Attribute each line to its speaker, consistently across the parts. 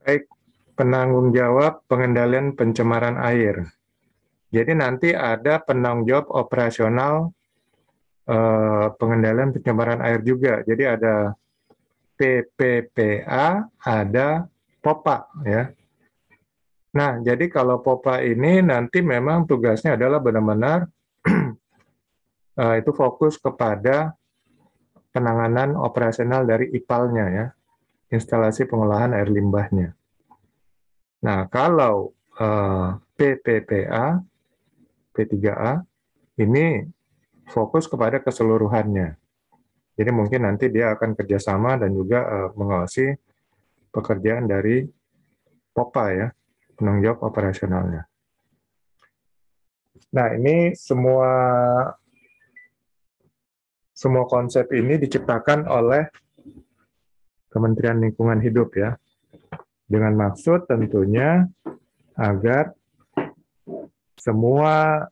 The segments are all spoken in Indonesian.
Speaker 1: Baik, penanggung jawab pengendalian pencemaran air. Jadi nanti ada penanggung jawab operasional eh, pengendalian pencemaran air juga. Jadi ada PPPA, ada POPA ya. Nah, jadi kalau POPA ini nanti memang tugasnya adalah benar-benar uh, itu fokus kepada penanganan operasional dari IPAL-nya ya, instalasi pengolahan air limbahnya. Nah, kalau uh, PPPA, P3A, ini fokus kepada keseluruhannya. Jadi mungkin nanti dia akan kerjasama dan juga uh, mengawasi pekerjaan dari POPA ya, penanggung jawab operasionalnya. Nah, ini semua semua konsep ini diciptakan oleh Kementerian Lingkungan Hidup ya. Dengan maksud tentunya agar semua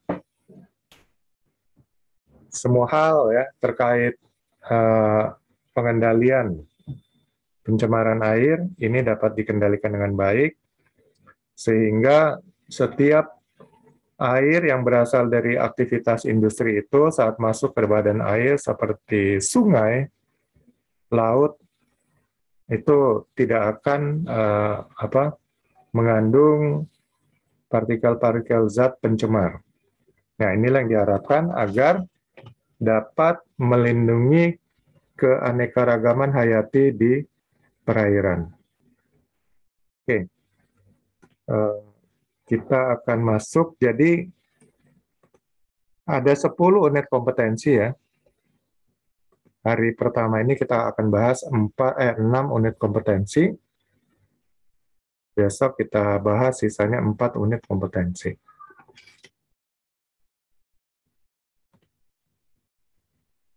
Speaker 1: semua hal ya terkait uh, pengendalian pencemaran air ini dapat dikendalikan dengan baik sehingga setiap air yang berasal dari aktivitas industri itu saat masuk ke badan air seperti sungai, laut itu tidak akan uh, apa mengandung partikel-partikel zat pencemar. Nah, inilah yang diharapkan agar dapat melindungi keanekaragaman hayati di perairan. Oke. Eh, kita akan masuk. Jadi ada 10 unit kompetensi ya. Hari pertama ini kita akan bahas 4 eh 6 unit kompetensi. Besok kita bahas sisanya 4 unit kompetensi.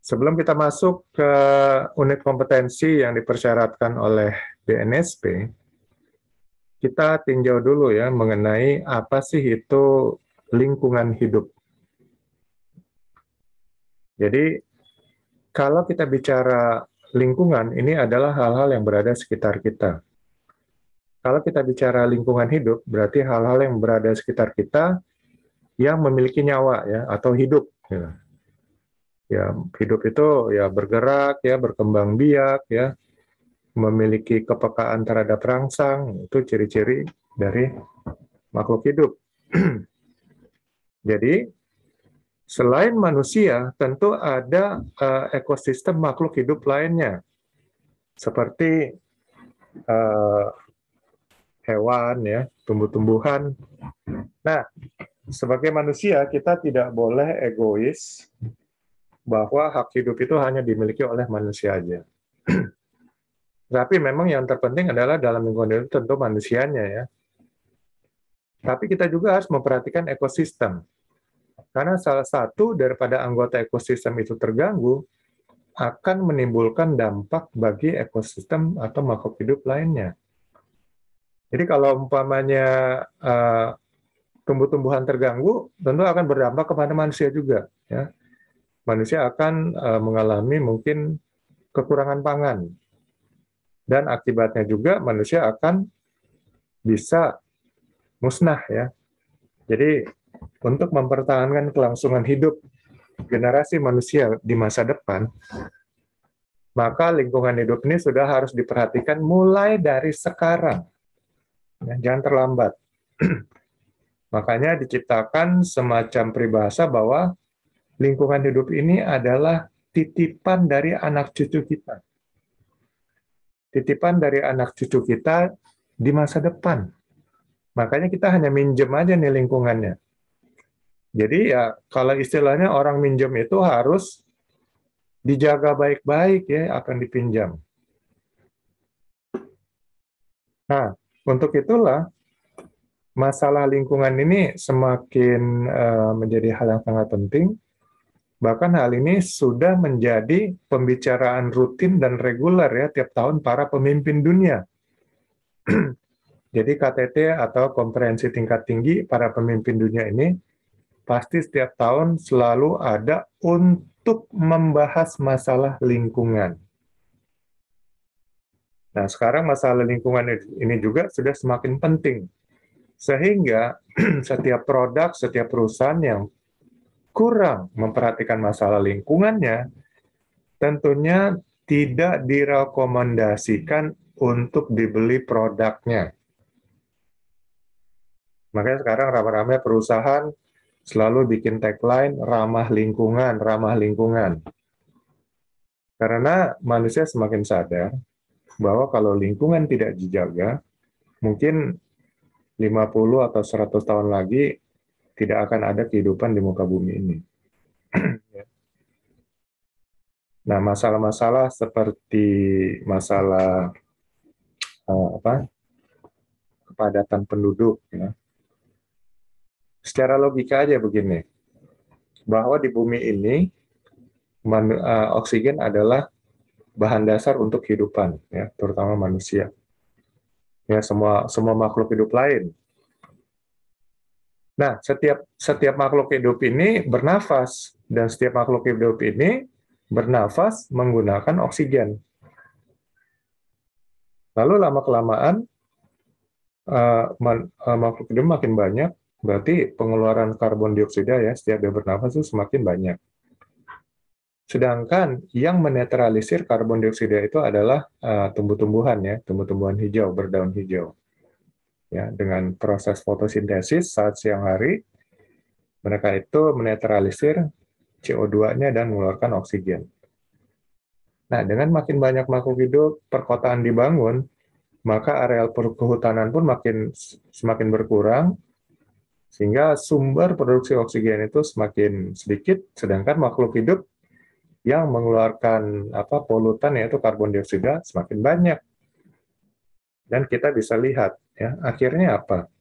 Speaker 1: Sebelum kita masuk ke unit kompetensi yang dipersyaratkan oleh BNSP, kita tinjau dulu ya mengenai apa sih itu lingkungan hidup. Jadi kalau kita bicara lingkungan, ini adalah hal-hal yang berada sekitar kita. Kalau kita bicara lingkungan hidup, berarti hal-hal yang berada sekitar kita yang memiliki nyawa ya atau hidup. Ya, ya hidup itu ya bergerak ya berkembang biak ya memiliki kepekaan terhadap rangsang, itu ciri-ciri dari makhluk hidup. Jadi, selain manusia, tentu ada uh, ekosistem makhluk hidup lainnya, seperti uh, hewan, ya, tumbuh-tumbuhan. Nah, sebagai manusia, kita tidak boleh egois bahwa hak hidup itu hanya dimiliki oleh manusia aja. Tapi memang yang terpenting adalah dalam lingkungan itu tentu manusianya ya. Tapi kita juga harus memperhatikan ekosistem. Karena salah satu daripada anggota ekosistem itu terganggu, akan menimbulkan dampak bagi ekosistem atau makhluk hidup lainnya. Jadi kalau umpamanya uh, tumbuh-tumbuhan terganggu, tentu akan berdampak kepada manusia juga. Ya. Manusia akan uh, mengalami mungkin kekurangan pangan, dan akibatnya juga manusia akan bisa musnah ya. Jadi untuk mempertahankan kelangsungan hidup generasi manusia di masa depan, maka lingkungan hidup ini sudah harus diperhatikan mulai dari sekarang. Ya, jangan terlambat. Makanya diciptakan semacam peribahasa bahwa lingkungan hidup ini adalah titipan dari anak cucu kita titipan dari anak cucu kita di masa depan. Makanya kita hanya minjem aja nih lingkungannya. Jadi ya kalau istilahnya orang minjem itu harus dijaga baik-baik ya akan dipinjam. Nah, untuk itulah masalah lingkungan ini semakin uh, menjadi hal yang sangat penting Bahkan hal ini sudah menjadi pembicaraan rutin dan reguler ya tiap tahun para pemimpin dunia. Jadi KTT atau konferensi tingkat tinggi para pemimpin dunia ini pasti setiap tahun selalu ada untuk membahas masalah lingkungan. Nah, sekarang masalah lingkungan ini juga sudah semakin penting. Sehingga setiap produk, setiap perusahaan yang kurang memperhatikan masalah lingkungannya, tentunya tidak direkomendasikan untuk dibeli produknya. Makanya sekarang ramai-ramai perusahaan selalu bikin tagline ramah lingkungan, ramah lingkungan. Karena manusia semakin sadar bahwa kalau lingkungan tidak dijaga, mungkin 50 atau 100 tahun lagi tidak akan ada kehidupan di muka bumi ini. Ya. nah, masalah-masalah seperti masalah uh, apa? kepadatan penduduk ya. Secara logika aja begini. Bahwa di bumi ini uh, oksigen adalah bahan dasar untuk kehidupan, ya, terutama manusia. Ya, semua semua makhluk hidup lain. Nah, setiap setiap makhluk hidup ini bernafas dan setiap makhluk hidup ini bernafas menggunakan oksigen. Lalu lama kelamaan uh, man, uh, makhluk hidup makin banyak, berarti pengeluaran karbon dioksida ya setiap dia bernafas itu semakin banyak. Sedangkan yang menetralisir karbon dioksida itu adalah uh, tumbuh-tumbuhan ya, tumbuh-tumbuhan hijau berdaun hijau. Ya, dengan proses fotosintesis saat siang hari mereka itu menetralisir CO2-nya dan mengeluarkan oksigen. Nah, dengan makin banyak makhluk hidup, perkotaan dibangun, maka areal kehutanan pun makin semakin berkurang, sehingga sumber produksi oksigen itu semakin sedikit, sedangkan makhluk hidup yang mengeluarkan apa polutan yaitu karbon dioksida semakin banyak. Dan kita bisa lihat ya, akhirnya apa?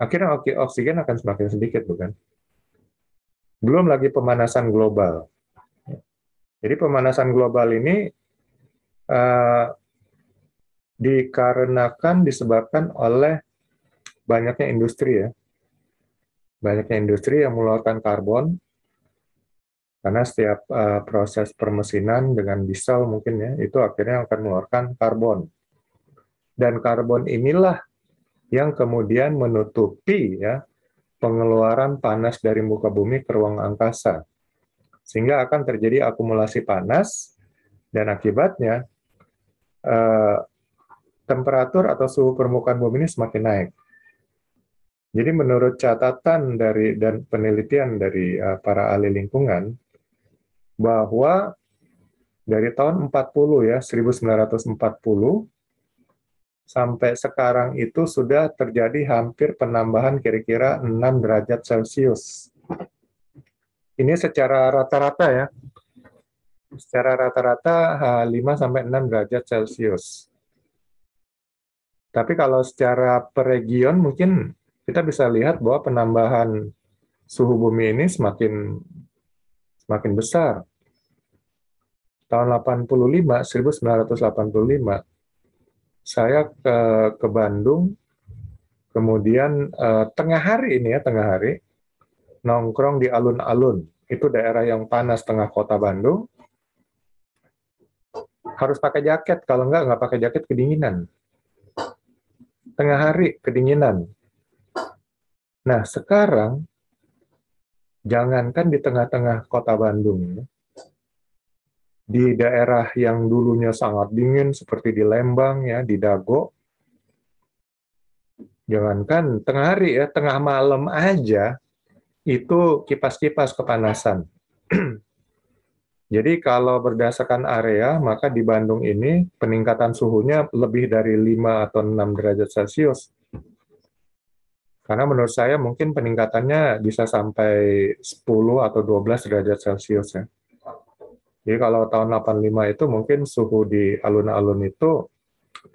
Speaker 1: Akhirnya oksigen akan semakin sedikit bukan? Belum lagi pemanasan global. Jadi pemanasan global ini uh, dikarenakan disebabkan oleh banyaknya industri ya. Banyaknya industri yang mengeluarkan karbon karena setiap uh, proses permesinan dengan diesel mungkin ya, itu akhirnya akan mengeluarkan karbon. Dan karbon inilah yang kemudian menutupi ya pengeluaran panas dari muka bumi ke ruang angkasa. Sehingga akan terjadi akumulasi panas dan akibatnya uh, temperatur atau suhu permukaan bumi ini semakin naik. Jadi menurut catatan dari dan penelitian dari uh, para ahli lingkungan, bahwa dari tahun 40 ya, 1940 sampai sekarang itu sudah terjadi hampir penambahan kira-kira 6 derajat Celcius. Ini secara rata-rata ya. Secara rata-rata 5 sampai 6 derajat Celcius. Tapi kalau secara per region mungkin kita bisa lihat bahwa penambahan suhu bumi ini semakin semakin besar tahun 85, 1985, saya ke, ke Bandung, kemudian eh, tengah hari ini ya, tengah hari, nongkrong di alun-alun. Itu daerah yang panas tengah kota Bandung. Harus pakai jaket, kalau enggak, enggak pakai jaket kedinginan. Tengah hari, kedinginan. Nah, sekarang, jangankan di tengah-tengah kota Bandung, ya, di daerah yang dulunya sangat dingin seperti di Lembang ya, di Dago. Jangankan tengah hari ya, tengah malam aja itu kipas-kipas kepanasan. Jadi kalau berdasarkan area, maka di Bandung ini peningkatan suhunya lebih dari 5 atau 6 derajat Celcius. Karena menurut saya mungkin peningkatannya bisa sampai 10 atau 12 derajat Celcius ya. Jadi kalau tahun 85 itu mungkin suhu di alun-alun itu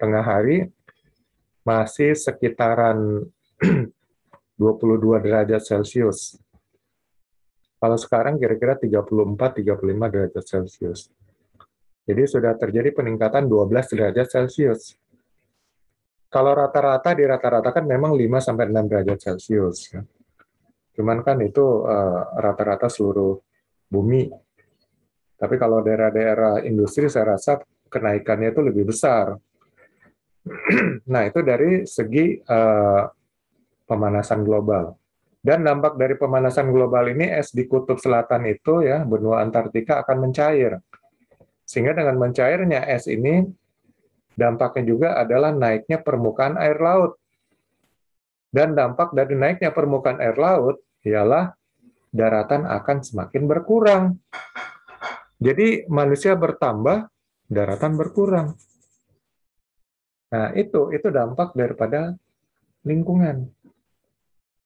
Speaker 1: tengah hari masih sekitaran 22 derajat Celcius. Kalau sekarang kira-kira 34-35 derajat Celcius. Jadi sudah terjadi peningkatan 12 derajat Celcius. Kalau rata-rata di rata-rata kan memang 5 sampai 6 derajat Celcius. Cuman kan itu eh, rata-rata uh, seluruh bumi tapi kalau daerah-daerah industri saya rasa kenaikannya itu lebih besar. nah, itu dari segi uh, pemanasan global. Dan dampak dari pemanasan global ini es di kutub selatan itu ya benua Antartika akan mencair. Sehingga dengan mencairnya es ini dampaknya juga adalah naiknya permukaan air laut. Dan dampak dari naiknya permukaan air laut ialah daratan akan semakin berkurang. Jadi manusia bertambah, daratan berkurang. Nah, itu itu dampak daripada lingkungan.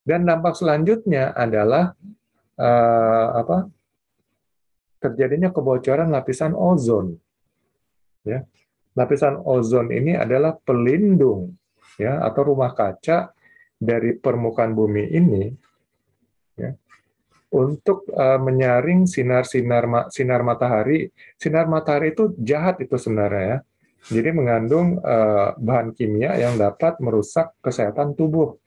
Speaker 1: Dan dampak selanjutnya adalah uh, apa? terjadinya kebocoran lapisan ozon. Ya. Lapisan ozon ini adalah pelindung ya atau rumah kaca dari permukaan bumi ini ya, untuk uh, menyaring sinar-sinar sinar matahari. Sinar matahari itu jahat itu sebenarnya ya. Jadi mengandung uh, bahan kimia yang dapat merusak kesehatan tubuh.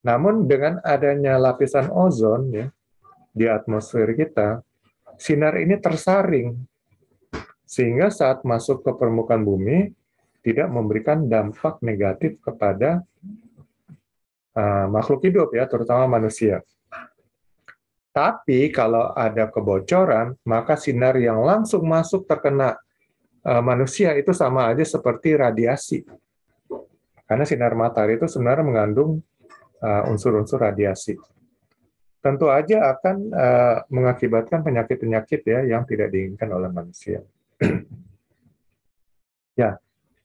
Speaker 1: Namun dengan adanya lapisan ozon ya di atmosfer kita, sinar ini tersaring sehingga saat masuk ke permukaan bumi tidak memberikan dampak negatif kepada uh, makhluk hidup ya, terutama manusia. Tapi kalau ada kebocoran, maka sinar yang langsung masuk terkena uh, manusia itu sama aja seperti radiasi. Karena sinar matahari itu sebenarnya mengandung Uh, unsur-unsur uh, radiasi. Tentu aja akan uh, mengakibatkan penyakit-penyakit ya yang tidak diinginkan oleh manusia. ya,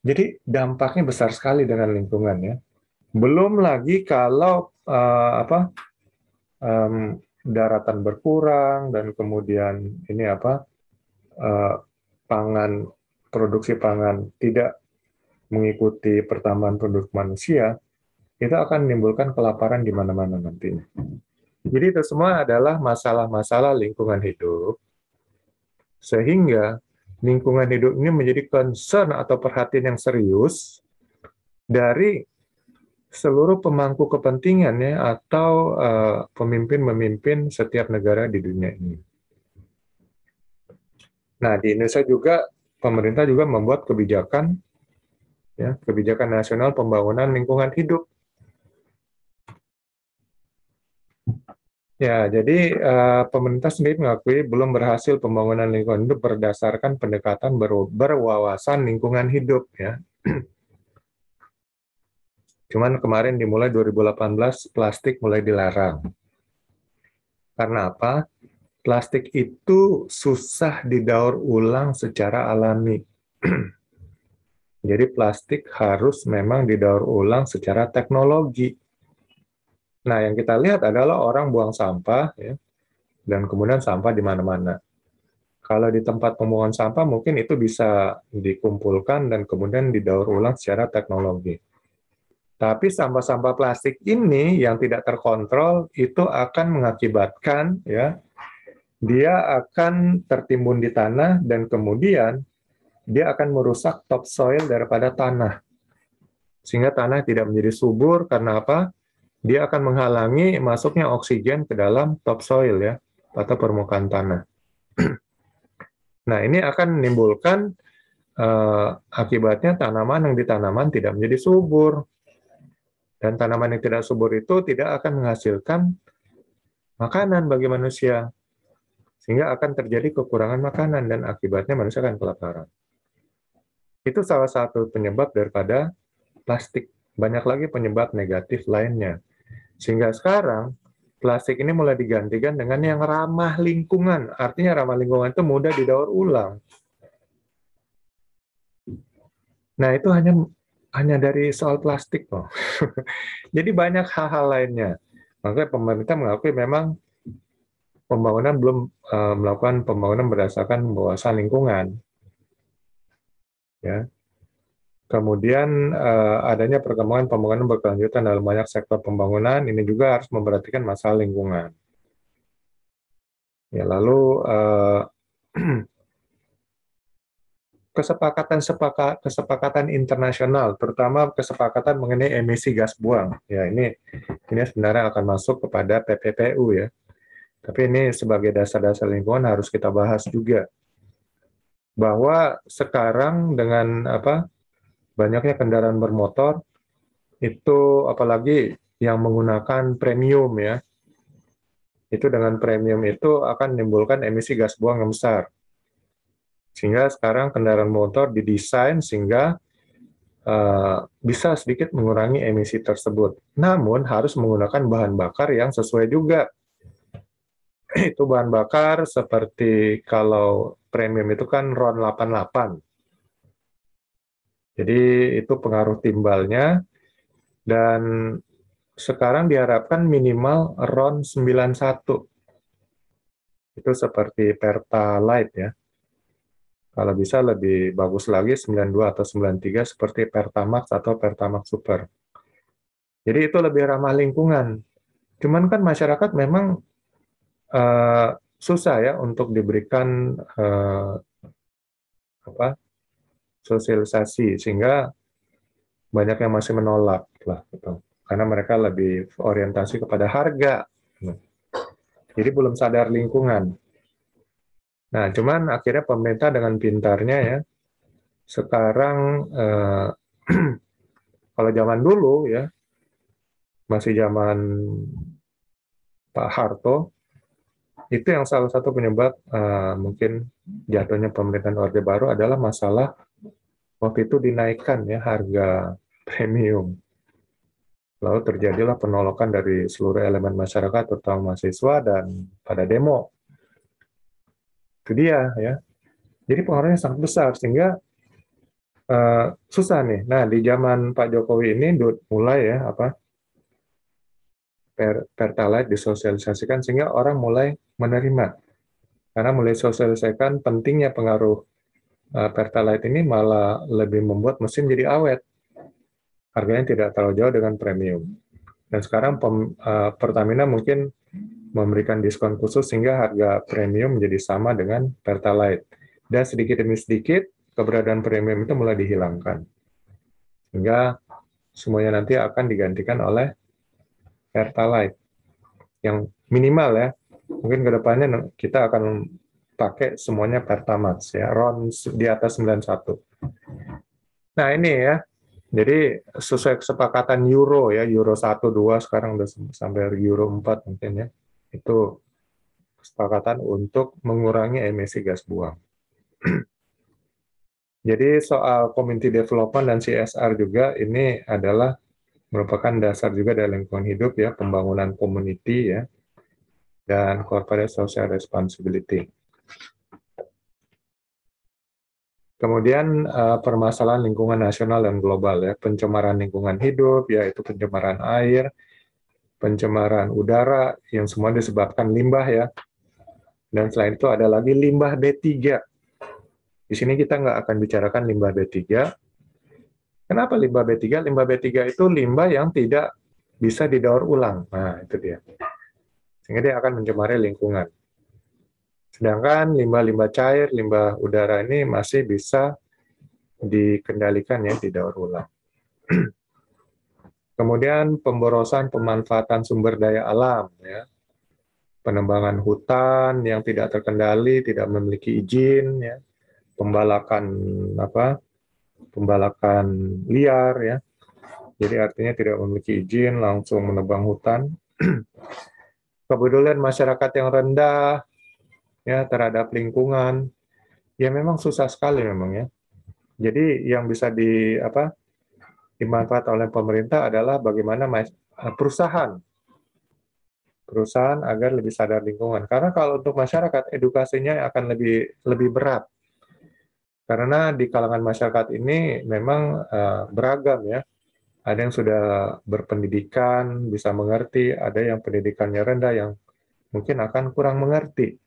Speaker 1: jadi dampaknya besar sekali dengan lingkungan ya. Belum lagi kalau uh, apa um, daratan berkurang dan kemudian ini apa uh, pangan produksi pangan tidak mengikuti pertambahan penduduk manusia, itu akan menimbulkan kelaparan di mana-mana nantinya. Jadi itu semua adalah masalah-masalah lingkungan hidup, sehingga lingkungan hidup ini menjadi concern atau perhatian yang serius dari seluruh pemangku kepentingannya atau uh, pemimpin-pemimpin setiap negara di dunia ini. Nah, di Indonesia juga pemerintah juga membuat kebijakan ya, kebijakan nasional pembangunan lingkungan hidup Ya, jadi uh, pemerintah sendiri mengakui belum berhasil pembangunan lingkungan hidup berdasarkan pendekatan ber berwawasan lingkungan hidup ya. Cuman kemarin dimulai 2018 plastik mulai dilarang. Karena apa? Plastik itu susah didaur ulang secara alami. Jadi plastik harus memang didaur ulang secara teknologi. Nah, yang kita lihat adalah orang buang sampah, ya, dan kemudian sampah di mana-mana. Kalau di tempat pembuangan sampah mungkin itu bisa dikumpulkan dan kemudian didaur ulang secara teknologi. Tapi sampah-sampah plastik ini yang tidak terkontrol itu akan mengakibatkan ya dia akan tertimbun di tanah dan kemudian dia akan merusak topsoil daripada tanah. Sehingga tanah tidak menjadi subur karena apa? Dia akan menghalangi masuknya oksigen ke dalam topsoil ya atau permukaan tanah. nah ini akan menimbulkan uh, akibatnya tanaman yang ditanaman tidak menjadi subur dan tanaman yang tidak subur itu tidak akan menghasilkan makanan bagi manusia sehingga akan terjadi kekurangan makanan dan akibatnya manusia akan kelaparan. Itu salah satu penyebab daripada plastik. Banyak lagi penyebab negatif lainnya. Sehingga sekarang plastik ini mulai digantikan dengan yang ramah lingkungan. Artinya ramah lingkungan itu mudah didaur ulang. Nah, itu hanya hanya dari soal plastik loh. Jadi banyak hal-hal lainnya. Makanya pemerintah mengakui memang pembangunan belum uh, melakukan pembangunan berdasarkan wawasan lingkungan. Ya. Kemudian uh, adanya perkembangan pembangunan berkelanjutan dalam banyak sektor pembangunan, ini juga harus memperhatikan masalah lingkungan. Ya, lalu uh, kesepakatan sepakat, kesepakatan internasional, terutama kesepakatan mengenai emisi gas buang. Ya, ini ini sebenarnya akan masuk kepada PPPU ya. Tapi ini sebagai dasar-dasar lingkungan harus kita bahas juga bahwa sekarang dengan apa banyaknya kendaraan bermotor itu apalagi yang menggunakan premium ya. Itu dengan premium itu akan menimbulkan emisi gas buang yang besar. Sehingga sekarang kendaraan motor didesain sehingga uh, bisa sedikit mengurangi emisi tersebut. Namun harus menggunakan bahan bakar yang sesuai juga. Itu bahan bakar seperti kalau premium itu kan RON 88. Jadi itu pengaruh timbalnya dan sekarang diharapkan minimal RON 91. Itu seperti Pertalite ya. Kalau bisa lebih bagus lagi 92 atau 93 seperti Pertamax atau Pertamax Super. Jadi itu lebih ramah lingkungan. Cuman kan masyarakat memang uh, susah ya untuk diberikan uh, apa sosialisasi sehingga banyak yang masih menolak lah gitu. Karena mereka lebih orientasi kepada harga. Jadi belum sadar lingkungan. Nah, cuman akhirnya pemerintah dengan pintarnya ya, sekarang eh, kalau zaman dulu ya, masih zaman Pak Harto, itu yang salah satu penyebab eh, mungkin jatuhnya pemerintahan Orde Baru adalah masalah waktu itu dinaikkan ya harga premium. Lalu terjadilah penolakan dari seluruh elemen masyarakat, terutama mahasiswa dan pada demo itu dia ya. Jadi pengaruhnya sangat besar sehingga uh, susah nih. Nah di zaman Pak Jokowi ini mulai ya apa per, pertalite disosialisasikan sehingga orang mulai menerima karena mulai sosialisasikan pentingnya pengaruh uh, pertalite ini malah lebih membuat mesin jadi awet. Harganya tidak terlalu jauh dengan premium. Dan sekarang uh, Pertamina mungkin memberikan diskon khusus sehingga harga premium menjadi sama dengan Pertalite. Dan sedikit demi sedikit, keberadaan premium itu mulai dihilangkan. Sehingga semuanya nanti akan digantikan oleh Pertalite. Yang minimal ya, mungkin ke depannya kita akan pakai semuanya Pertamax ya, RON di atas 91. Nah ini ya, jadi sesuai kesepakatan Euro ya, Euro 1, 2, sekarang udah sampai Euro 4 mungkin ya itu kesepakatan untuk mengurangi emisi gas buang. Jadi soal community development dan CSR juga ini adalah merupakan dasar juga dari lingkungan hidup ya, pembangunan community ya, dan corporate social responsibility. Kemudian uh, permasalahan lingkungan nasional dan global ya, pencemaran lingkungan hidup yaitu pencemaran air, pencemaran udara yang semua disebabkan limbah ya. Dan selain itu ada lagi limbah B3. Di sini kita nggak akan bicarakan limbah B3. Kenapa limbah B3? Limbah B3 itu limbah yang tidak bisa didaur ulang. Nah, itu dia. Sehingga dia akan mencemari lingkungan. Sedangkan limbah-limbah cair, limbah udara ini masih bisa dikendalikan ya, didaur ulang. Kemudian pemborosan pemanfaatan sumber daya alam, ya. penembangan hutan yang tidak terkendali, tidak memiliki izin, ya. pembalakan apa, pembalakan liar, ya. Jadi artinya tidak memiliki izin langsung menebang hutan. Kepedulian masyarakat yang rendah, ya terhadap lingkungan, ya memang susah sekali memang ya. Jadi yang bisa di apa dimanfaatkan oleh pemerintah adalah bagaimana eh, perusahaan perusahaan agar lebih sadar lingkungan. Karena kalau untuk masyarakat edukasinya akan lebih lebih berat. Karena di kalangan masyarakat ini memang uh, beragam ya. Ada yang sudah berpendidikan, bisa mengerti, ada yang pendidikannya rendah yang mungkin akan kurang mengerti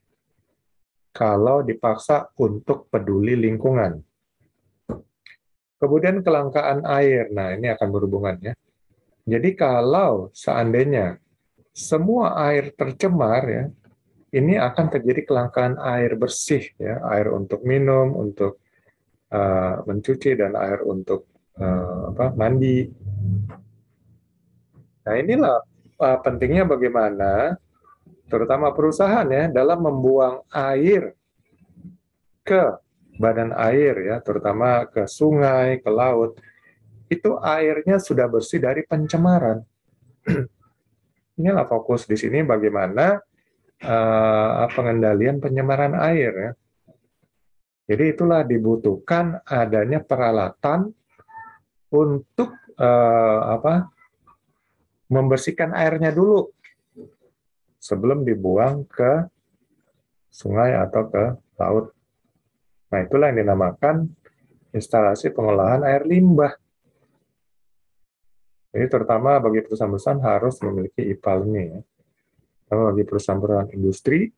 Speaker 1: kalau dipaksa untuk peduli lingkungan. Kemudian kelangkaan air. Nah, ini akan berhubungan ya. Jadi kalau seandainya semua air tercemar ya, ini akan terjadi kelangkaan air bersih ya, air untuk minum, untuk uh, mencuci dan air untuk uh, apa? mandi. Nah, inilah uh, pentingnya bagaimana terutama perusahaan ya dalam membuang air ke badan air ya, terutama ke sungai, ke laut, itu airnya sudah bersih dari pencemaran. Inilah fokus di sini bagaimana uh, pengendalian pencemaran air ya. Jadi itulah dibutuhkan adanya peralatan untuk uh, apa membersihkan airnya dulu sebelum dibuang ke sungai atau ke laut. Nah, itulah yang dinamakan instalasi pengolahan air limbah. Jadi terutama bagi perusahaan-perusahaan harus memiliki IPAL ini. Ya. Terutama bagi perusahaan-perusahaan industri,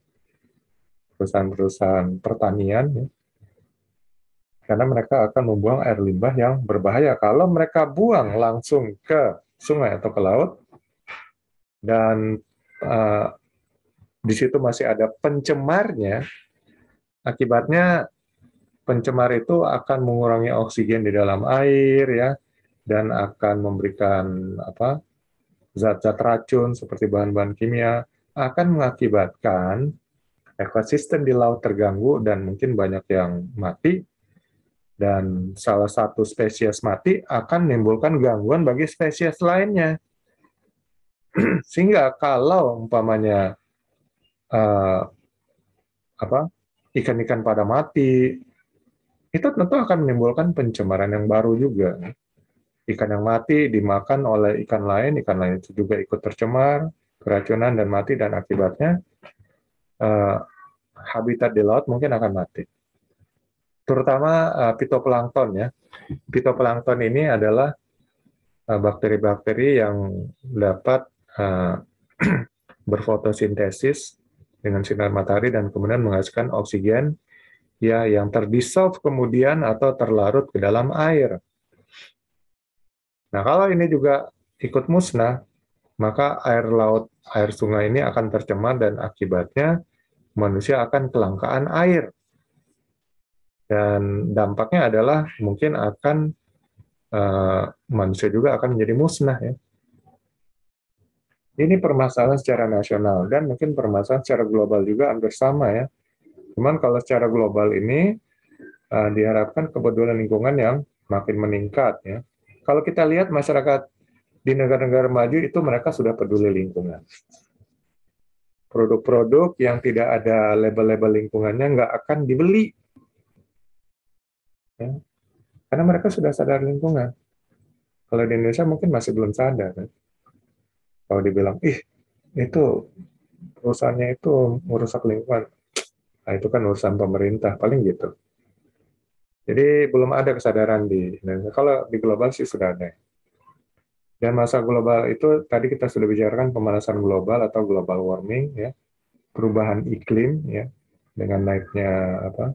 Speaker 1: perusahaan-perusahaan pertanian, ya. karena mereka akan membuang air limbah yang berbahaya. Kalau mereka buang langsung ke sungai atau ke laut, dan uh, di situ masih ada pencemarnya, akibatnya pencemar itu akan mengurangi oksigen di dalam air ya dan akan memberikan apa zat-zat racun seperti bahan-bahan kimia akan mengakibatkan ekosistem di laut terganggu dan mungkin banyak yang mati dan salah satu spesies mati akan menimbulkan gangguan bagi spesies lainnya. Sehingga kalau umpamanya uh, apa ikan-ikan pada mati, itu tentu akan menimbulkan pencemaran yang baru juga. Ikan yang mati dimakan oleh ikan lain, ikan lain itu juga ikut tercemar, keracunan dan mati dan akibatnya uh, habitat di laut mungkin akan mati. Terutama uh, pitoplankton ya. Pitoplankton ini adalah bakteri-bakteri uh, yang dapat uh, berfotosintesis dengan sinar matahari dan kemudian menghasilkan oksigen ya yang terdissolve kemudian atau terlarut ke dalam air. Nah, kalau ini juga ikut musnah, maka air laut, air sungai ini akan tercemar dan akibatnya manusia akan kelangkaan air. Dan dampaknya adalah mungkin akan uh, manusia juga akan menjadi musnah ya. Ini permasalahan secara nasional dan mungkin permasalahan secara global juga hampir sama ya. Cuman kalau secara global ini uh, diharapkan kepedulian lingkungan yang makin meningkat ya. Kalau kita lihat masyarakat di negara-negara maju itu mereka sudah peduli lingkungan. Produk-produk yang tidak ada label-label lingkungannya nggak akan dibeli. Ya. Karena mereka sudah sadar lingkungan. Kalau di Indonesia mungkin masih belum sadar. Kan? Kalau dibilang ih itu perusahaannya itu merusak lingkungan. Nah itu kan urusan pemerintah paling gitu. Jadi belum ada kesadaran di Indonesia. Kalau di global sih sudah ada. Dan masa global itu tadi kita sudah bicarakan pemanasan global atau global warming ya. Perubahan iklim ya dengan naiknya apa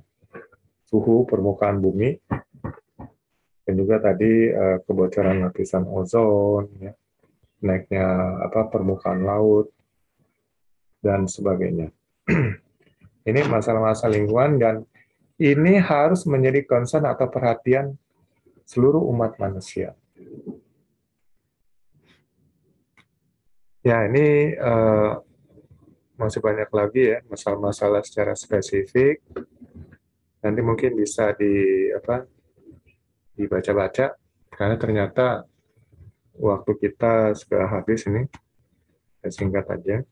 Speaker 1: suhu permukaan bumi. Dan juga tadi uh, kebocoran lapisan ozon ya naiknya apa permukaan laut dan sebagainya. ini masalah-masalah lingkungan dan ini harus menjadi concern atau perhatian seluruh umat manusia. Ya, ini uh, masih banyak lagi ya masalah-masalah secara spesifik. Nanti mungkin bisa di apa dibaca-baca karena ternyata waktu kita sudah habis ini. Singkat aja.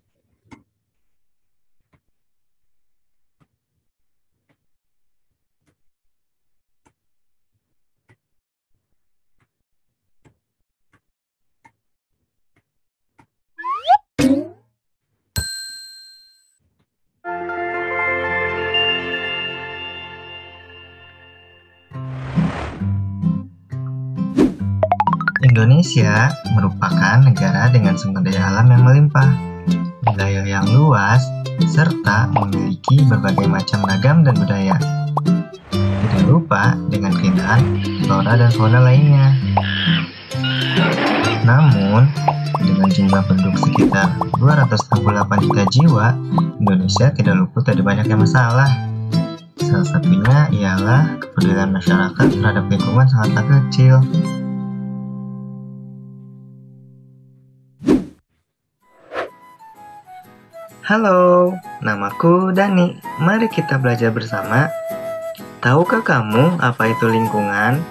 Speaker 2: Indonesia merupakan negara dengan sumber daya alam yang melimpah, wilayah yang luas, serta memiliki berbagai macam ragam dan budaya. Tidak lupa dengan keindahan flora dan fauna lainnya. Namun, dengan jumlah penduduk sekitar 268 juta jiwa, Indonesia tidak luput dari banyaknya masalah. Salah satunya ialah kepedulian masyarakat terhadap lingkungan sangatlah kecil. Halo, namaku Dani. Mari kita belajar bersama. Tahukah kamu apa itu lingkungan?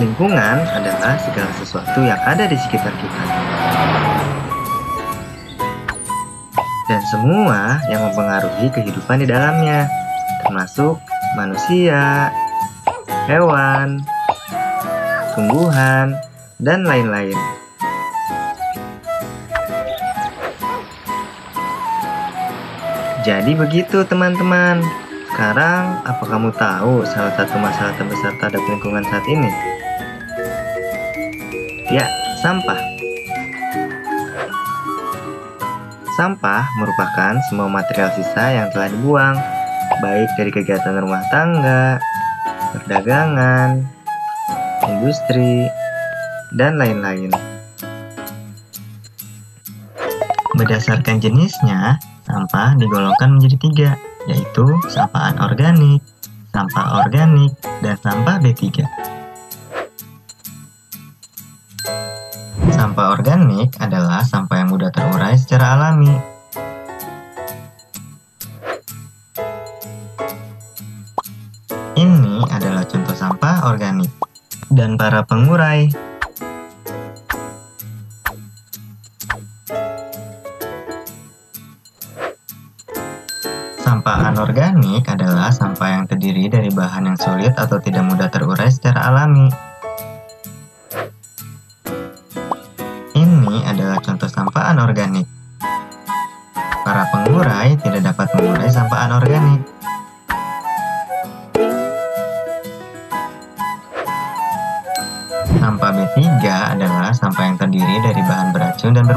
Speaker 2: Lingkungan adalah segala sesuatu yang ada di sekitar kita. Dan semua yang mempengaruhi kehidupan di dalamnya, termasuk manusia, hewan, tumbuhan, dan lain-lain. Jadi begitu teman-teman. Sekarang, apa kamu tahu salah satu masalah terbesar terhadap lingkungan saat ini? Ya, sampah. Sampah merupakan semua material sisa yang telah dibuang, baik dari kegiatan rumah tangga, perdagangan, industri, dan lain-lain. Berdasarkan jenisnya, sampah digolongkan menjadi tiga, yaitu sampah anorganik, sampah organik, dan sampah B3. Sampah organik adalah sampah yang mudah terurai secara alami. Ini adalah contoh sampah organik dan para pengurai. Anorganik adalah sampah yang terdiri dari bahan yang sulit atau tidak mudah terurai secara alami. adalah contoh sampah anorganik. Para pengurai tidak dapat mengurai sampah anorganik. Sampah B3 adalah sampah yang terdiri dari bahan beracun dan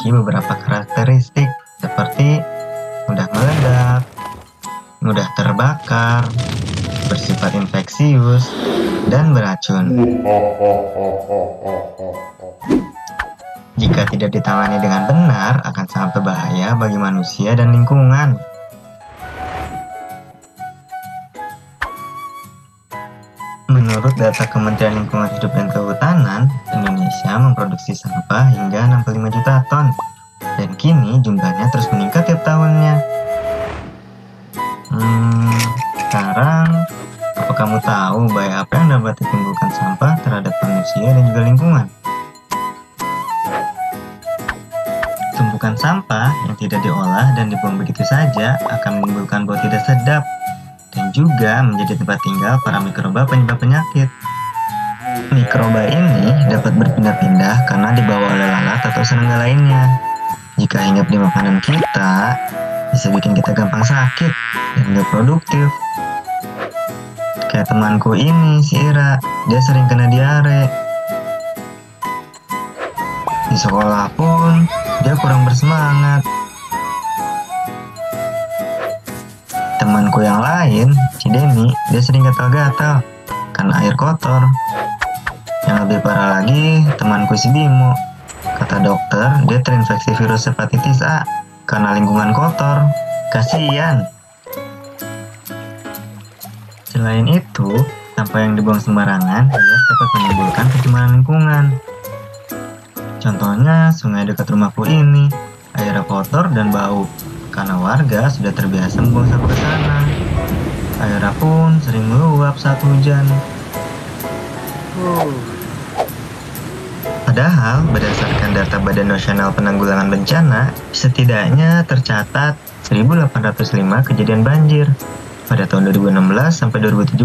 Speaker 2: memiliki beberapa karakteristik seperti mudah meledak, mudah terbakar, bersifat infeksius, dan beracun. Jika tidak ditangani dengan benar, akan sangat berbahaya bagi manusia dan di makanan kita, bisa bikin kita gampang sakit dan gak produktif. Kayak temanku ini, si Ira, dia sering kena diare. Di sekolah pun, dia kurang bersemangat. Temanku yang lain, si Denny, dia sering gatal-gatal karena air kotor. Yang lebih parah lagi, temanku si Bimo, Kata dokter, dia terinfeksi virus hepatitis A karena lingkungan kotor. Kasihan. Selain itu, sampah yang dibuang sembarangan juga dapat menimbulkan pencemaran lingkungan. Contohnya, sungai dekat rumahku ini, airnya kotor dan bau, karena warga sudah terbiasa membuang sampah ke sana. Airnya pun sering meluap saat hujan. Uh. Padahal, berdasarkan data Badan Nasional Penanggulangan Bencana, setidaknya tercatat 1.805 kejadian banjir pada tahun 2016 sampai 2017.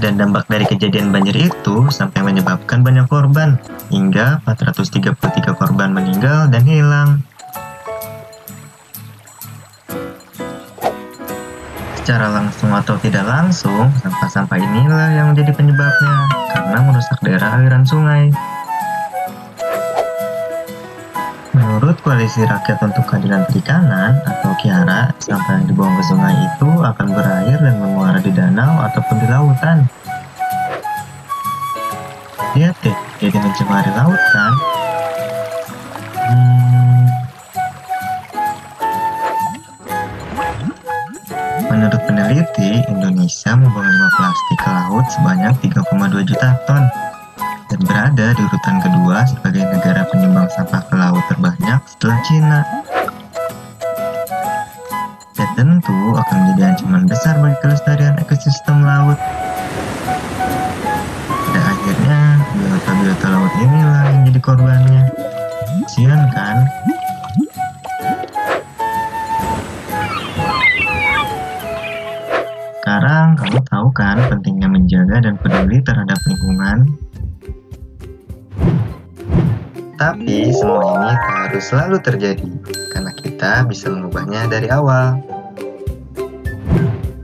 Speaker 2: Dan dampak dari kejadian banjir itu sampai menyebabkan banyak korban, hingga 433 korban meninggal dan hilang. Secara langsung atau tidak langsung, sampah-sampah inilah yang menjadi penyebabnya karena merusak daerah aliran sungai. Menurut Koalisi Rakyat untuk Keadilan Perikanan atau KIARA, sampah yang dibuang ke sungai itu akan berair dan menguara di danau ataupun di lautan. Lihat deh, jadi mencemari laut Menurut peneliti, Indonesia membuang limbah plastik ke laut sebanyak 3,2 juta ton. dan berada di urutan kedua sebagai negara penyumbang sampah ke laut terbanyak setelah Cina. Selalu terjadi, karena kita bisa mengubahnya dari awal.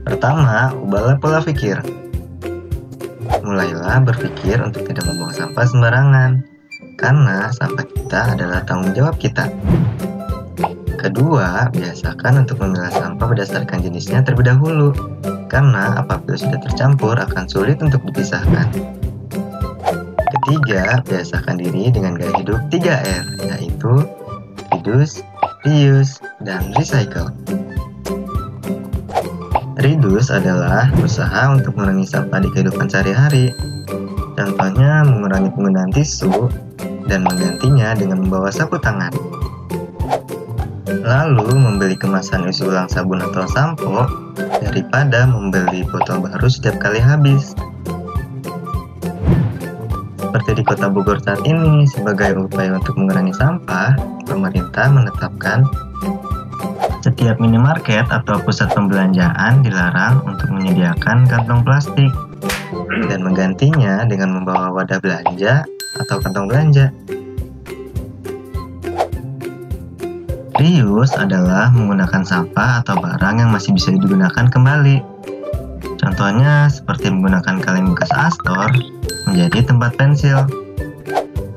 Speaker 2: Pertama, ubahlah pola pikir. Mulailah berpikir untuk tidak membuang sampah sembarangan, karena sampah kita adalah tanggung jawab kita. Kedua, biasakan untuk memilah sampah berdasarkan jenisnya terlebih dahulu, karena apabila sudah tercampur akan sulit untuk dipisahkan. Ketiga, biasakan diri dengan gaya hidup 3R, yaitu reduce, reuse, dan recycle. Reduce adalah usaha untuk mengurangi sampah di kehidupan sehari-hari. Contohnya mengurangi penggunaan tisu dan menggantinya dengan membawa sapu tangan. Lalu membeli kemasan isi ulang sabun atau sampo daripada membeli botol baru setiap kali habis seperti di kota Bogor saat ini, sebagai upaya untuk mengurangi sampah, pemerintah menetapkan setiap minimarket atau pusat pembelanjaan dilarang untuk menyediakan kantong plastik dan menggantinya dengan membawa wadah belanja atau kantong belanja. Reuse adalah menggunakan sampah atau barang yang masih bisa digunakan kembali. Contohnya seperti menggunakan kaleng bekas astor menjadi tempat pensil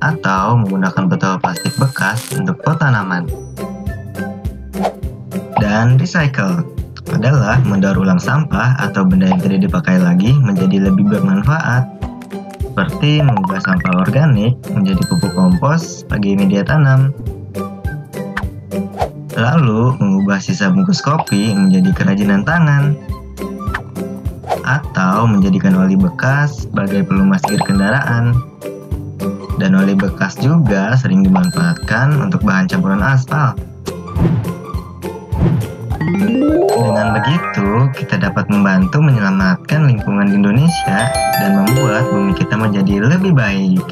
Speaker 2: atau menggunakan botol plastik bekas untuk pot tanaman. Dan recycle adalah mendaur ulang sampah atau benda yang tidak dipakai lagi menjadi lebih bermanfaat seperti mengubah sampah organik menjadi pupuk kompos bagi media tanam. Lalu, mengubah sisa bungkus kopi menjadi kerajinan tangan atau menjadikan oli bekas sebagai pelumas gear kendaraan. Dan oli bekas juga sering dimanfaatkan untuk bahan campuran aspal. Dengan begitu, kita dapat membantu menyelamatkan lingkungan Indonesia dan membuat bumi kita menjadi lebih baik.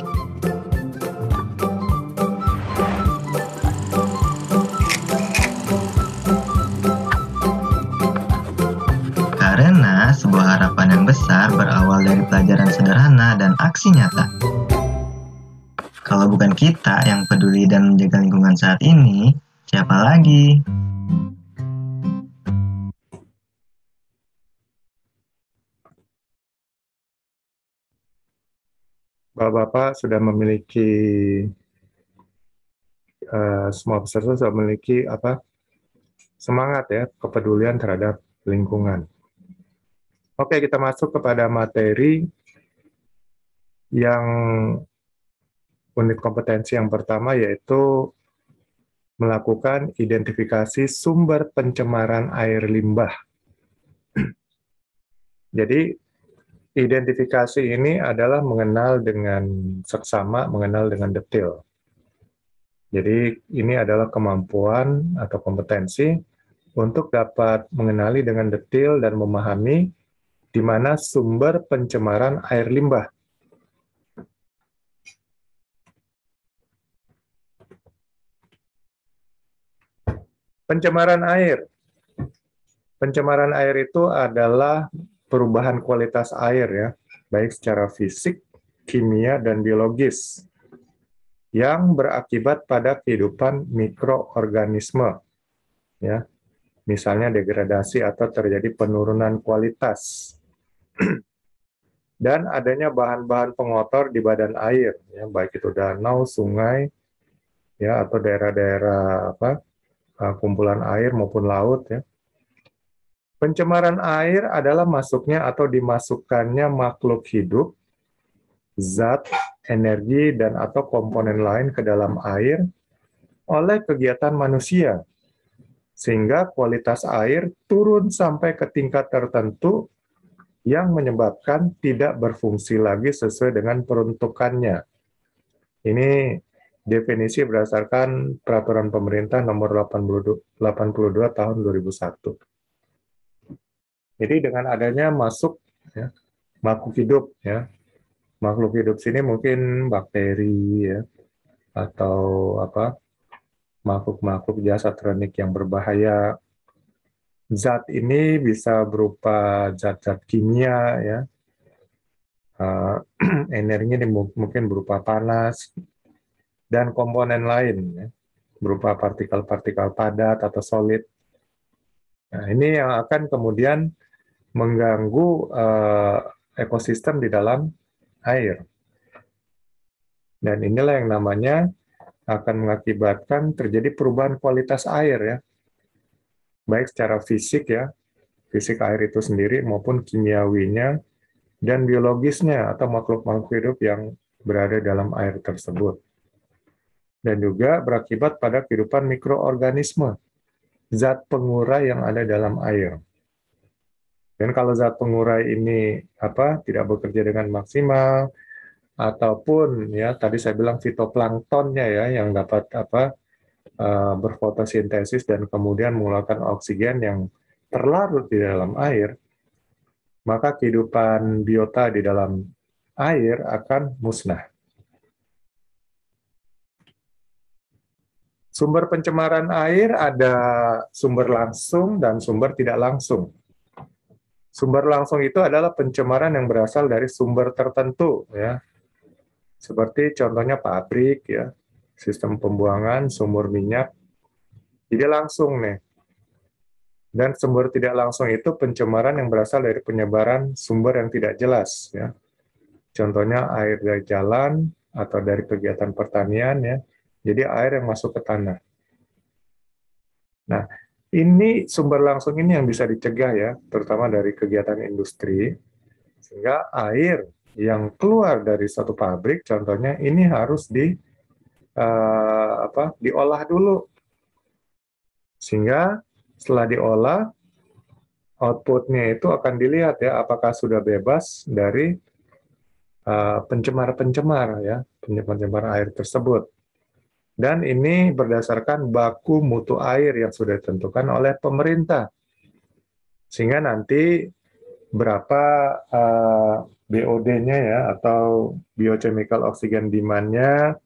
Speaker 2: sebuah harapan yang besar berawal dari pelajaran sederhana dan aksi nyata. Kita yang peduli dan menjaga lingkungan saat ini, siapa lagi?
Speaker 1: Bapak-bapak sudah memiliki uh, semua peserta sudah memiliki apa semangat ya kepedulian terhadap lingkungan. Oke, kita masuk kepada materi yang unit kompetensi yang pertama yaitu melakukan identifikasi sumber pencemaran air limbah. Jadi identifikasi ini adalah mengenal dengan seksama, mengenal dengan detail. Jadi ini adalah kemampuan atau kompetensi untuk dapat mengenali dengan detail dan memahami di mana sumber pencemaran air limbah. Pencemaran air. Pencemaran air itu adalah perubahan kualitas air ya, baik secara fisik, kimia, dan biologis yang berakibat pada kehidupan mikroorganisme. Ya, misalnya degradasi atau terjadi penurunan kualitas dan adanya bahan-bahan pengotor di badan air, ya, baik itu danau, sungai, ya atau daerah-daerah apa kumpulan air maupun laut. Ya. Pencemaran air adalah masuknya atau dimasukkannya makhluk hidup, zat, energi, dan atau komponen lain ke dalam air oleh kegiatan manusia, sehingga kualitas air turun sampai ke tingkat tertentu yang menyebabkan tidak berfungsi lagi sesuai dengan peruntukannya. Ini definisi berdasarkan peraturan pemerintah nomor 82, 82 tahun 2001. Jadi dengan adanya masuk ya, makhluk hidup ya, makhluk hidup sini mungkin bakteri ya atau apa makhluk-makhluk jasad renik yang berbahaya. Zat ini bisa berupa zat-zat kimia ya, uh, energinya mungkin berupa panas, dan komponen lain ya, berupa partikel-partikel padat atau solid. Nah, ini yang akan kemudian mengganggu uh, ekosistem di dalam air. Dan inilah yang namanya akan mengakibatkan terjadi perubahan kualitas air ya. Baik secara fisik ya, fisik air itu sendiri maupun kimiawinya dan biologisnya atau makhluk-makhluk hidup yang berada dalam air tersebut dan juga berakibat pada kehidupan mikroorganisme, zat pengurai yang ada dalam air. Dan kalau zat pengurai ini apa tidak bekerja dengan maksimal ataupun ya tadi saya bilang fitoplanktonnya ya yang dapat apa uh, berfotosintesis dan kemudian mengeluarkan oksigen yang terlarut di dalam air, maka kehidupan biota di dalam air akan musnah. Sumber pencemaran air ada sumber langsung dan sumber tidak langsung. Sumber langsung itu adalah pencemaran yang berasal dari sumber tertentu ya. Seperti contohnya pabrik ya, sistem pembuangan, sumur minyak. Jadi langsung nih. Dan sumber tidak langsung itu pencemaran yang berasal dari penyebaran sumber yang tidak jelas ya. Contohnya air dari jalan atau dari kegiatan pertanian ya jadi air yang masuk ke tanah. Nah, ini sumber langsung ini yang bisa dicegah ya, terutama dari kegiatan industri, sehingga air yang keluar dari satu pabrik, contohnya ini harus di uh, apa, diolah dulu, sehingga setelah diolah outputnya itu akan dilihat ya apakah sudah bebas dari eh, pencemar-pencemar uh, ya pencemar air tersebut. Dan ini berdasarkan baku mutu air yang sudah ditentukan oleh pemerintah. Sehingga nanti berapa uh, eh, BOD-nya ya atau biochemical oxygen demand-nya,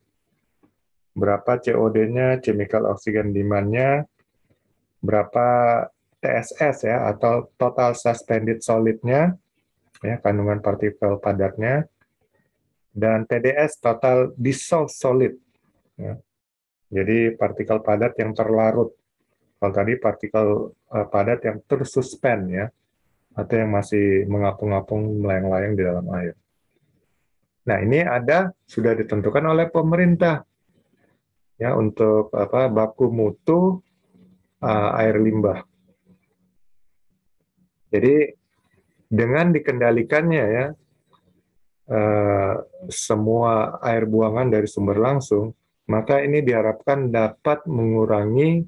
Speaker 1: berapa COD-nya, chemical oxygen demand-nya, berapa TSS ya atau total suspended solid-nya, ya kandungan partikel padatnya, dan TDS total dissolved solid. Ya. Jadi partikel padat yang terlarut. Kalau tadi partikel uh, padat yang tersuspend ya, atau yang masih mengapung-apung melayang-layang di dalam air. Nah ini ada sudah ditentukan oleh pemerintah ya untuk apa baku mutu uh, air limbah. Jadi dengan dikendalikannya ya uh, semua air buangan dari sumber langsung maka ini diharapkan dapat mengurangi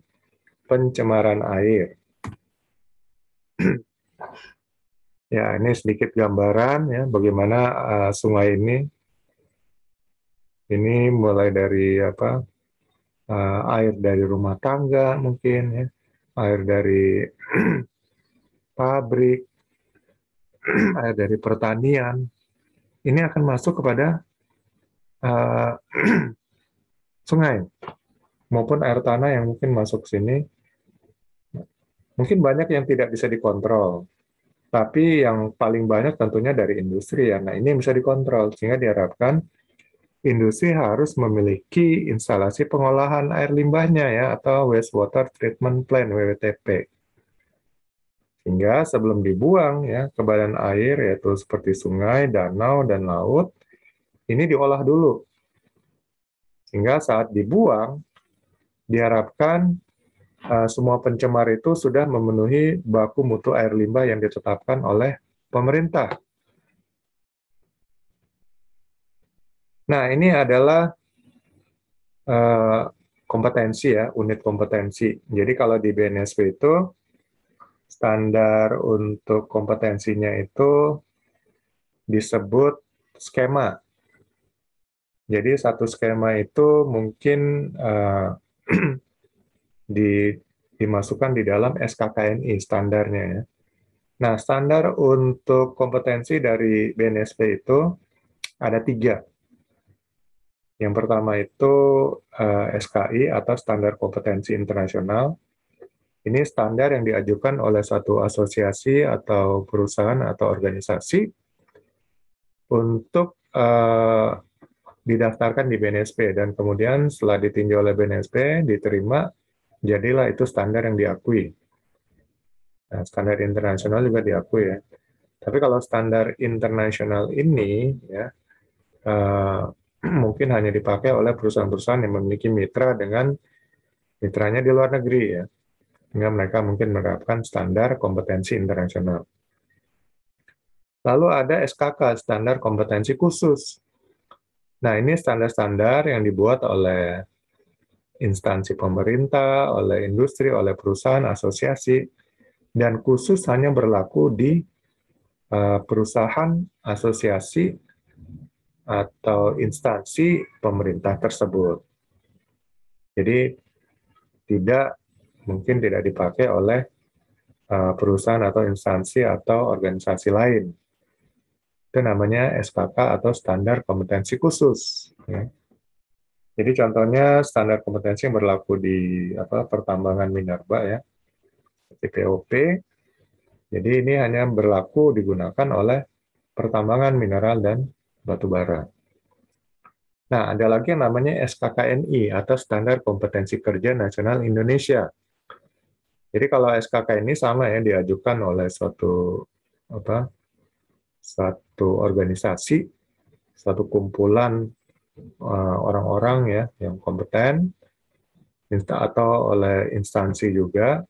Speaker 1: pencemaran air. ya, ini sedikit gambaran ya bagaimana uh, sungai ini. Ini mulai dari apa? Uh, air dari rumah tangga mungkin ya, air dari pabrik, air dari pertanian. Ini akan masuk kepada uh, sungai maupun air tanah yang mungkin masuk sini mungkin banyak yang tidak bisa dikontrol. Tapi yang paling banyak tentunya dari industri ya. Nah ini bisa dikontrol sehingga diharapkan industri harus memiliki instalasi pengolahan air limbahnya ya atau wastewater treatment plant WWTP sehingga sebelum dibuang ya ke badan air yaitu seperti sungai, danau dan laut ini diolah dulu sehingga saat dibuang, diharapkan uh, semua pencemar itu sudah memenuhi baku mutu air limbah yang ditetapkan oleh pemerintah. Nah, ini adalah uh, kompetensi ya, unit kompetensi. Jadi kalau di BNSP itu standar untuk kompetensinya itu disebut skema Jadi satu skema itu mungkin uh, di, dimasukkan di dalam SKKNI standarnya ya. Nah, standar untuk kompetensi dari BNSP itu ada tiga. Yang pertama itu uh, eh, SKI atau Standar Kompetensi Internasional. Ini standar yang diajukan oleh suatu asosiasi atau perusahaan atau organisasi untuk uh, didaftarkan di BNSP dan kemudian setelah ditinjau oleh BNSP diterima jadilah itu standar yang diakui. Nah, standar internasional juga diakui ya. Tapi kalau standar internasional ini ya uh, mungkin hanya dipakai oleh perusahaan-perusahaan yang memiliki mitra dengan mitranya di luar negeri ya. Sehingga mereka mungkin menerapkan standar kompetensi internasional. Lalu ada SKK, standar kompetensi khusus. Nah, ini standar-standar yang dibuat oleh instansi pemerintah, oleh industri, oleh perusahaan, asosiasi, dan khusus hanya berlaku di uh, perusahaan, asosiasi, atau instansi pemerintah tersebut. Jadi, tidak mungkin tidak dipakai oleh uh, perusahaan atau instansi atau organisasi lain itu namanya SKK atau standar kompetensi khusus. Ya. Jadi contohnya standar kompetensi yang berlaku di apa, pertambangan minerba ya, seperti POP. Jadi ini hanya berlaku digunakan oleh pertambangan mineral dan batu bara. Nah, ada lagi yang namanya SKKNI atau Standar Kompetensi Kerja Nasional Indonesia. Jadi kalau SKK ini sama ya diajukan oleh suatu apa satu organisasi, satu kumpulan eh, orang-orang ya yang kompeten atau oleh instansi juga.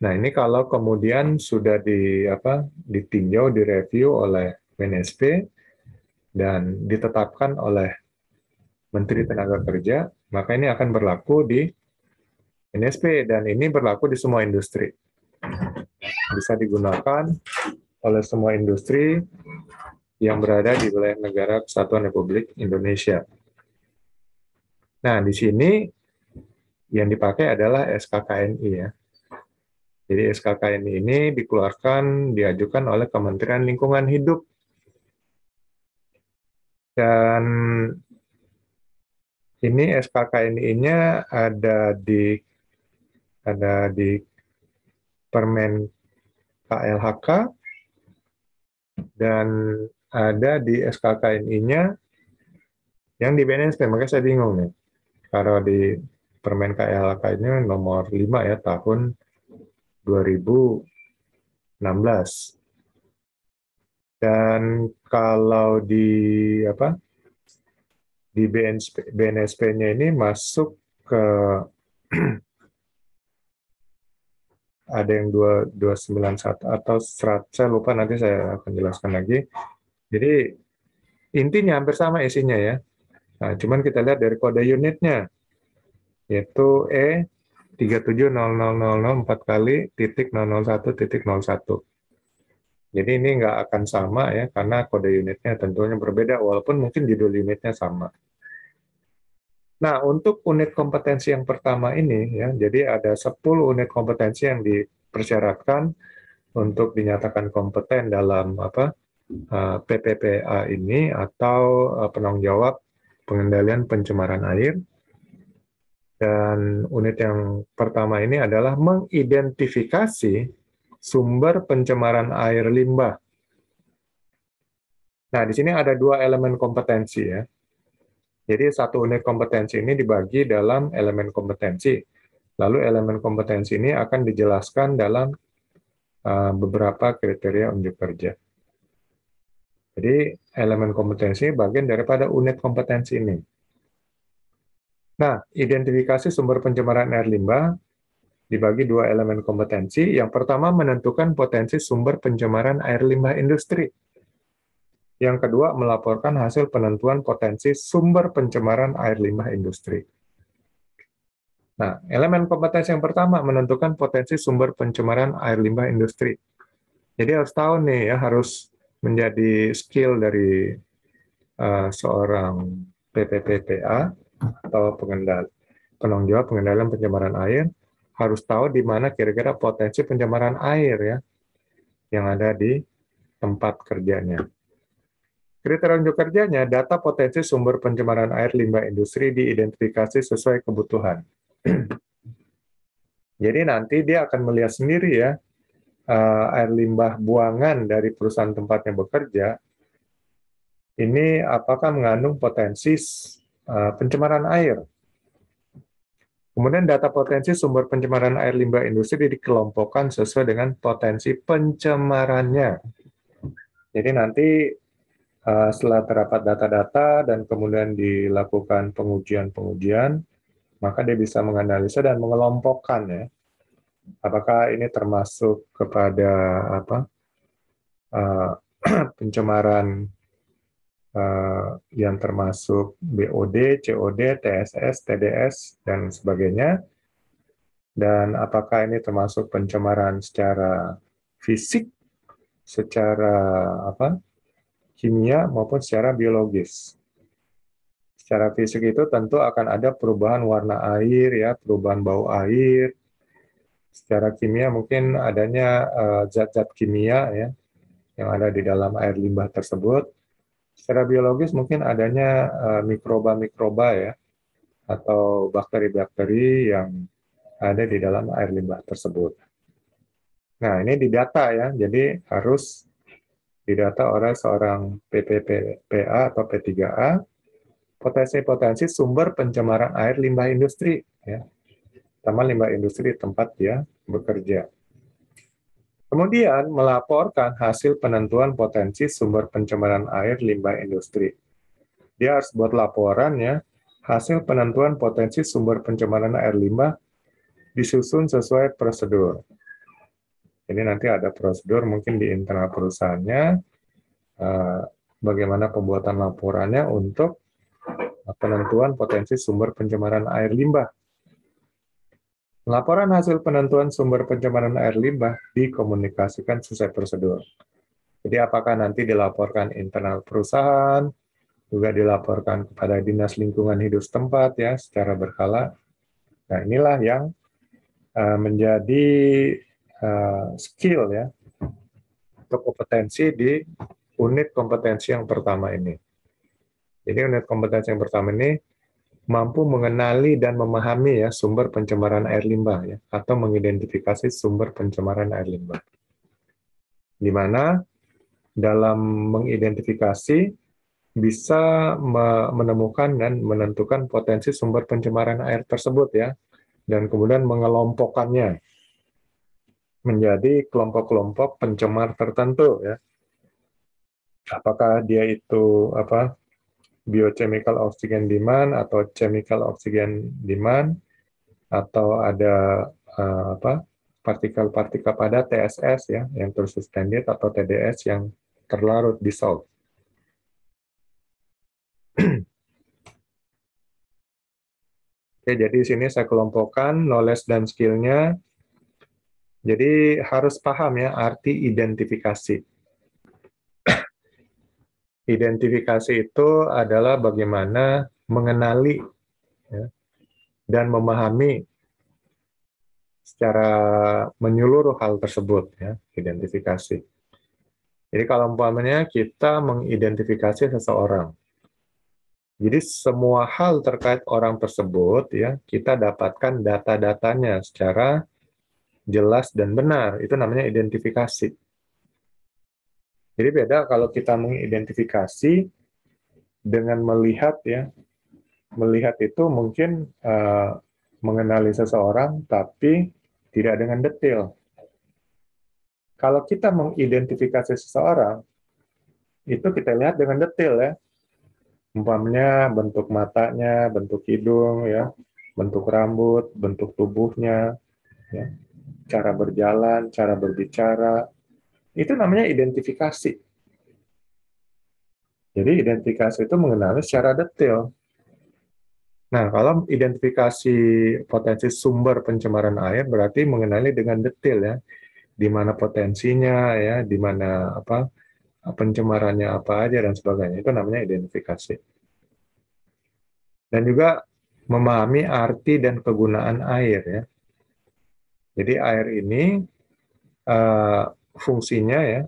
Speaker 1: Nah, ini kalau kemudian sudah di apa ditinjau, direview oleh BNSP dan ditetapkan oleh Menteri Tenaga Kerja, maka ini akan berlaku di NSP dan ini berlaku di semua industri. Bisa digunakan oleh semua industri yang berada di wilayah negara Kesatuan Republik Indonesia. Nah, di sini yang dipakai adalah SKKNI ya. Jadi SKKNI ini dikeluarkan, diajukan oleh Kementerian Lingkungan Hidup. Dan ini SKKNI-nya ada di ada di Permen KLHK dan ada di SKKNI-nya yang di BNSP, makanya saya bingung nih. Kalau di Permen KLHK ini nomor 5 ya tahun 2016. Dan kalau di apa? Di BNSP, BNSP-nya ini masuk ke ada yang 291 atau 100, saya lupa nanti saya akan jelaskan lagi. Jadi intinya hampir sama isinya ya. Nah, cuman kita lihat dari kode unitnya, yaitu E 370004 kali titik 001 titik 01. Jadi ini nggak akan sama ya, karena kode unitnya tentunya berbeda, walaupun mungkin judul unitnya sama. Nah, untuk unit kompetensi yang pertama ini ya, jadi ada 10 unit kompetensi yang dipersyaratkan untuk dinyatakan kompeten dalam apa PPPA eh, ini atau eh, penanggung jawab pengendalian pencemaran air. Dan unit yang pertama ini adalah mengidentifikasi sumber pencemaran air limbah. Nah, di sini ada dua elemen kompetensi ya. Jadi satu unit kompetensi ini dibagi dalam elemen kompetensi. Lalu elemen kompetensi ini akan dijelaskan dalam uh, beberapa kriteria unjuk kerja. Jadi elemen kompetensi bagian daripada unit kompetensi ini. Nah, identifikasi sumber pencemaran air limbah dibagi dua elemen kompetensi. Yang pertama menentukan potensi sumber pencemaran air limbah industri. Yang kedua, melaporkan hasil penentuan potensi sumber pencemaran air limbah industri. Nah, elemen kompetensi yang pertama menentukan potensi sumber pencemaran air limbah industri. Jadi harus tahu nih ya, harus menjadi skill dari uh, seorang PPPPA atau pengendali penanggung jawab pengendalian pencemaran air harus tahu di mana kira-kira potensi pencemaran air ya yang ada di tempat kerjanya. Kriteria unjuk kerjanya, data potensi sumber pencemaran air limbah industri diidentifikasi sesuai kebutuhan. Jadi nanti dia akan melihat sendiri ya, uh, air limbah buangan dari perusahaan tempatnya bekerja, ini apakah mengandung potensi uh, pencemaran air. Kemudian data potensi sumber pencemaran air limbah industri dikelompokkan sesuai dengan potensi pencemarannya. Jadi nanti Eh, setelah terdapat data-data dan kemudian dilakukan pengujian-pengujian, maka dia bisa menganalisa dan mengelompokkan ya, apakah ini termasuk kepada apa uh, pencemaran uh, yang termasuk BOD, COD, TSS, TDS dan sebagainya, dan apakah ini termasuk pencemaran secara fisik, secara apa kimia maupun secara biologis. Secara fisik itu tentu akan ada perubahan warna air, ya, perubahan bau air. Secara kimia mungkin adanya eh, zat-zat uh, kimia ya yang ada di dalam air limbah tersebut. Secara biologis mungkin adanya uh, mikroba-mikroba ya atau bakteri-bakteri yang ada di dalam air limbah tersebut. Nah, ini didata ya, jadi harus didata oleh seorang PPPA atau P3A potensi-potensi sumber pencemaran air limbah industri ya terutama limbah industri tempat dia bekerja. Kemudian melaporkan hasil penentuan potensi sumber pencemaran air limbah industri. Dia harus buat laporan ya, hasil penentuan potensi sumber pencemaran air limbah disusun sesuai prosedur. Ini nanti ada prosedur mungkin di internal perusahaannya, eh, bagaimana pembuatan laporannya untuk penentuan potensi sumber pencemaran air limbah. Laporan hasil penentuan sumber pencemaran air limbah dikomunikasikan sesuai prosedur. Jadi apakah nanti dilaporkan internal perusahaan, juga dilaporkan kepada Dinas Lingkungan Hidup setempat ya secara berkala. Nah, inilah yang uh, menjadi uh, skill ya atau kompetensi di unit kompetensi yang pertama ini. Jadi unit kompetensi yang pertama ini mampu mengenali dan memahami ya sumber pencemaran air limbah ya atau mengidentifikasi sumber pencemaran air limbah. Di mana dalam mengidentifikasi bisa menemukan dan menentukan potensi sumber pencemaran air tersebut ya dan kemudian mengelompokkannya menjadi kelompok-kelompok pencemar tertentu ya. Apakah dia itu apa biochemical oxygen demand atau chemical oxygen demand atau ada uh, apa partikel-partikel pada TSS ya yang terus suspended atau TDS yang terlarut dissolved. Oke, jadi di sini saya kelompokkan knowledge dan skill-nya jadi harus paham ya arti identifikasi. identifikasi itu adalah bagaimana mengenali ya, dan memahami secara menyeluruh hal tersebut ya identifikasi. Jadi kalau umpamanya kita mengidentifikasi seseorang, jadi semua hal terkait orang tersebut ya kita dapatkan data-datanya secara jelas dan benar. Itu namanya identifikasi. Jadi beda kalau kita mengidentifikasi dengan melihat ya, melihat itu mungkin uh, mengenali seseorang tapi tidak dengan detail. Kalau kita mengidentifikasi seseorang, itu kita lihat dengan detail ya. Umpamanya bentuk matanya, bentuk hidung ya, bentuk rambut, bentuk tubuhnya, ya cara berjalan, cara berbicara, itu namanya identifikasi. Jadi identifikasi itu mengenali secara detail. Nah, kalau identifikasi potensi sumber pencemaran air berarti mengenali dengan detail ya, di mana potensinya ya, di mana apa pencemarannya apa aja dan sebagainya. Itu namanya identifikasi. Dan juga memahami arti dan kegunaan air ya. Jadi air ini uh, fungsinya ya,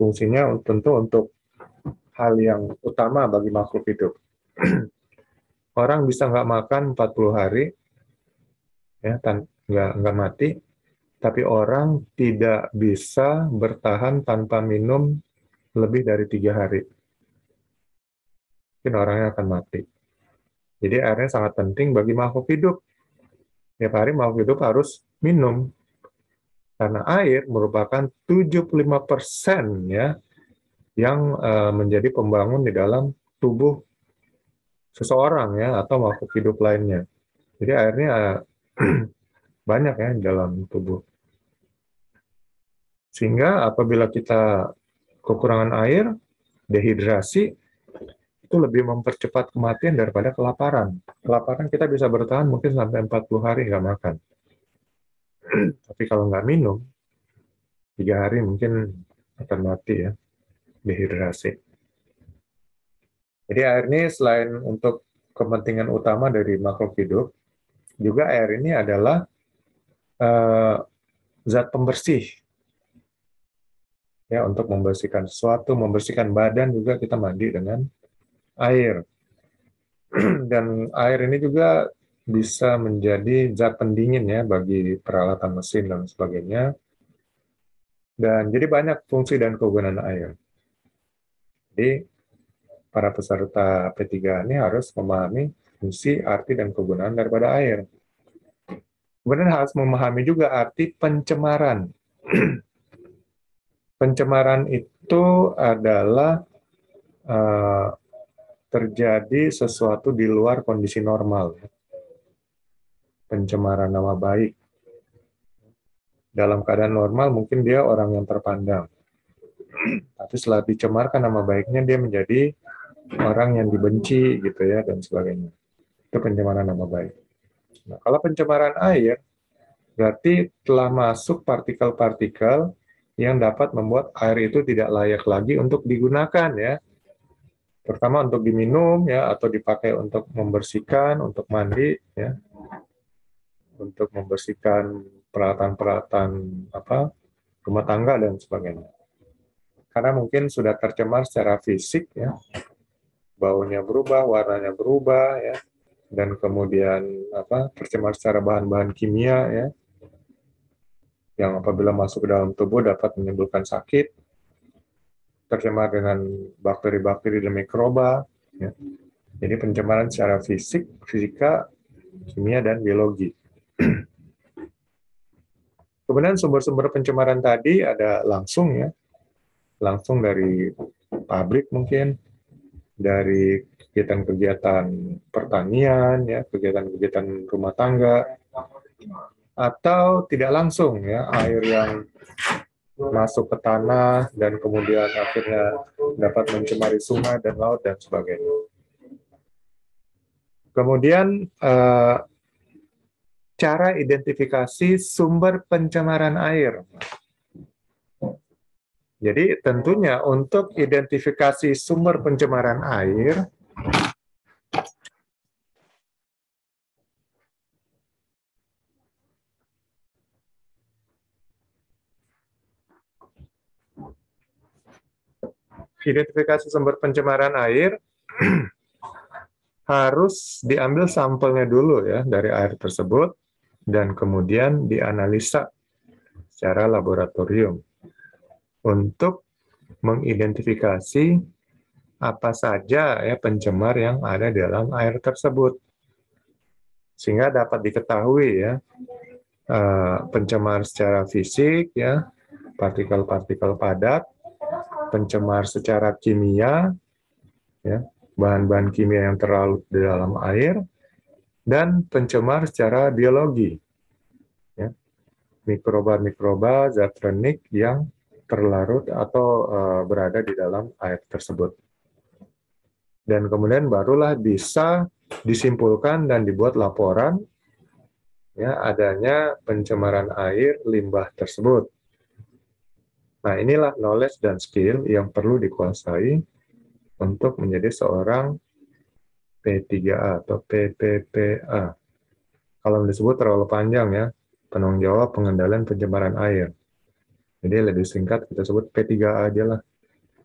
Speaker 1: fungsinya tentu untuk hal yang utama bagi makhluk hidup. Orang bisa nggak makan 40 hari, ya, nggak nggak mati, tapi orang tidak bisa bertahan tanpa minum lebih dari tiga hari. Mungkin orangnya akan mati. Jadi airnya sangat penting bagi makhluk hidup. Tiap hari makhluk hidup harus minum. Karena air merupakan 75% ya yang uh, menjadi pembangun di dalam tubuh seseorang ya atau makhluk hidup lainnya. Jadi airnya banyak ya di dalam tubuh. Sehingga apabila kita kekurangan air, dehidrasi, itu lebih mempercepat kematian daripada kelaparan. Kelaparan kita bisa bertahan mungkin sampai 40 hari nggak makan. Tapi kalau nggak minum, tiga hari mungkin akan mati ya dehidrasi. Jadi air ini selain untuk kepentingan utama dari makhluk hidup, juga air ini adalah uh, zat pembersih. Ya, untuk membersihkan sesuatu, membersihkan badan juga kita mandi dengan air. Dan air ini juga bisa menjadi zat pendingin ya bagi peralatan mesin dan sebagainya. Dan jadi banyak fungsi dan kegunaan air. Jadi para peserta P3 ini harus memahami fungsi, arti, dan kegunaan daripada air. Kemudian harus memahami juga arti pencemaran. pencemaran itu adalah uh, terjadi sesuatu di luar kondisi normal. Pencemaran nama baik. Dalam keadaan normal mungkin dia orang yang terpandang tapi setelah dicemarkan nama baiknya dia menjadi orang yang dibenci gitu ya dan sebagainya. Itu pencemaran nama baik. Nah, kalau pencemaran air berarti telah masuk partikel-partikel yang dapat membuat air itu tidak layak lagi untuk digunakan ya. Pertama untuk diminum ya atau dipakai untuk membersihkan, untuk mandi ya. Untuk membersihkan peralatan-peralatan apa rumah tangga dan sebagainya. Karena mungkin sudah tercemar secara fisik ya. Baunya berubah warnanya berubah ya. Dan kemudian apa tercemar secara bahan-bahan kimia ya. Yang apabila masuk ke dalam tubuh dapat menimbulkan sakit tercemar dengan bakteri-bakteri dan mikroba ya. jadi pencemaran secara fisik fisika kimia dan biologi kemudian sumber-sumber pencemaran tadi ada langsung ya langsung dari pabrik mungkin, dari kegiatan-kegiatan pertanian, ya kegiatan-kegiatan rumah tangga, atau tidak langsung ya air yang masuk ke tanah dan kemudian akhirnya dapat mencemari sungai dan laut dan sebagainya. Kemudian eh, cara identifikasi sumber pencemaran air. Jadi tentunya untuk identifikasi sumber pencemaran air, identifikasi sumber pencemaran air harus diambil sampelnya dulu ya dari air tersebut dan kemudian dianalisa secara laboratorium untuk mengidentifikasi apa saja ya pencemar yang ada dalam air tersebut. Sehingga dapat diketahui ya eh, pencemar secara fisik ya partikel-partikel padat pencemar secara kimia ya bahan-bahan kimia yang terlalu di dalam air dan pencemar secara biologi ya mikroba-mikroba zat renik yang terlarut atau uh, berada di dalam air tersebut. Dan kemudian barulah bisa disimpulkan dan dibuat laporan ya adanya pencemaran air limbah tersebut. Nah, inilah knowledge dan skill yang perlu dikuasai untuk menjadi seorang P3A atau PPPA. Kalau disebut terlalu panjang ya, penanggung jawab pengendalian pencemaran air. Jadi lebih singkat kita sebut P3A aja lah.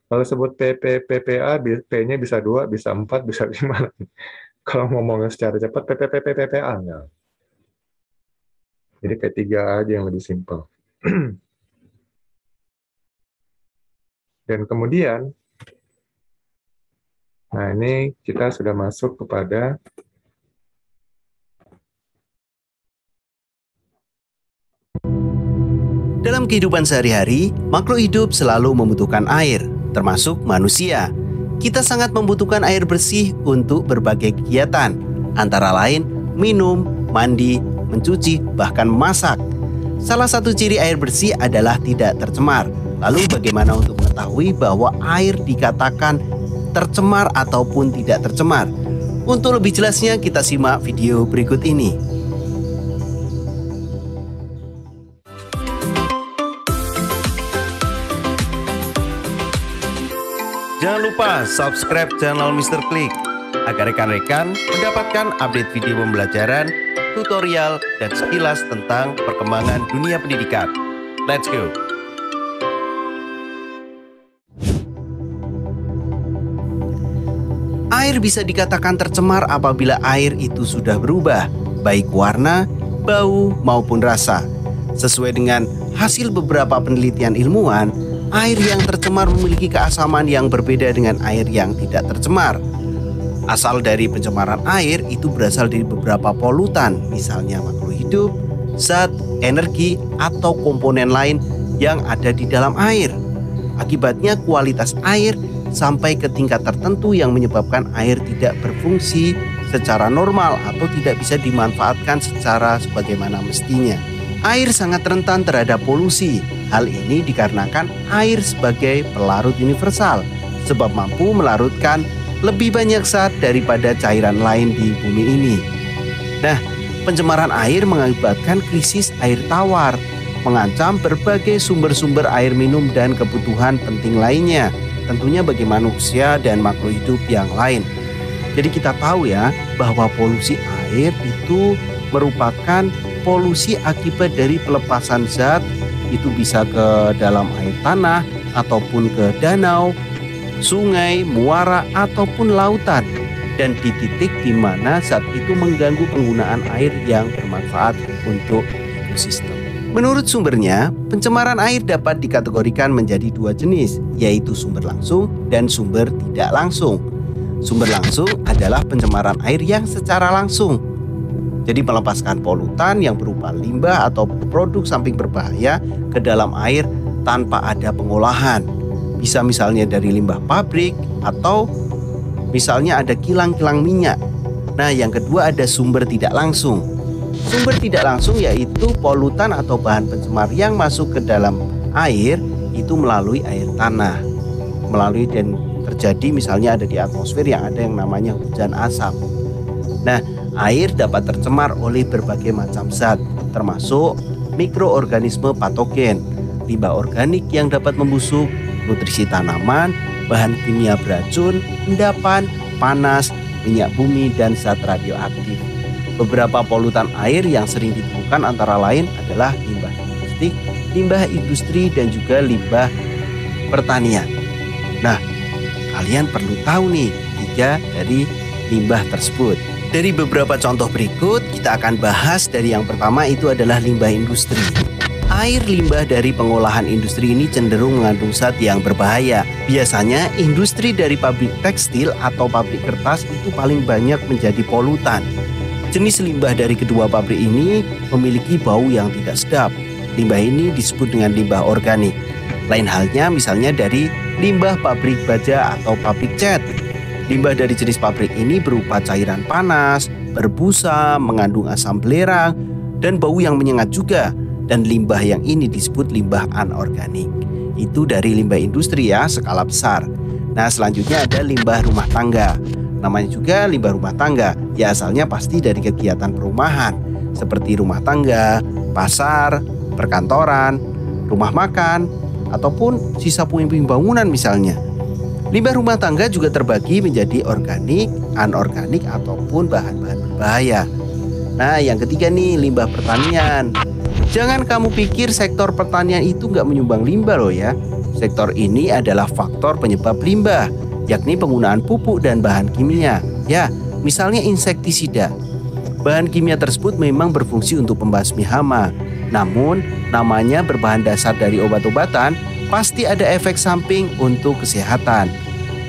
Speaker 1: Kalau sebut PPPA, P-nya bisa dua, bisa empat, bisa lima. Kalau ngomongnya secara cepat, PPPPPA. Nah. Jadi P3A aja yang lebih simpel. Dan kemudian, nah ini kita sudah masuk kepada
Speaker 3: Dalam kehidupan sehari-hari, makhluk hidup selalu membutuhkan air, termasuk manusia. Kita sangat membutuhkan air bersih untuk berbagai kegiatan, antara lain minum, mandi, mencuci, bahkan masak. Salah satu ciri air bersih adalah tidak tercemar. Lalu bagaimana untuk mengetahui bahwa air dikatakan tercemar ataupun tidak tercemar? Untuk lebih jelasnya kita simak video berikut ini. Jangan lupa subscribe channel Mr. Klik agar rekan-rekan mendapatkan update video pembelajaran, tutorial, dan sekilas tentang perkembangan dunia pendidikan. Let's go! Air bisa dikatakan tercemar apabila air itu sudah berubah, baik warna, bau, maupun rasa. Sesuai dengan hasil beberapa penelitian ilmuwan, air yang tercemar memiliki keasaman yang berbeda dengan air yang tidak tercemar. Asal dari pencemaran air itu berasal dari beberapa polutan, misalnya makhluk hidup, zat, energi, atau komponen lain yang ada di dalam air. Akibatnya kualitas air sampai ke tingkat tertentu yang menyebabkan air tidak berfungsi secara normal atau tidak bisa dimanfaatkan secara sebagaimana mestinya. Air sangat rentan terhadap polusi. Hal ini dikarenakan air sebagai pelarut universal, sebab mampu melarutkan lebih banyak zat daripada cairan lain di bumi ini. Nah, pencemaran air mengakibatkan krisis air tawar, mengancam berbagai sumber-sumber air minum dan kebutuhan penting lainnya, tentunya bagi manusia dan makhluk hidup yang lain. Jadi kita tahu ya bahwa polusi air itu merupakan polusi akibat dari pelepasan zat itu bisa ke dalam air tanah ataupun ke danau, sungai, muara ataupun lautan dan di titik di mana zat itu mengganggu penggunaan air yang bermanfaat untuk ekosistem. Menurut sumbernya, pencemaran air dapat dikategorikan menjadi dua jenis, yaitu sumber langsung dan sumber tidak langsung. Sumber langsung adalah pencemaran air yang secara langsung jadi melepaskan polutan yang berupa limbah atau produk samping berbahaya ke dalam air tanpa ada pengolahan. Bisa misalnya dari limbah pabrik atau misalnya ada kilang-kilang minyak. Nah, yang kedua ada sumber tidak langsung. Sumber tidak langsung yaitu polutan atau bahan pencemar yang masuk ke dalam air itu melalui air tanah. Melalui dan terjadi misalnya ada di atmosfer yang ada yang namanya hujan asap. Nah, air dapat tercemar oleh berbagai macam zat, termasuk mikroorganisme patogen, limbah organik yang dapat membusuk, nutrisi tanaman, bahan kimia beracun, endapan, panas, minyak bumi, dan zat radioaktif. Beberapa polutan air yang sering ditemukan antara lain adalah limbah domestik, limbah industri, dan juga limbah pertanian. Nah, kalian perlu tahu nih tiga dari limbah tersebut. Dari beberapa contoh berikut, kita akan bahas dari yang pertama itu adalah limbah industri. Air limbah dari pengolahan industri ini cenderung mengandung zat yang berbahaya. Biasanya, industri dari pabrik tekstil atau pabrik kertas itu paling banyak menjadi polutan. Jenis limbah dari kedua pabrik ini memiliki bau yang tidak sedap. Limbah ini disebut dengan limbah organik. Lain halnya misalnya dari limbah pabrik baja atau pabrik cat Limbah dari jenis pabrik ini berupa cairan panas, berbusa, mengandung asam belerang, dan bau yang menyengat juga. Dan limbah yang ini disebut limbah anorganik. Itu dari limbah industri ya, skala besar. Nah, selanjutnya ada limbah rumah tangga. Namanya juga limbah rumah tangga. Ya asalnya pasti dari kegiatan perumahan seperti rumah tangga, pasar, perkantoran, rumah makan, ataupun sisa puing-puing bangunan misalnya. Limbah rumah tangga juga terbagi menjadi organik, anorganik, ataupun bahan-bahan berbahaya. Nah, yang ketiga nih, limbah pertanian. Jangan kamu pikir sektor pertanian itu nggak menyumbang limbah loh ya. Sektor ini adalah faktor penyebab limbah, yakni penggunaan pupuk dan bahan kimia. Ya, misalnya insektisida. Bahan kimia tersebut memang berfungsi untuk pembasmi hama. Namun, namanya berbahan dasar dari obat-obatan, pasti ada efek samping untuk kesehatan.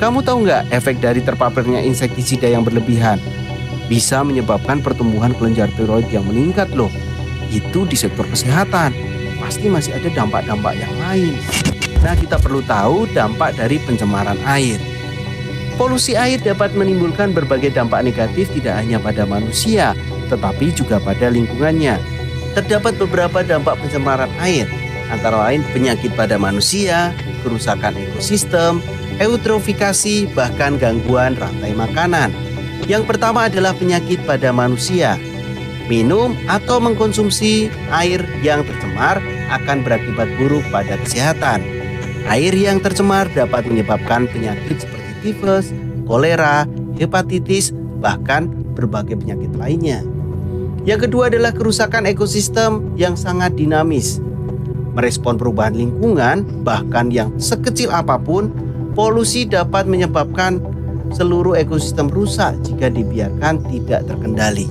Speaker 3: Kamu tahu nggak efek dari terpaparnya insektisida yang berlebihan? Bisa menyebabkan pertumbuhan kelenjar tiroid yang meningkat loh. Itu di sektor kesehatan. Pasti masih ada dampak-dampak yang lain. Nah, kita perlu tahu dampak dari pencemaran air. Polusi air dapat menimbulkan berbagai dampak negatif tidak hanya pada manusia, tetapi juga pada lingkungannya. Terdapat beberapa dampak pencemaran air, antara lain penyakit pada manusia, kerusakan ekosistem, eutrofikasi, bahkan gangguan rantai makanan. Yang pertama adalah penyakit pada manusia. Minum atau mengkonsumsi air yang tercemar akan berakibat buruk pada kesehatan. Air yang tercemar dapat menyebabkan penyakit seperti tifus, kolera, hepatitis, bahkan berbagai penyakit lainnya. Yang kedua adalah kerusakan ekosistem yang sangat dinamis merespon perubahan lingkungan, bahkan yang sekecil apa pun, polusi dapat menyebabkan seluruh ekosistem rusak jika dibiarkan tidak terkendali.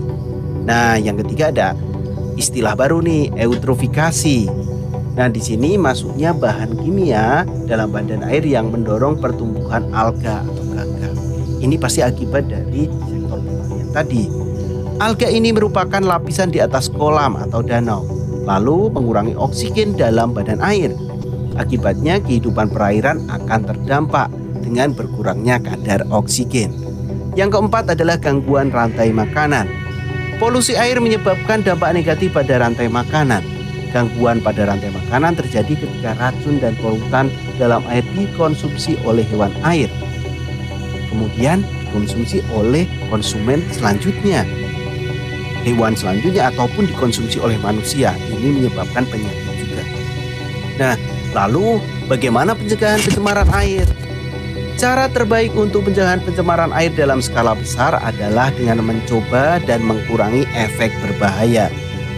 Speaker 3: Nah, yang ketiga ada istilah baru nih, eutrofikasi. Nah, di sini masuknya bahan kimia dalam badan air yang mendorong pertumbuhan alga atau gangga. Ini pasti akibat dari sektor pertanian tadi. Alga ini merupakan lapisan di atas kolam atau danau lalu mengurangi oksigen dalam badan air. Akibatnya kehidupan perairan akan terdampak dengan berkurangnya kadar oksigen. Yang keempat adalah gangguan rantai makanan. Polusi air menyebabkan dampak negatif pada rantai makanan. Gangguan pada rantai makanan terjadi ketika racun dan polutan dalam air dikonsumsi oleh hewan air. Kemudian dikonsumsi oleh konsumen selanjutnya hewan selanjutnya ataupun dikonsumsi oleh manusia. Ini menyebabkan penyakit juga. Nah, lalu bagaimana pencegahan pencemaran air? Cara terbaik untuk pencegahan pencemaran air dalam skala besar adalah dengan mencoba dan mengurangi efek berbahaya.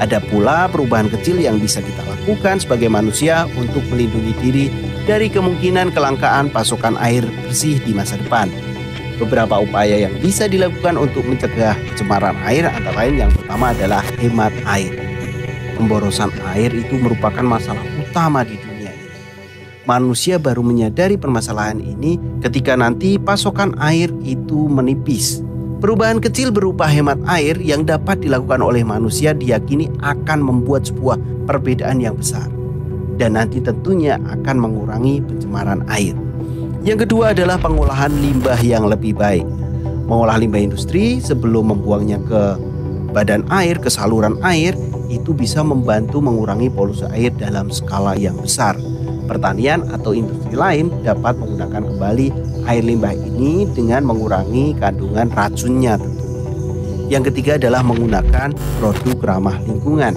Speaker 3: Ada pula perubahan kecil yang bisa kita lakukan sebagai manusia untuk melindungi diri dari kemungkinan kelangkaan pasokan air bersih di masa depan. Beberapa upaya yang bisa dilakukan untuk mencegah pencemaran air antara lain yang pertama adalah hemat air. Pemborosan air itu merupakan masalah utama di dunia ini. Manusia baru menyadari permasalahan ini ketika nanti pasokan air itu menipis. Perubahan kecil berupa hemat air yang dapat dilakukan oleh manusia diyakini akan membuat sebuah perbedaan yang besar. Dan nanti tentunya akan mengurangi pencemaran air. Yang kedua adalah pengolahan limbah yang lebih baik. Mengolah limbah industri sebelum membuangnya ke badan air, ke saluran air, itu bisa membantu mengurangi polusi air dalam skala yang besar. Pertanian atau industri lain dapat menggunakan kembali air limbah ini dengan mengurangi kandungan racunnya tentunya. Yang ketiga adalah menggunakan produk ramah lingkungan.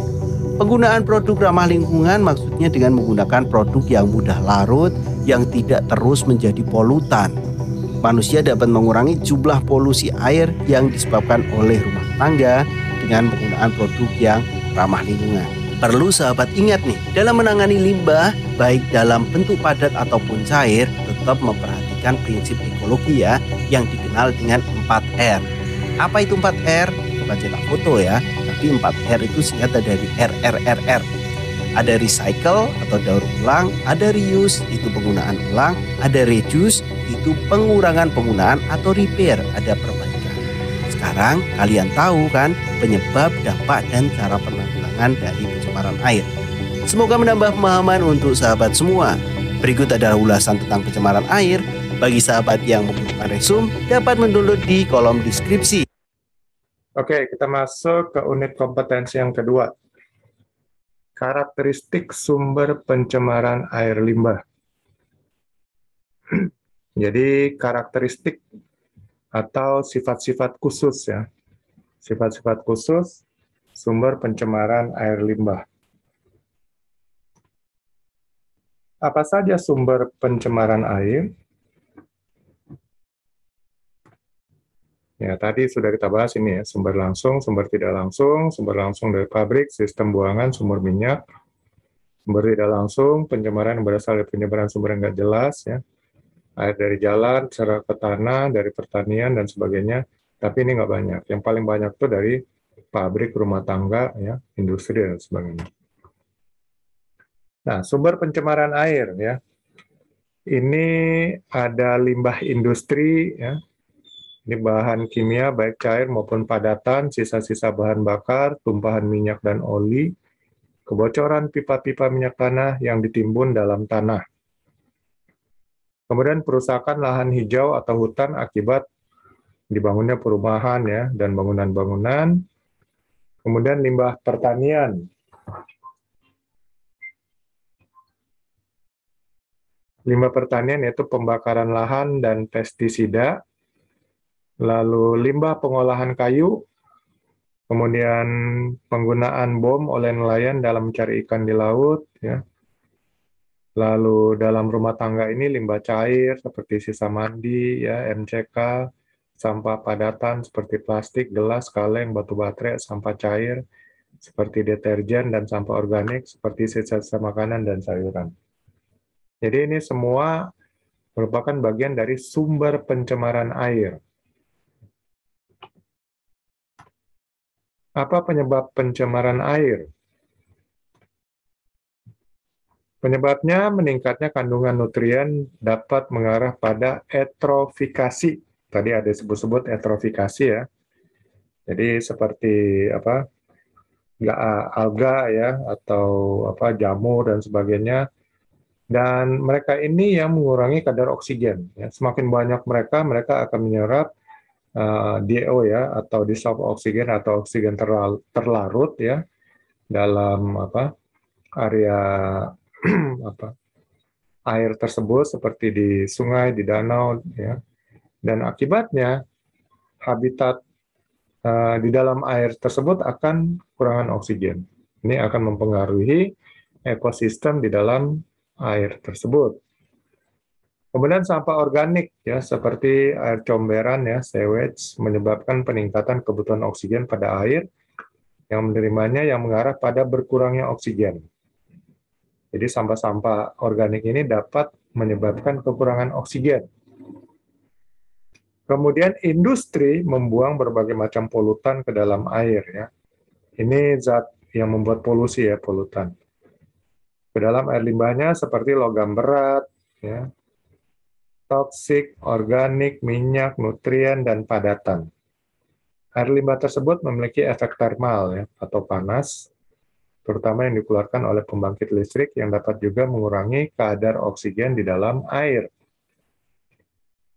Speaker 3: Penggunaan produk ramah lingkungan maksudnya dengan menggunakan produk yang mudah larut, yang tidak terus menjadi polutan. Manusia dapat mengurangi jumlah polusi air yang disebabkan oleh rumah tangga dengan penggunaan produk yang ramah lingkungan. Perlu sahabat ingat nih, dalam menangani limbah, baik dalam bentuk padat ataupun cair, tetap memperhatikan prinsip ekologi ya, yang dikenal dengan 4R. Apa itu 4R? Bukan cetak foto ya, tapi 4R itu singkatan dari RRRR ada recycle atau daur ulang, ada reuse itu penggunaan ulang, ada reduce itu pengurangan penggunaan atau repair, ada perbaikan. Sekarang kalian tahu kan penyebab, dampak dan cara dari pencemaran air. Semoga menambah pemahaman untuk sahabat semua. Berikut adalah ulasan tentang pencemaran air. Bagi sahabat yang membutuhkan resum, dapat mendownload di kolom deskripsi.
Speaker 1: Oke, kita masuk ke unit kompetensi yang kedua, karakteristik sumber pencemaran air limbah. Jadi karakteristik atau sifat-sifat khusus ya. Sifat-sifat khusus sumber pencemaran air limbah. Apa saja sumber pencemaran air? Ya, tadi sudah kita bahas ini ya, sumber langsung, sumber tidak langsung, sumber langsung dari pabrik, sistem buangan, sumber minyak, sumber tidak langsung, pencemaran berasal dari penyebaran sumber yang nggak jelas, ya, air dari jalan, secara ke tanah, dari pertanian, dan sebagainya. Tapi ini nggak banyak. Yang paling banyak tuh dari pabrik, rumah tangga, ya, industri, dan sebagainya. Nah, sumber pencemaran air, ya. Ini ada limbah industri, ya, ini bahan kimia baik cair maupun padatan, sisa-sisa bahan bakar, tumpahan minyak dan oli, kebocoran pipa-pipa minyak tanah yang ditimbun dalam tanah. Kemudian perusakan lahan hijau atau hutan akibat dibangunnya perumahan ya dan bangunan-bangunan. Kemudian limbah pertanian. Limbah pertanian yaitu pembakaran lahan dan pestisida lalu limbah pengolahan kayu, kemudian penggunaan bom oleh nelayan dalam mencari ikan di laut, ya. Lalu dalam rumah tangga ini limbah cair seperti sisa mandi, ya MCK, sampah padatan seperti plastik, gelas, kaleng, batu baterai, sampah cair seperti deterjen dan sampah organik seperti sisa-sisa makanan dan sayuran. Jadi ini semua merupakan bagian dari sumber pencemaran air. Apa penyebab pencemaran air? Penyebabnya meningkatnya kandungan nutrien dapat mengarah pada etrofikasi. Tadi ada sebut-sebut etrofikasi ya. Jadi seperti apa? nggak alga ya atau apa jamur dan sebagainya. Dan mereka ini yang mengurangi kadar oksigen. Ya. Semakin banyak mereka, mereka akan menyerap uh, eh, DO ya atau dissolved oksigen atau oksigen terlarut ya dalam apa area apa air tersebut seperti di sungai, di danau ya. Dan akibatnya habitat uh, di dalam air tersebut akan kurangan oksigen. Ini akan mempengaruhi ekosistem di dalam air tersebut. Kemudian sampah organik ya seperti air comberan ya sewage menyebabkan peningkatan kebutuhan oksigen pada air yang menerimanya yang mengarah pada berkurangnya oksigen. Jadi sampah-sampah organik ini dapat menyebabkan kekurangan oksigen. Kemudian industri membuang berbagai macam polutan ke dalam air ya. Ini zat yang membuat polusi ya polutan. Ke dalam air limbahnya seperti logam berat ya, toksik, organik, minyak, nutrien, dan padatan. Air limbah tersebut memiliki efek termal ya, atau panas, terutama yang dikeluarkan oleh pembangkit listrik yang dapat juga mengurangi kadar oksigen di dalam air.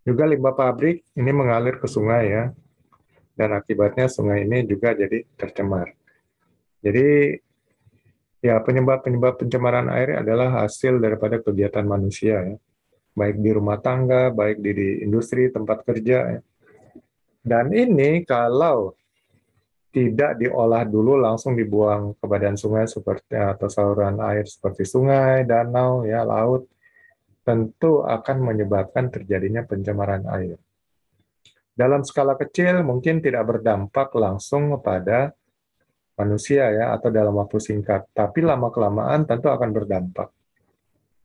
Speaker 1: Juga limbah pabrik ini mengalir ke sungai ya, dan akibatnya sungai ini juga jadi tercemar. Jadi ya penyebab-penyebab pencemaran air adalah hasil daripada kegiatan manusia ya baik di rumah tangga, baik di, industri tempat kerja. Ya. Dan ini kalau tidak diolah dulu langsung dibuang ke badan sungai seperti atau saluran air seperti sungai, danau, ya laut, tentu akan menyebabkan terjadinya pencemaran air. Dalam skala kecil mungkin tidak berdampak langsung kepada manusia ya atau dalam waktu singkat, tapi lama kelamaan tentu akan berdampak.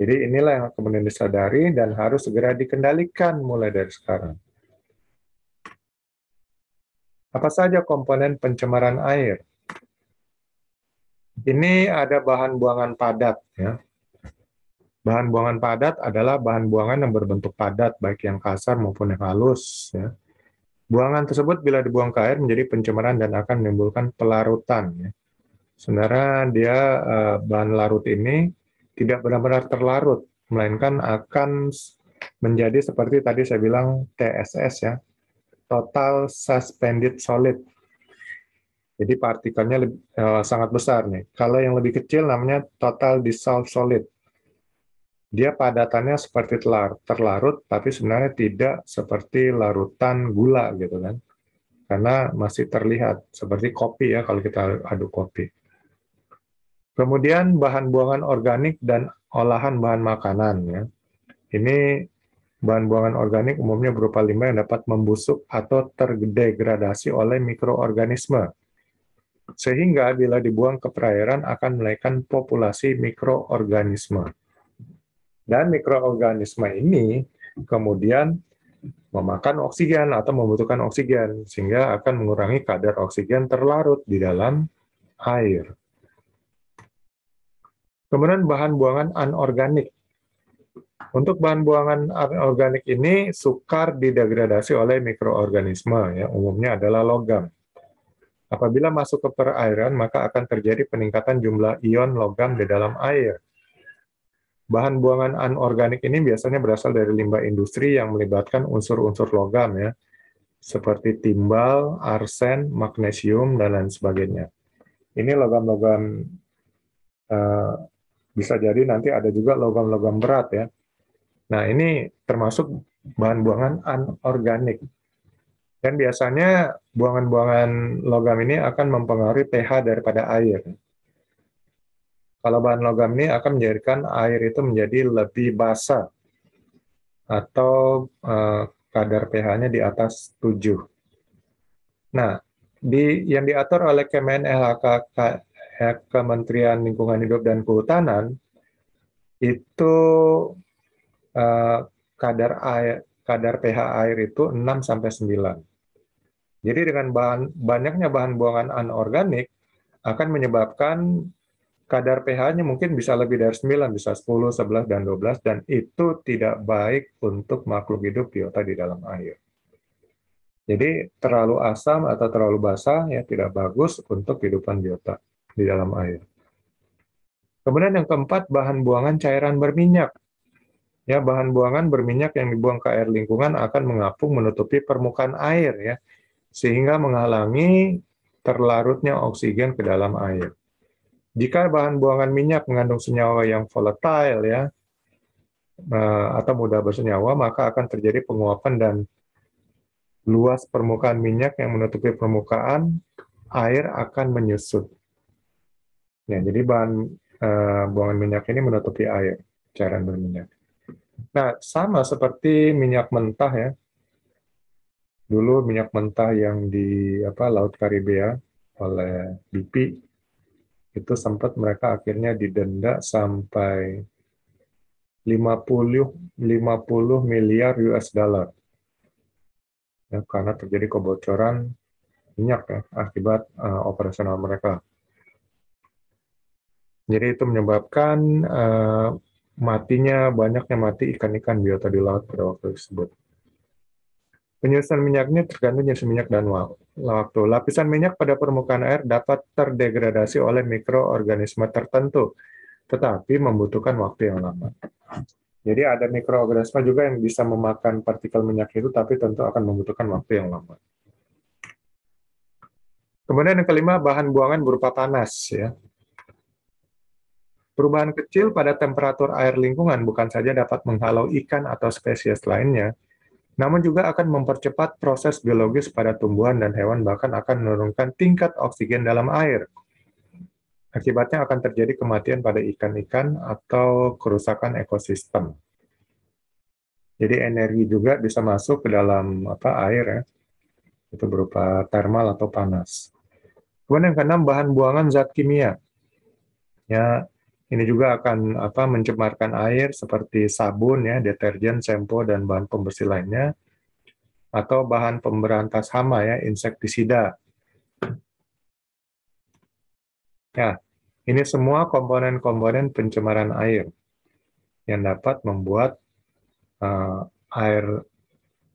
Speaker 1: Jadi inilah yang kemudian disadari dan harus segera dikendalikan mulai dari sekarang. Apa saja komponen pencemaran air? Ini ada bahan buangan padat ya. Bahan buangan padat adalah bahan buangan yang berbentuk padat baik yang kasar maupun yang halus ya. Buangan tersebut bila dibuang ke air menjadi pencemaran dan akan menimbulkan pelarutan ya. Sebenarnya dia eh, bahan larut ini tidak benar-benar terlarut, melainkan akan menjadi seperti tadi saya bilang TSS ya, total suspended solid. Jadi partikelnya lebih, uh, sangat besar nih. Kalau yang lebih kecil namanya total dissolved solid. Dia padatannya seperti telar, terlarut, tapi sebenarnya tidak seperti larutan gula gitu kan. Karena masih terlihat seperti kopi ya kalau kita aduk kopi. Kemudian bahan buangan organik dan olahan bahan makanan ya. Ini bahan buangan organik umumnya berupa limbah yang dapat membusuk atau terdegradasi oleh mikroorganisme. Sehingga bila dibuang ke perairan akan menaikkan populasi mikroorganisme. Dan mikroorganisme ini kemudian memakan oksigen atau membutuhkan oksigen, sehingga akan mengurangi kadar oksigen terlarut di dalam air. Kemudian bahan buangan anorganik. Untuk bahan buangan anorganik ini sukar didegradasi oleh mikroorganisme, ya, umumnya adalah logam. Apabila masuk ke perairan, maka akan terjadi peningkatan jumlah ion logam di dalam air. Bahan buangan anorganik ini biasanya berasal dari limbah industri yang melibatkan unsur-unsur logam ya, seperti timbal, arsen, magnesium, dan lain sebagainya. Ini logam-logam uh, bisa jadi nanti ada juga logam-logam berat ya, Nah, ini termasuk bahan buangan anorganik. Dan biasanya buangan-buangan logam ini akan mempengaruhi pH daripada air. Kalau bahan logam ini akan menjadikan air itu menjadi lebih basah atau uh, kadar pH-nya di atas 7. Nah, di yang diatur oleh Kemen LHK Kementerian Lingkungan Hidup dan Kehutanan itu Eh, kadar air kadar pH air itu 6 sampai 9. Jadi dengan bahan banyaknya bahan buangan anorganik akan menyebabkan kadar pH-nya mungkin bisa lebih dari 9, bisa 10, 11 dan 12 dan itu tidak baik untuk makhluk hidup biota di dalam air. Jadi terlalu asam atau terlalu basah ya tidak bagus untuk kehidupan biota di dalam air. Kemudian yang keempat bahan buangan cairan berminyak ya bahan buangan berminyak yang dibuang ke air lingkungan akan mengapung menutupi permukaan air ya sehingga menghalangi terlarutnya oksigen ke dalam air. Jika bahan buangan minyak mengandung senyawa yang volatile ya eh, atau mudah bersenyawa maka akan terjadi penguapan dan luas permukaan minyak yang menutupi permukaan air akan menyusut. Ya, jadi bahan uh, buangan minyak ini menutupi air, cairan berminyak. Nah, sama seperti minyak mentah ya. Dulu minyak mentah yang di apa Laut Karibia oleh BP itu sempat mereka akhirnya didenda sampai 50 50 miliar US dollar. Ya, karena terjadi kebocoran minyak ya akibat uh, operasional mereka. Jadi itu menyebabkan uh, matinya banyaknya mati ikan-ikan biota di laut pada waktu tersebut. Penyusunan minyaknya tergantung jenis minyak dan waktu. Lapisan minyak pada permukaan air dapat terdegradasi oleh mikroorganisme tertentu, tetapi membutuhkan waktu yang lama. Jadi ada mikroorganisme juga yang bisa memakan partikel minyak itu, tapi tentu akan membutuhkan waktu yang lama. Kemudian yang kelima, bahan buangan berupa panas. ya. Perubahan kecil pada temperatur air lingkungan bukan saja dapat menghalau ikan atau spesies lainnya, namun juga akan mempercepat proses biologis pada tumbuhan dan hewan, bahkan akan menurunkan tingkat oksigen dalam air. Akibatnya akan terjadi kematian pada ikan-ikan atau kerusakan ekosistem. Jadi energi juga bisa masuk ke dalam apa air ya, itu berupa termal atau panas. Kemudian yang keenam bahan buangan zat kimia. Ya, ini juga akan apa mencemarkan air seperti sabun ya, deterjen, shampoo dan bahan pembersih lainnya atau bahan pemberantas hama ya, insektisida. Ya, ini semua komponen-komponen pencemaran air yang dapat membuat uh, air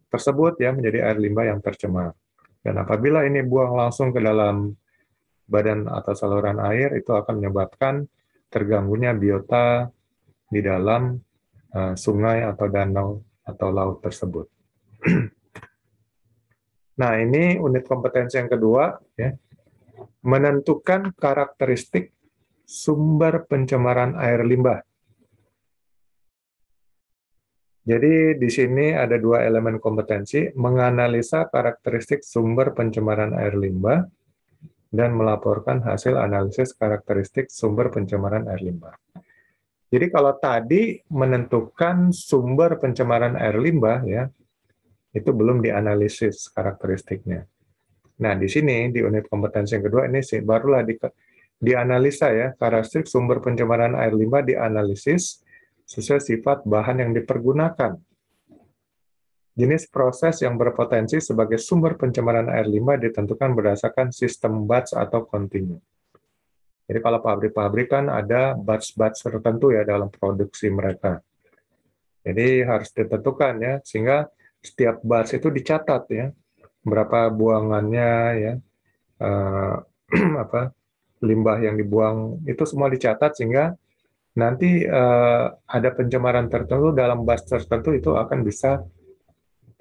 Speaker 1: tersebut ya menjadi air limbah yang tercemar. Dan apabila ini buang langsung ke dalam badan atau saluran air itu akan menyebabkan terganggunya biota di dalam uh, sungai atau danau atau laut tersebut. nah, ini unit kompetensi yang kedua ya. Menentukan karakteristik sumber pencemaran air limbah. Jadi di sini ada dua elemen kompetensi, menganalisa karakteristik sumber pencemaran air limbah dan melaporkan hasil analisis karakteristik sumber pencemaran air limbah. Jadi kalau tadi menentukan sumber pencemaran air limbah ya, itu belum dianalisis karakteristiknya. Nah, di sini di unit kompetensi yang kedua ini sih barulah di, dianalisa ya karakteristik sumber pencemaran air limbah dianalisis sesuai sifat bahan yang dipergunakan. Jenis proses yang berpotensi sebagai sumber pencemaran air limbah ditentukan berdasarkan sistem batch atau kontinu. Jadi kalau pabrik-pabrik kan ada batch-batch tertentu ya dalam produksi mereka. Jadi harus ditentukan ya, sehingga setiap batch itu dicatat ya, berapa buangannya ya, uh, apa limbah yang dibuang itu semua dicatat sehingga nanti uh, ada pencemaran tertentu dalam batch tertentu itu akan bisa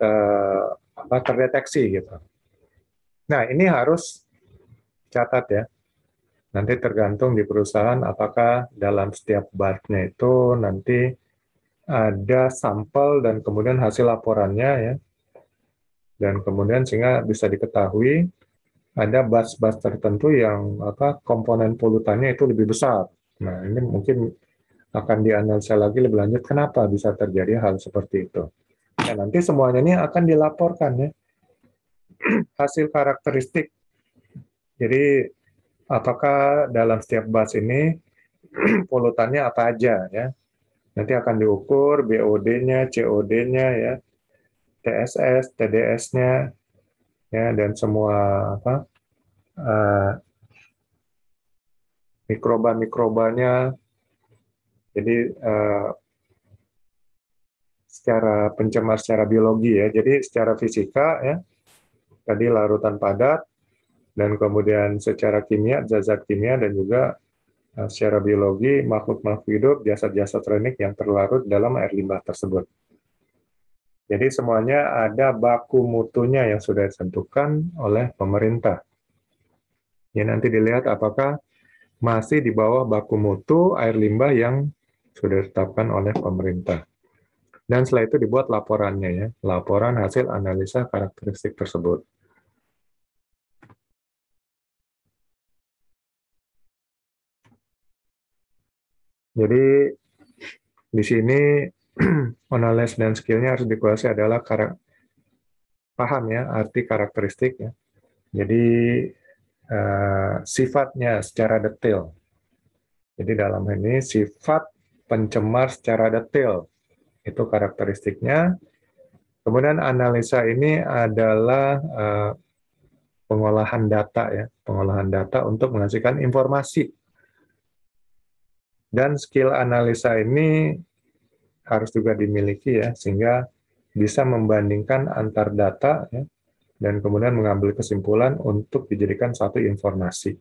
Speaker 1: uh, apa terdeteksi gitu. Nah ini harus catat ya Nanti tergantung di perusahaan apakah dalam setiap batch-nya itu nanti ada sampel dan kemudian hasil laporannya ya. Dan kemudian sehingga bisa diketahui ada batch-batch tertentu yang apa komponen polutannya itu lebih besar. Nah, ini mungkin akan dianalisa lagi lebih lanjut kenapa bisa terjadi hal seperti itu. Nah, nanti semuanya ini akan dilaporkan ya. Hasil karakteristik. Jadi apakah dalam setiap bus ini polutannya apa aja ya. Nanti akan diukur BOD-nya, COD-nya ya, TSS, TDS-nya ya dan semua apa uh, mikroba-mikrobanya. Jadi uh, secara pencemar secara biologi ya. Jadi secara fisika ya tadi larutan padat, dan kemudian secara kimia, zat-zat kimia dan juga uh, secara biologi makhluk-makhluk hidup, jasad-jasad renik yang terlarut dalam air limbah tersebut. Jadi semuanya ada baku mutunya yang sudah ditentukan oleh pemerintah. Ya nanti dilihat apakah masih di bawah baku mutu air limbah yang sudah ditetapkan oleh pemerintah. Dan setelah itu dibuat laporannya ya, laporan hasil analisa karakteristik tersebut. Jadi di sini knowledge dan skillnya harus dikuasai adalah karak paham ya arti karakteristik ya. Jadi uh, sifatnya secara detail. Jadi dalam ini sifat pencemar secara detail itu karakteristiknya. Kemudian analisa ini adalah uh, pengolahan data ya, pengolahan data untuk menghasilkan informasi dan skill analisa ini harus juga dimiliki ya, sehingga bisa membandingkan antar data ya, dan kemudian mengambil kesimpulan untuk dijadikan satu informasi.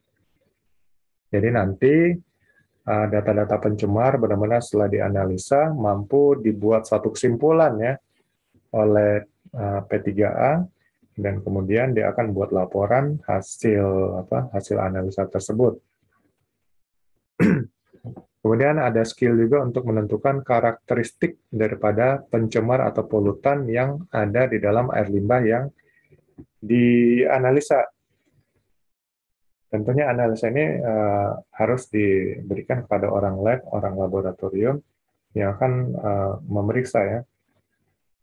Speaker 1: Jadi nanti data-data pencemar benar-benar setelah dianalisa mampu dibuat satu kesimpulan ya oleh uh, P3A dan kemudian dia akan buat laporan hasil apa hasil analisa tersebut. Kemudian ada skill juga untuk menentukan karakteristik daripada pencemar atau polutan yang ada di dalam air limbah yang dianalisa. Tentunya analisa ini uh, harus diberikan kepada orang lab, orang laboratorium yang akan uh, memeriksa ya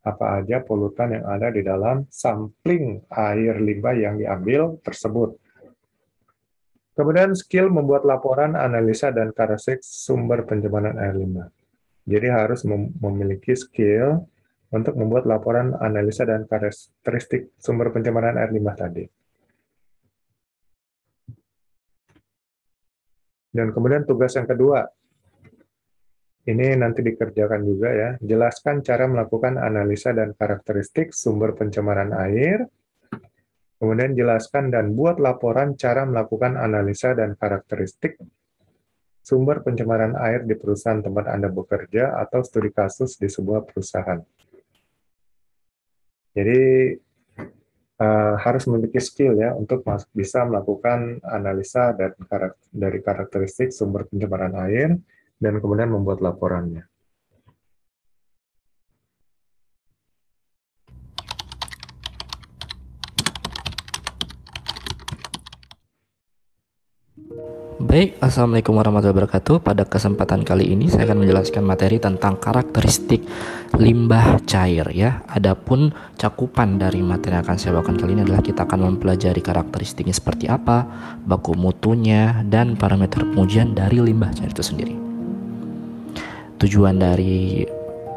Speaker 1: apa aja polutan yang ada di dalam sampling air limbah yang diambil tersebut. Kemudian skill membuat laporan, analisa, dan karakteristik sumber pencemaran air limbah. Jadi harus memiliki skill untuk membuat laporan, analisa, dan karakteristik sumber pencemaran air limbah tadi. Dan kemudian tugas yang kedua, ini nanti dikerjakan juga ya, jelaskan cara melakukan analisa dan karakteristik sumber pencemaran air, Kemudian jelaskan dan buat laporan cara melakukan analisa dan karakteristik sumber pencemaran air di perusahaan tempat Anda bekerja atau studi kasus di sebuah perusahaan. Jadi uh, harus memiliki skill ya untuk bisa melakukan analisa dan karakter, dari karakteristik sumber pencemaran air dan kemudian membuat laporannya.
Speaker 4: Baik, Assalamualaikum warahmatullahi wabarakatuh. Pada kesempatan kali ini saya akan menjelaskan materi tentang karakteristik limbah cair ya. Adapun cakupan dari materi yang akan saya bawakan kali ini adalah kita akan mempelajari karakteristiknya seperti apa Baku mutunya dan parameter pengujian dari limbah cair itu sendiri. Tujuan dari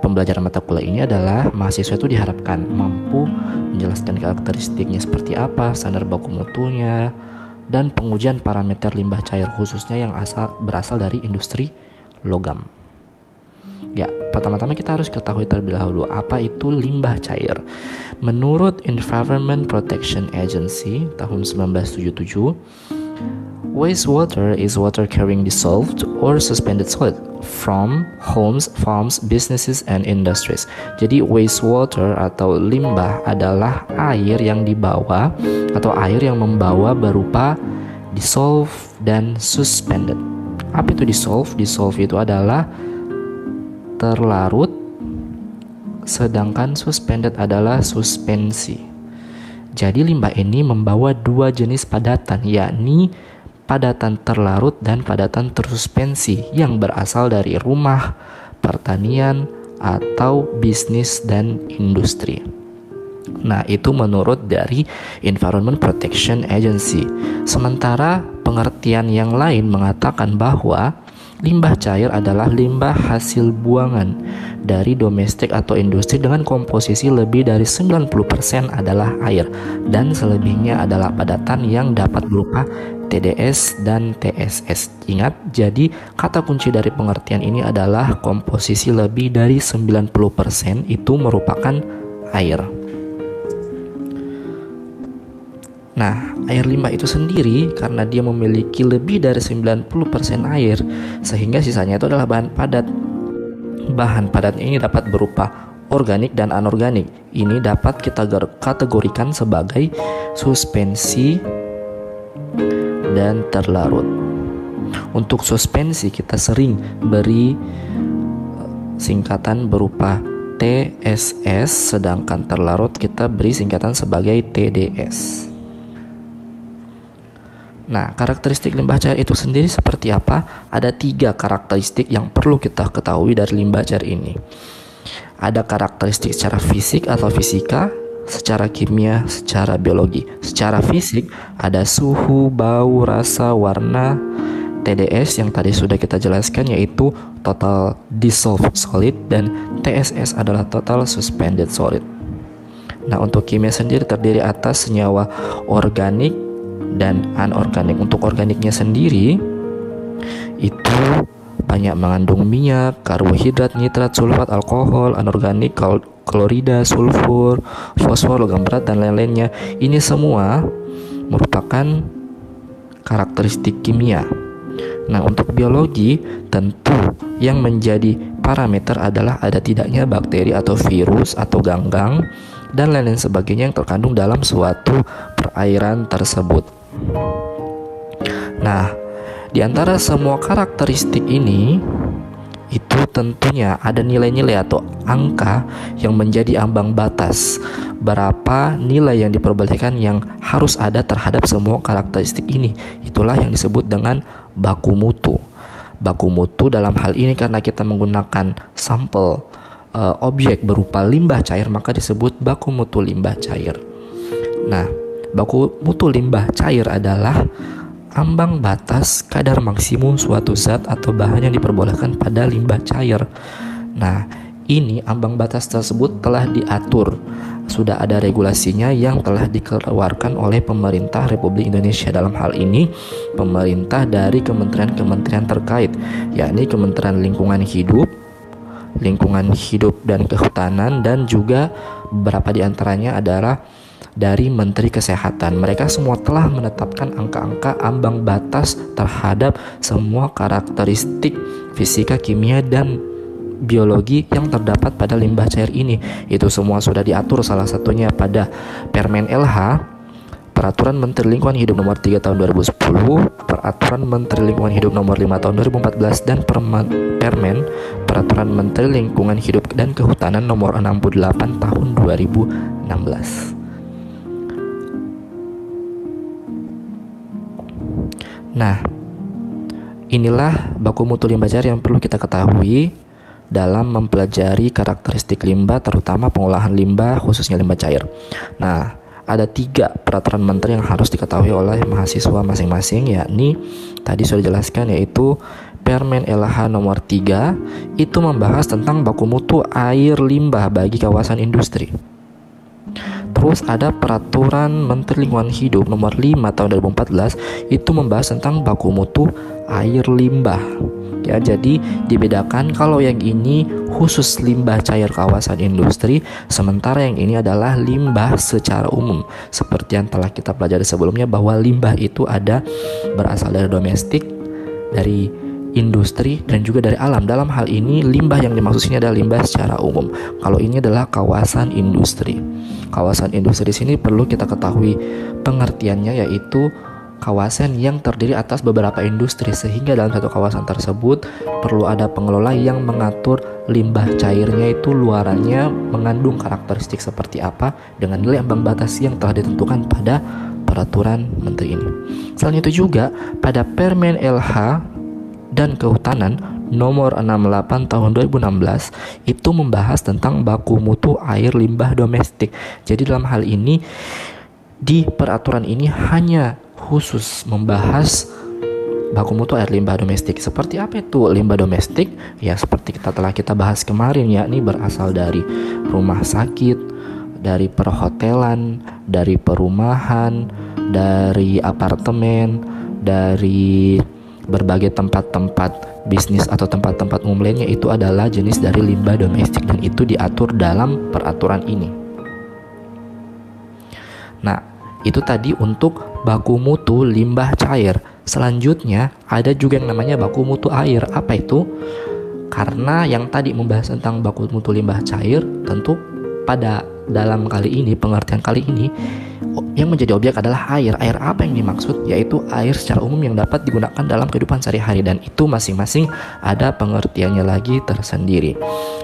Speaker 4: pembelajaran mata kuliah ini adalah mahasiswa itu diharapkan mampu menjelaskan karakteristiknya seperti apa, standar baku mutunya, dan pengujian parameter limbah cair khususnya yang asal berasal dari industri logam. Ya, pertama-tama kita harus ketahui terlebih dahulu apa itu limbah cair. Menurut Environment Protection Agency tahun 1977, wastewater is water carrying dissolved or suspended solid from homes, farms, businesses, and industries. Jadi wastewater atau limbah adalah air yang dibawa atau air yang membawa berupa dissolve dan suspended. Apa itu dissolve? Dissolve itu adalah terlarut sedangkan suspended adalah suspensi. Jadi limbah ini membawa dua jenis padatan yakni padatan terlarut dan padatan tersuspensi yang berasal dari rumah, pertanian, atau bisnis dan industri. Nah, itu menurut dari Environment Protection Agency. Sementara pengertian yang lain mengatakan bahwa limbah cair adalah limbah hasil buangan dari domestik atau industri dengan komposisi lebih dari 90% adalah air dan selebihnya adalah padatan yang dapat berupa TDS dan TSS. Ingat, jadi kata kunci dari pengertian ini adalah komposisi lebih dari 90% itu merupakan air. Nah, air limbah itu sendiri karena dia memiliki lebih dari 90% air sehingga sisanya itu adalah bahan padat. Bahan padat ini dapat berupa organik dan anorganik. Ini dapat kita kategorikan sebagai suspensi dan terlarut. Untuk suspensi kita sering beri eh, singkatan berupa TSS sedangkan terlarut kita beri singkatan sebagai TDS. Nah, karakteristik limbah cair itu sendiri seperti apa? Ada tiga karakteristik yang perlu kita ketahui dari limbah cair ini. Ada karakteristik secara fisik atau fisika, secara kimia, secara biologi. Secara fisik ada suhu, bau, rasa, warna, TDS yang tadi sudah kita jelaskan yaitu total dissolved solid dan TSS adalah total suspended solid. Nah, untuk kimia sendiri terdiri atas senyawa organik dan anorganik. Untuk organiknya sendiri itu banyak mengandung minyak, karbohidrat, nitrat, sulfat, alkohol, anorganik, klorida, sulfur, fosfor, logam berat dan lain-lainnya. Ini semua merupakan karakteristik kimia. Nah, untuk biologi tentu yang menjadi parameter adalah ada tidaknya bakteri atau virus atau ganggang dan lain-lain sebagainya yang terkandung dalam suatu perairan tersebut. Nah, di antara semua karakteristik ini itu tentunya ada nilai-nilai atau angka yang menjadi ambang batas. Berapa nilai yang diperbolehkan yang harus ada terhadap semua karakteristik ini? Itulah yang disebut dengan baku mutu. Baku mutu dalam hal ini karena kita menggunakan sampel uh, objek berupa limbah cair maka disebut baku mutu limbah cair. Nah baku mutu limbah cair adalah ambang batas kadar maksimum suatu zat atau bahan yang diperbolehkan pada limbah cair. Nah, ini ambang batas tersebut telah diatur. Sudah ada regulasinya yang telah dikeluarkan oleh pemerintah Republik Indonesia dalam hal ini pemerintah dari kementerian-kementerian terkait, yakni Kementerian Lingkungan Hidup, Lingkungan Hidup dan Kehutanan dan juga beberapa di antaranya adalah dari Menteri Kesehatan. Mereka semua telah menetapkan angka-angka ambang batas terhadap semua karakteristik fisika, kimia, dan biologi yang terdapat pada limbah cair ini. Itu semua sudah diatur salah satunya pada Permen LH Peraturan Menteri Lingkungan Hidup Nomor 3 Tahun 2010, Peraturan Menteri Lingkungan Hidup Nomor 5 Tahun 2014 dan Permen Peraturan Menteri Lingkungan Hidup dan Kehutanan Nomor 68 Tahun 2016. Nah, inilah baku mutu limbah cair yang perlu kita ketahui dalam mempelajari karakteristik limbah terutama pengolahan limbah khususnya limbah cair. Nah, ada tiga peraturan menteri yang harus diketahui oleh mahasiswa masing-masing yakni tadi sudah dijelaskan yaitu Permen LH nomor 3 itu membahas tentang baku mutu air limbah bagi kawasan industri. Terus ada peraturan Menteri Lingkungan Hidup nomor 5 tahun 2014 itu membahas tentang baku mutu air limbah. Ya, jadi dibedakan kalau yang ini khusus limbah cair kawasan industri, sementara yang ini adalah limbah secara umum. Seperti yang telah kita pelajari sebelumnya bahwa limbah itu ada berasal dari domestik, dari industri dan juga dari alam. Dalam hal ini limbah yang dimaksud sini adalah limbah secara umum. Kalau ini adalah kawasan industri. Kawasan industri sini perlu kita ketahui pengertiannya yaitu kawasan yang terdiri atas beberapa industri sehingga dalam satu kawasan tersebut perlu ada pengelola yang mengatur limbah cairnya itu luarannya mengandung karakteristik seperti apa dengan nilai ambang batas yang telah ditentukan pada peraturan menteri ini. Selain itu juga pada Permen LH dan Kehutanan nomor 68 tahun 2016 itu membahas tentang baku mutu air limbah domestik. Jadi dalam hal ini di peraturan ini hanya khusus membahas baku mutu air limbah domestik. Seperti apa itu limbah domestik? Ya seperti kita telah kita bahas kemarin yakni berasal dari rumah sakit, dari perhotelan, dari perumahan, dari apartemen, dari berbagai tempat-tempat bisnis atau tempat-tempat umum lainnya itu adalah jenis dari limbah domestik dan itu diatur dalam peraturan ini. Nah, itu tadi untuk baku mutu limbah cair. Selanjutnya ada juga yang namanya baku mutu air. Apa itu? Karena yang tadi membahas tentang baku mutu limbah cair, tentu pada dalam kali ini, pengertian kali ini, yang menjadi objek adalah air. Air apa yang dimaksud? Yaitu air secara umum yang dapat digunakan dalam kehidupan sehari-hari dan itu masing-masing ada pengertiannya lagi tersendiri.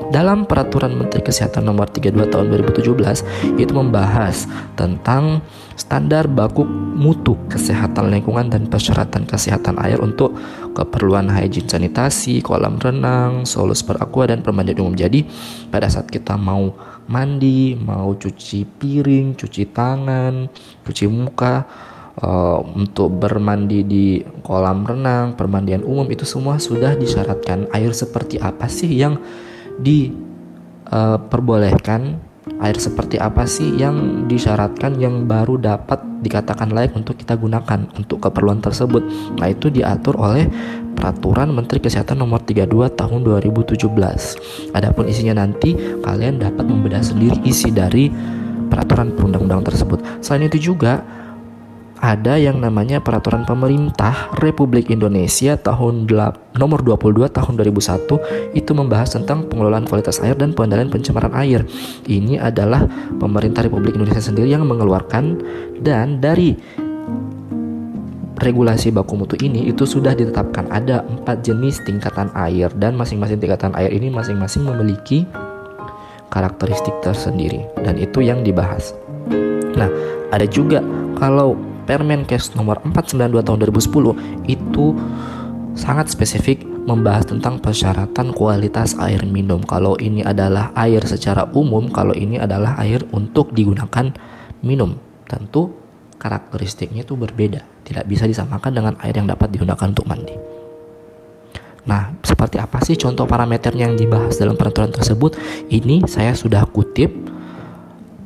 Speaker 4: Dalam peraturan Menteri Kesehatan nomor 32 tahun 2017 itu membahas tentang standar baku mutu kesehatan lingkungan dan persyaratan kesehatan air untuk keperluan hygiene sanitasi, kolam renang, solus per aqua dan permandian umum. Jadi pada saat kita mau mandi, mau cuci piring, cuci tangan, cuci muka, uh, untuk bermandi di kolam renang, permandian umum itu semua sudah disyaratkan. Air seperti apa sih yang diperbolehkan? Uh, air seperti apa sih yang disyaratkan yang baru dapat dikatakan layak untuk kita gunakan untuk keperluan tersebut. Nah, itu diatur oleh Peraturan Menteri Kesehatan Nomor 32 Tahun 2017. Adapun isinya nanti kalian dapat membedah sendiri isi dari peraturan perundang-undangan tersebut. Selain itu juga ada yang namanya peraturan pemerintah Republik Indonesia tahun nomor 22 tahun 2001 itu membahas tentang pengelolaan kualitas air dan pengendalian pencemaran air. Ini adalah pemerintah Republik Indonesia sendiri yang mengeluarkan dan dari regulasi baku mutu ini itu sudah ditetapkan ada empat jenis tingkatan air dan masing-masing tingkatan air ini masing-masing memiliki karakteristik tersendiri dan itu yang dibahas. Nah, ada juga kalau Permenkes nomor 492 tahun 2010 itu sangat spesifik membahas tentang persyaratan kualitas air minum. Kalau ini adalah air secara umum, kalau ini adalah air untuk digunakan minum. Tentu karakteristiknya itu berbeda, tidak bisa disamakan dengan air yang dapat digunakan untuk mandi. Nah, seperti apa sih contoh parameternya yang dibahas dalam peraturan tersebut? Ini saya sudah kutip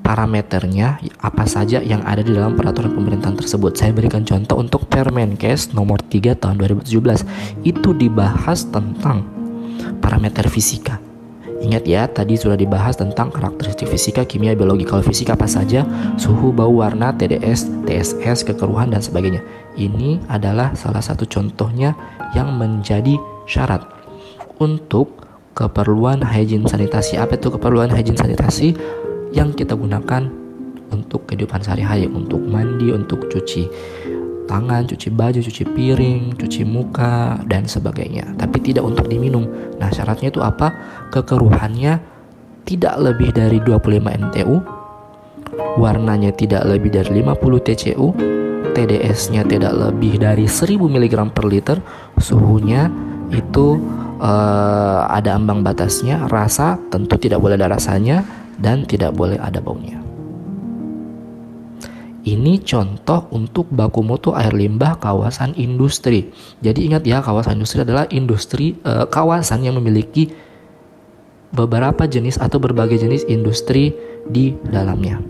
Speaker 4: parameternya apa saja yang ada di dalam peraturan pemerintahan tersebut. Saya berikan contoh untuk Permenkes nomor 3 tahun 2017. Itu dibahas tentang parameter fisika. Ingat ya, tadi sudah dibahas tentang karakteristik fisika, kimia, biologi. Kalau fisika apa saja? Suhu, bau, warna, TDS, TSS, kekeruhan, dan sebagainya. Ini adalah salah satu contohnya yang menjadi syarat untuk keperluan hygiene sanitasi. Apa itu keperluan hygiene sanitasi? Yang kita gunakan untuk kehidupan sehari-hari, untuk mandi, untuk cuci tangan, cuci baju, cuci piring, cuci muka, dan sebagainya. Tapi tidak untuk diminum. Nah, syaratnya itu apa? Kekeruhannya tidak lebih dari 25 NTU, warnanya tidak lebih dari 50 TCU, TDS-nya tidak lebih dari 1000 mg per liter, suhunya itu uh, ada ambang batasnya. Rasa tentu tidak boleh ada rasanya dan tidak boleh ada baunya. Ini contoh untuk baku mutu air limbah kawasan industri. Jadi ingat ya, kawasan industri adalah industri uh, kawasan yang memiliki beberapa jenis atau berbagai jenis industri di dalamnya.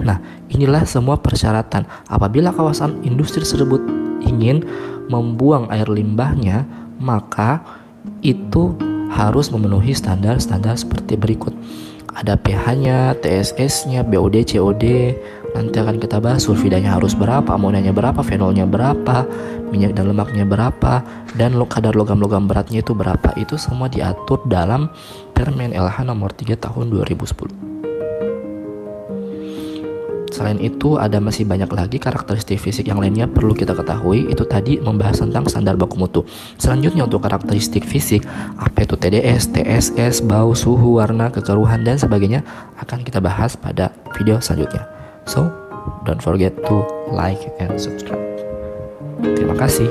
Speaker 4: Nah, inilah semua persyaratan. Apabila kawasan industri tersebut ingin membuang air limbahnya, maka itu harus memenuhi standar-standar seperti berikut. Ada pH-nya, TSS-nya, BOD, COD, nanti akan kita bahas sulfidanya harus berapa, amonianya berapa, fenolnya berapa, minyak dan lemaknya berapa, dan kadar logam-logam beratnya itu berapa. Itu semua diatur dalam Permen LH nomor 3 tahun 2010. Selain itu, ada masih banyak lagi karakteristik fisik yang lainnya perlu kita ketahui. Itu tadi membahas tentang standar baku mutu. Selanjutnya untuk karakteristik fisik, apa itu TDS, TSS, bau, suhu, warna, kekeruhan, dan sebagainya akan kita bahas pada video selanjutnya. So, don't forget to like and subscribe. Terima kasih.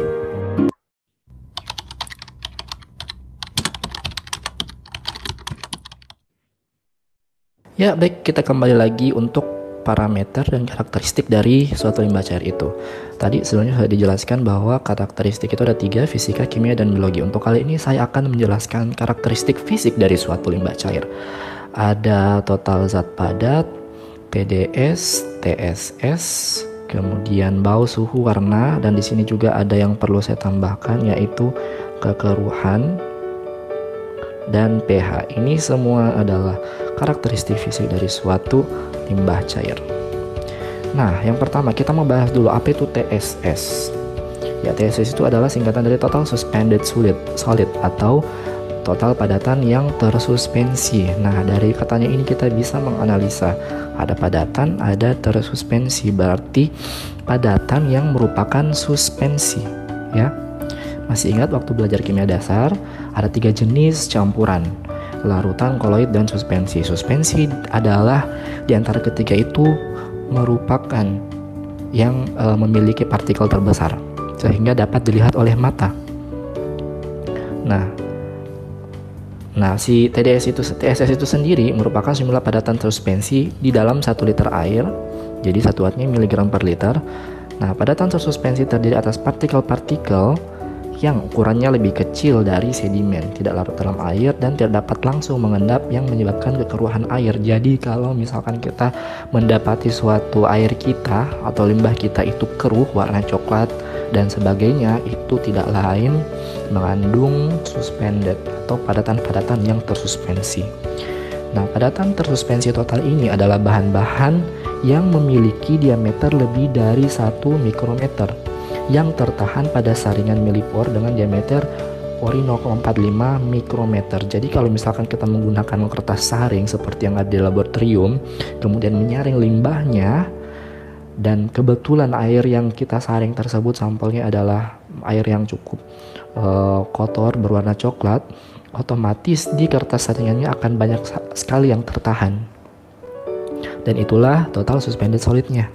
Speaker 4: Ya, baik, kita kembali lagi untuk parameter dan karakteristik dari suatu limbah cair itu. Tadi sebelumnya sudah dijelaskan bahwa karakteristik itu ada tiga, fisika, kimia, dan biologi. Untuk kali ini saya akan menjelaskan karakteristik fisik dari suatu limbah cair. Ada total zat padat, TDS, TSS, kemudian bau, suhu, warna, dan di sini juga ada yang perlu saya tambahkan yaitu kekeruhan dan pH. Ini semua adalah karakteristik fisik dari suatu limbah cair. Nah, yang pertama kita mau bahas dulu apa itu TSS. Ya, TSS itu adalah singkatan dari Total Suspended Solid, solid atau total padatan yang tersuspensi. Nah, dari katanya ini kita bisa menganalisa ada padatan, ada tersuspensi. Berarti padatan yang merupakan suspensi, ya. Masih ingat waktu belajar kimia dasar, ada tiga jenis campuran larutan, koloid, dan suspensi. Suspensi adalah di antara ketiga itu merupakan yang e, memiliki partikel terbesar sehingga dapat dilihat oleh mata. Nah, nah si TDS itu TSS itu sendiri merupakan jumlah padatan tersuspensi di dalam satu liter air. Jadi satuannya miligram per liter. Nah, padatan tersuspensi terdiri atas partikel-partikel yang ukurannya lebih kecil dari sedimen, tidak larut dalam air dan tidak dapat langsung mengendap yang menyebabkan kekeruhan air. Jadi kalau misalkan kita mendapati suatu air kita atau limbah kita itu keruh warna coklat dan sebagainya itu tidak lain mengandung suspended atau padatan-padatan yang tersuspensi. Nah, padatan tersuspensi total ini adalah bahan-bahan yang memiliki diameter lebih dari 1 mikrometer yang tertahan pada saringan melipor dengan diameter pori 0,45 mikrometer. Jadi kalau misalkan kita menggunakan kertas saring seperti yang ada di laboratorium, kemudian menyaring limbahnya dan kebetulan air yang kita saring tersebut sampelnya adalah air yang cukup uh, kotor berwarna coklat, otomatis di kertas saringannya akan banyak sekali yang tertahan. Dan itulah total suspended solidnya.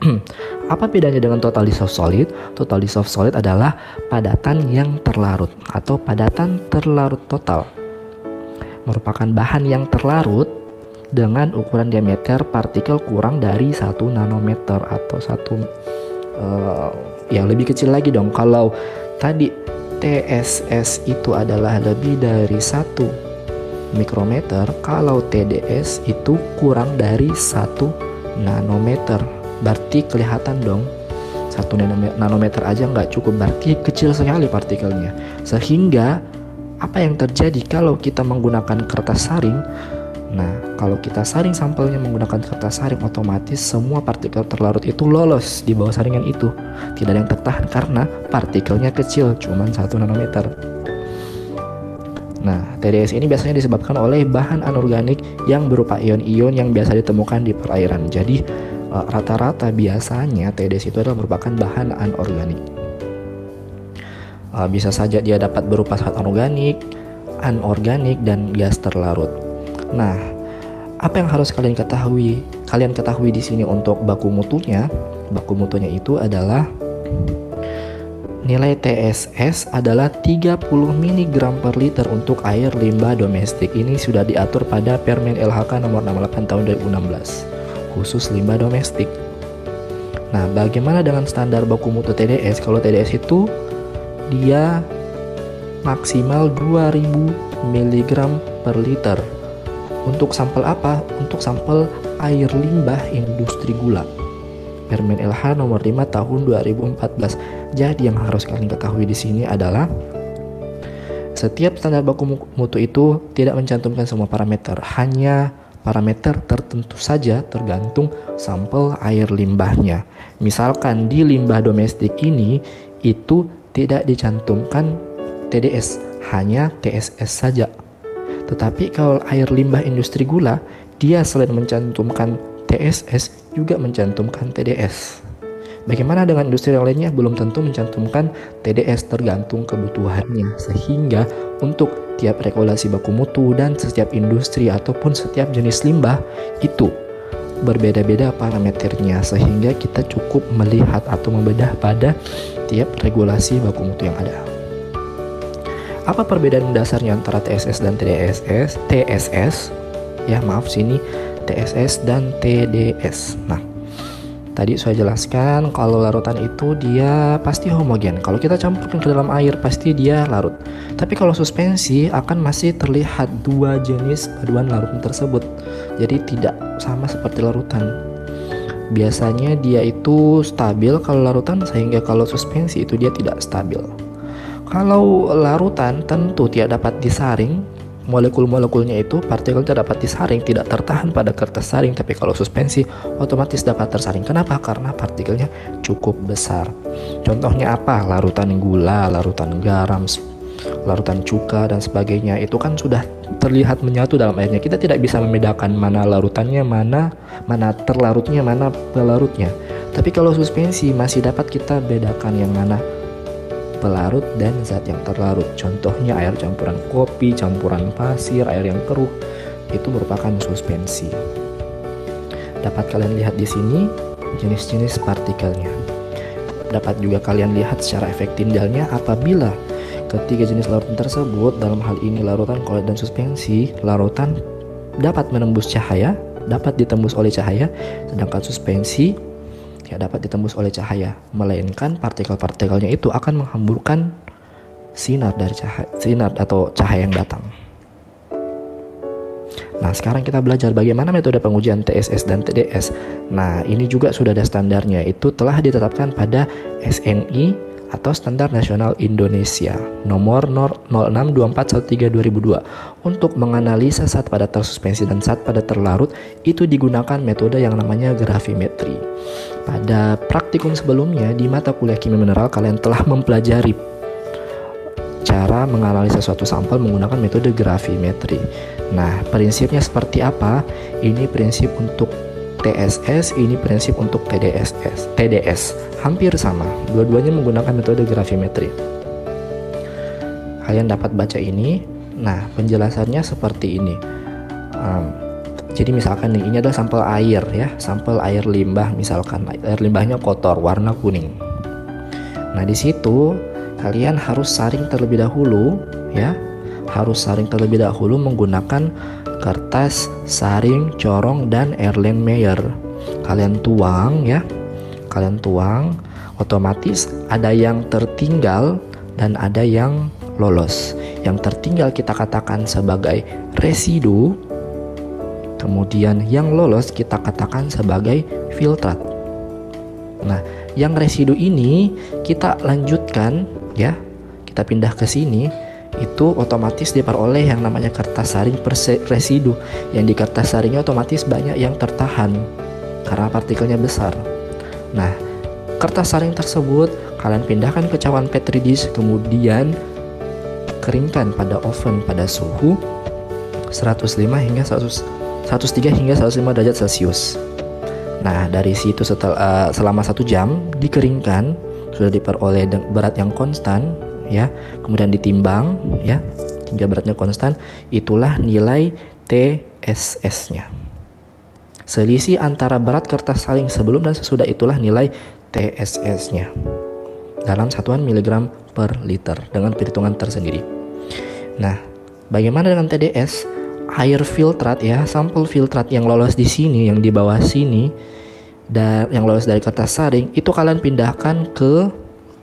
Speaker 4: Apa bedanya dengan total dissolved solid? Total dissolved solid adalah padatan yang terlarut atau padatan terlarut total. Merupakan bahan yang terlarut dengan ukuran diameter partikel kurang dari 1 nanometer atau satu uh, yang lebih kecil lagi dong. Kalau tadi TSS itu adalah lebih dari 1 mikrometer, kalau TDS itu kurang dari 1 nanometer berarti kelihatan dong. Satu nanometer aja nggak cukup. Berarti kecil sekali partikelnya. Sehingga apa yang terjadi kalau kita menggunakan kertas saring? Nah kalau kita saring sampelnya menggunakan kertas saring otomatis semua partikel terlarut itu lolos di bawah saringan itu. Tidak ada yang tertahan karena partikelnya kecil cuman satu nanometer. Nah, TDS ini biasanya disebabkan oleh bahan anorganik yang berupa ion-ion yang biasa ditemukan di perairan. Jadi, rata-rata biasanya TDS itu adalah merupakan bahan anorganik. Uh, bisa saja dia dapat berupa zat organik, anorganik, dan gas terlarut. Nah, apa yang harus kalian ketahui? Kalian ketahui di sini untuk baku mutunya. baku mutunya itu adalah nilai TSS adalah 30 mg per liter untuk air limbah domestik. Ini sudah diatur pada Permen LHK nomor 68 tahun 2016 khusus limbah domestik. Nah, bagaimana dengan standar baku mutu TDS? Kalau TDS itu dia maksimal 2000 mg per liter. Untuk sampel apa? Untuk sampel air limbah industri gula. Permen LH nomor 5 tahun 2014. Jadi yang harus kalian ketahui di sini adalah setiap standar baku mutu itu tidak mencantumkan semua parameter, hanya parameter tertentu saja tergantung sampel air limbahnya. Misalkan di limbah domestik ini itu tidak dicantumkan TDS, hanya TSS saja. Tetapi kalau air limbah industri gula, dia selain mencantumkan TSS juga mencantumkan TDS. Bagaimana dengan industri yang lainnya belum tentu mencantumkan TDS tergantung kebutuhannya sehingga untuk tiap regulasi baku mutu dan setiap industri ataupun setiap jenis limbah itu berbeda-beda parameternya sehingga kita cukup melihat atau membedah pada tiap regulasi baku mutu yang ada. Apa perbedaan dasarnya antara TSS dan TDSS? TSS ya maaf sini TSS dan TDS. Nah, Tadi saya jelaskan kalau larutan itu dia pasti homogen. Kalau kita campurkan ke dalam air pasti dia larut. Tapi kalau suspensi akan masih terlihat dua jenis paduan larutan tersebut. Jadi tidak sama seperti larutan. Biasanya dia itu stabil kalau larutan sehingga kalau suspensi itu dia tidak stabil. Kalau larutan tentu tidak dapat disaring molekul-molekulnya itu partikel dapat disaring tidak tertahan pada kertas saring tapi kalau suspensi otomatis dapat tersaring. Kenapa? Karena partikelnya cukup besar. Contohnya apa? Larutan gula larutan garam larutan cuka dan sebagainya. Itu kan sudah terlihat menyatu dalam airnya. Kita tidak bisa membedakan mana larutannya mana mana terlarutnya mana pelarutnya. Tapi kalau suspensi masih dapat kita bedakan yang mana pelarut dan zat yang terlarut. Contohnya air campuran kopi, campuran pasir, air yang keruh itu merupakan suspensi. Dapat kalian lihat di sini jenis-jenis partikelnya. Dapat juga kalian lihat secara efek tindalnya apabila ketiga jenis larutan tersebut dalam hal ini larutan kolet dan suspensi, larutan dapat menembus cahaya, dapat ditembus oleh cahaya, sedangkan suspensi tidak dapat ditembus oleh cahaya, melainkan partikel-partikelnya itu akan menghamburkan sinar dari cahaya, sinar atau cahaya yang datang. Nah, sekarang kita belajar bagaimana metode pengujian TSS dan TDS. Nah, ini juga sudah ada standarnya. Itu telah ditetapkan pada SNI atau Standar Nasional Indonesia nomor 062413 Untuk menganalisa saat pada tersuspensi dan saat pada terlarut itu digunakan metode yang namanya gravimetri. Pada praktikum sebelumnya di mata kuliah kimia mineral kalian telah mempelajari cara menganalisa suatu sampel menggunakan metode gravimetri. Nah, prinsipnya seperti apa? Ini prinsip untuk TSS, ini prinsip untuk TDSS. TDS hampir sama, dua-duanya menggunakan metode gravimetri. Kalian dapat baca ini. Nah, penjelasannya seperti ini. Um, jadi misalkan nih, ini adalah sampel air ya, sampel air limbah misalkan air limbahnya kotor, warna kuning. Nah, di situ kalian harus saring terlebih dahulu ya, harus saring terlebih dahulu menggunakan kertas, saring, corong, dan Erlenmeyer. Kalian tuang ya, kalian tuang, otomatis ada yang tertinggal dan ada yang lolos. Yang tertinggal kita katakan sebagai residu, kemudian yang lolos kita katakan sebagai filtrat. Nah, yang residu ini kita lanjutkan ya, kita pindah ke sini. Itu otomatis diperoleh yang namanya kertas saring residu. Yang di kertas saringnya otomatis banyak yang tertahan karena partikelnya besar. Nah kertas saring tersebut kalian pindahkan ke cawan petri dish kemudian keringkan pada oven pada suhu 105 hingga 100, 103 hingga 105 derajat celcius nah dari situ setelah uh, selama satu jam dikeringkan sudah diperoleh berat yang konstan ya kemudian ditimbang ya hingga beratnya konstan itulah nilai TSS-nya Selisih antara berat kertas saling sebelum dan sesudah itulah nilai TSS-nya dalam satuan miligram per liter dengan perhitungan tersendiri. Nah, bagaimana dengan TDS? Air filtrat ya, sampel filtrat yang lolos di sini, yang di bawah sini, dan yang lolos dari kertas saring, itu kalian pindahkan ke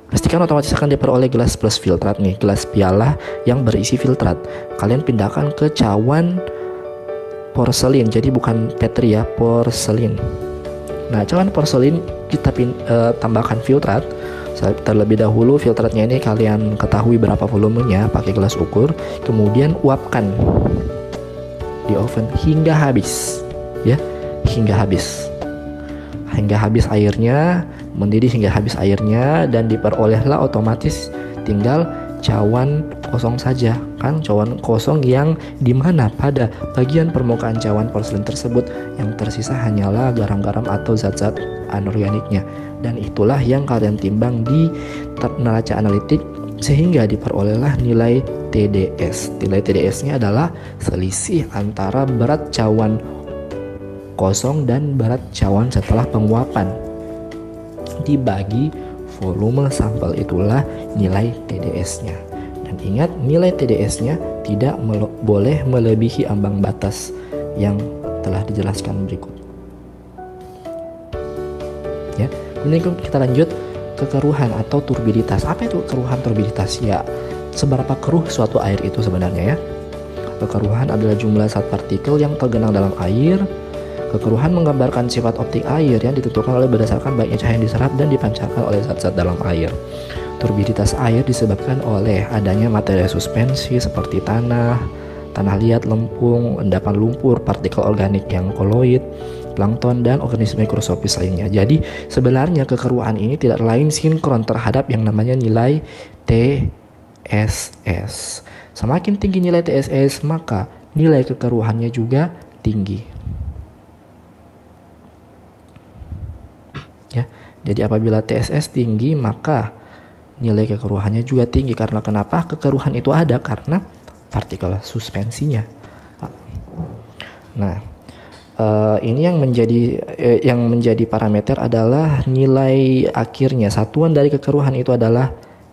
Speaker 4: Pastikan otomatis akan diperoleh gelas plus filtrat nih, gelas piala yang berisi filtrat. Kalian pindahkan ke cawan porselin, jadi bukan petri ya, porselin. Nah, cawan porselin kita pin, uh, tambahkan filtrat. Terlebih dahulu filtratnya ini kalian ketahui berapa volumenya pakai gelas ukur, kemudian uapkan di oven hingga habis, ya, hingga habis. Hingga habis airnya, mendidih hingga habis airnya dan diperolehlah otomatis tinggal cawan kosong saja. Kan cawan kosong yang di mana pada bagian permukaan cawan porselin tersebut. Yang tersisa hanyalah garam-garam atau zat-zat anorganiknya. Dan itulah yang kalian timbang di neraca analitik sehingga diperolehlah nilai TDS nilai TDS-nya adalah selisih antara berat cawan kosong dan berat cawan setelah penguapan dibagi volume sampel itulah nilai TDS-nya. Dan ingat nilai TDS-nya tidak mele boleh melebihi ambang batas yang telah dijelaskan berikut. Ya, kemudian kita lanjut ke keruhan atau turbiditas. Apa itu keruhan turbiditas? Ya, seberapa keruh suatu air itu sebenarnya ya. Kekeruhan adalah jumlah zat partikel yang tergenang dalam air Kekeruhan menggambarkan sifat optik air yang ditentukan oleh berdasarkan baiknya cahaya yang diserap dan dipancarkan oleh zat-zat dalam air. Turbiditas air disebabkan oleh adanya materi suspensi seperti tanah, tanah liat, lempung, endapan lumpur, partikel organik yang koloid, plankton, dan organisme mikroskopis lainnya. Jadi sebenarnya kekeruhan ini tidak lain sinkron terhadap yang namanya nilai TSS. Semakin tinggi nilai TSS, maka nilai kekeruhannya juga tinggi. Jadi apabila TSS tinggi maka nilai kekeruhannya juga tinggi karena kenapa kekeruhan itu ada karena partikel suspensinya. Nah, uh, ini yang menjadi uh, yang menjadi parameter adalah nilai akhirnya satuan dari kekeruhan itu adalah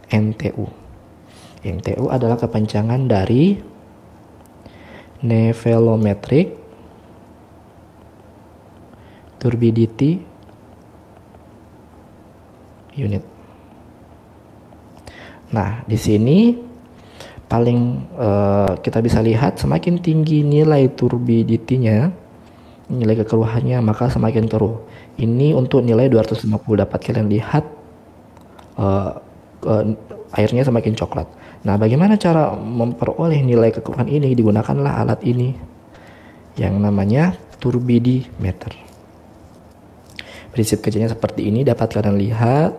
Speaker 4: NTU. NTU adalah kepanjangan dari nevelometric turbidity unit. Nah, di sini paling uh, kita bisa lihat semakin tinggi nilai turbidity-nya, nilai kekeruhannya, maka semakin keruh. Ini untuk nilai 250 dapat kalian lihat uh, uh, airnya semakin coklat. Nah, bagaimana cara memperoleh nilai kekeruhan ini? Digunakanlah alat ini yang namanya turbidimeter. Prinsip kerjanya seperti ini dapat kalian lihat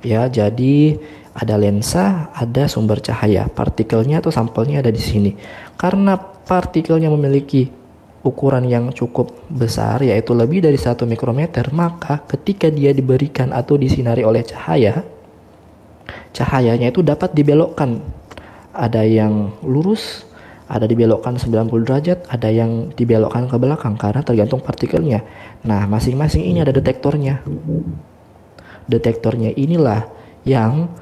Speaker 4: ya. Jadi ada lensa, ada sumber cahaya. Partikelnya atau sampelnya ada di sini. Karena partikelnya memiliki ukuran yang cukup besar yaitu lebih dari satu mikrometer, maka ketika dia diberikan atau disinari oleh cahaya, cahayanya itu dapat dibelokkan. Ada yang lurus, ada dibelokkan 90 derajat, ada yang dibelokkan ke belakang karena tergantung partikelnya. Nah, masing-masing ini ada detektornya. Detektornya inilah yang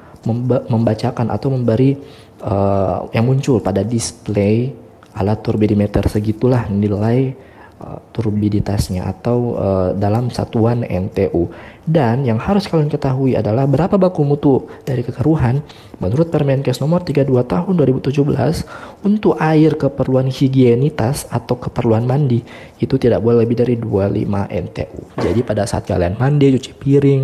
Speaker 4: membacakan atau memberi uh, yang muncul pada display alat turbidimeter segitulah nilai uh, turbiditasnya atau uh, dalam satuan NTU. Dan yang harus kalian ketahui adalah berapa baku mutu dari kekeruhan menurut Permenkes nomor 32 tahun 2017 untuk air keperluan higienitas atau keperluan mandi itu tidak boleh lebih dari 25 NTU. Jadi pada saat kalian mandi, cuci piring,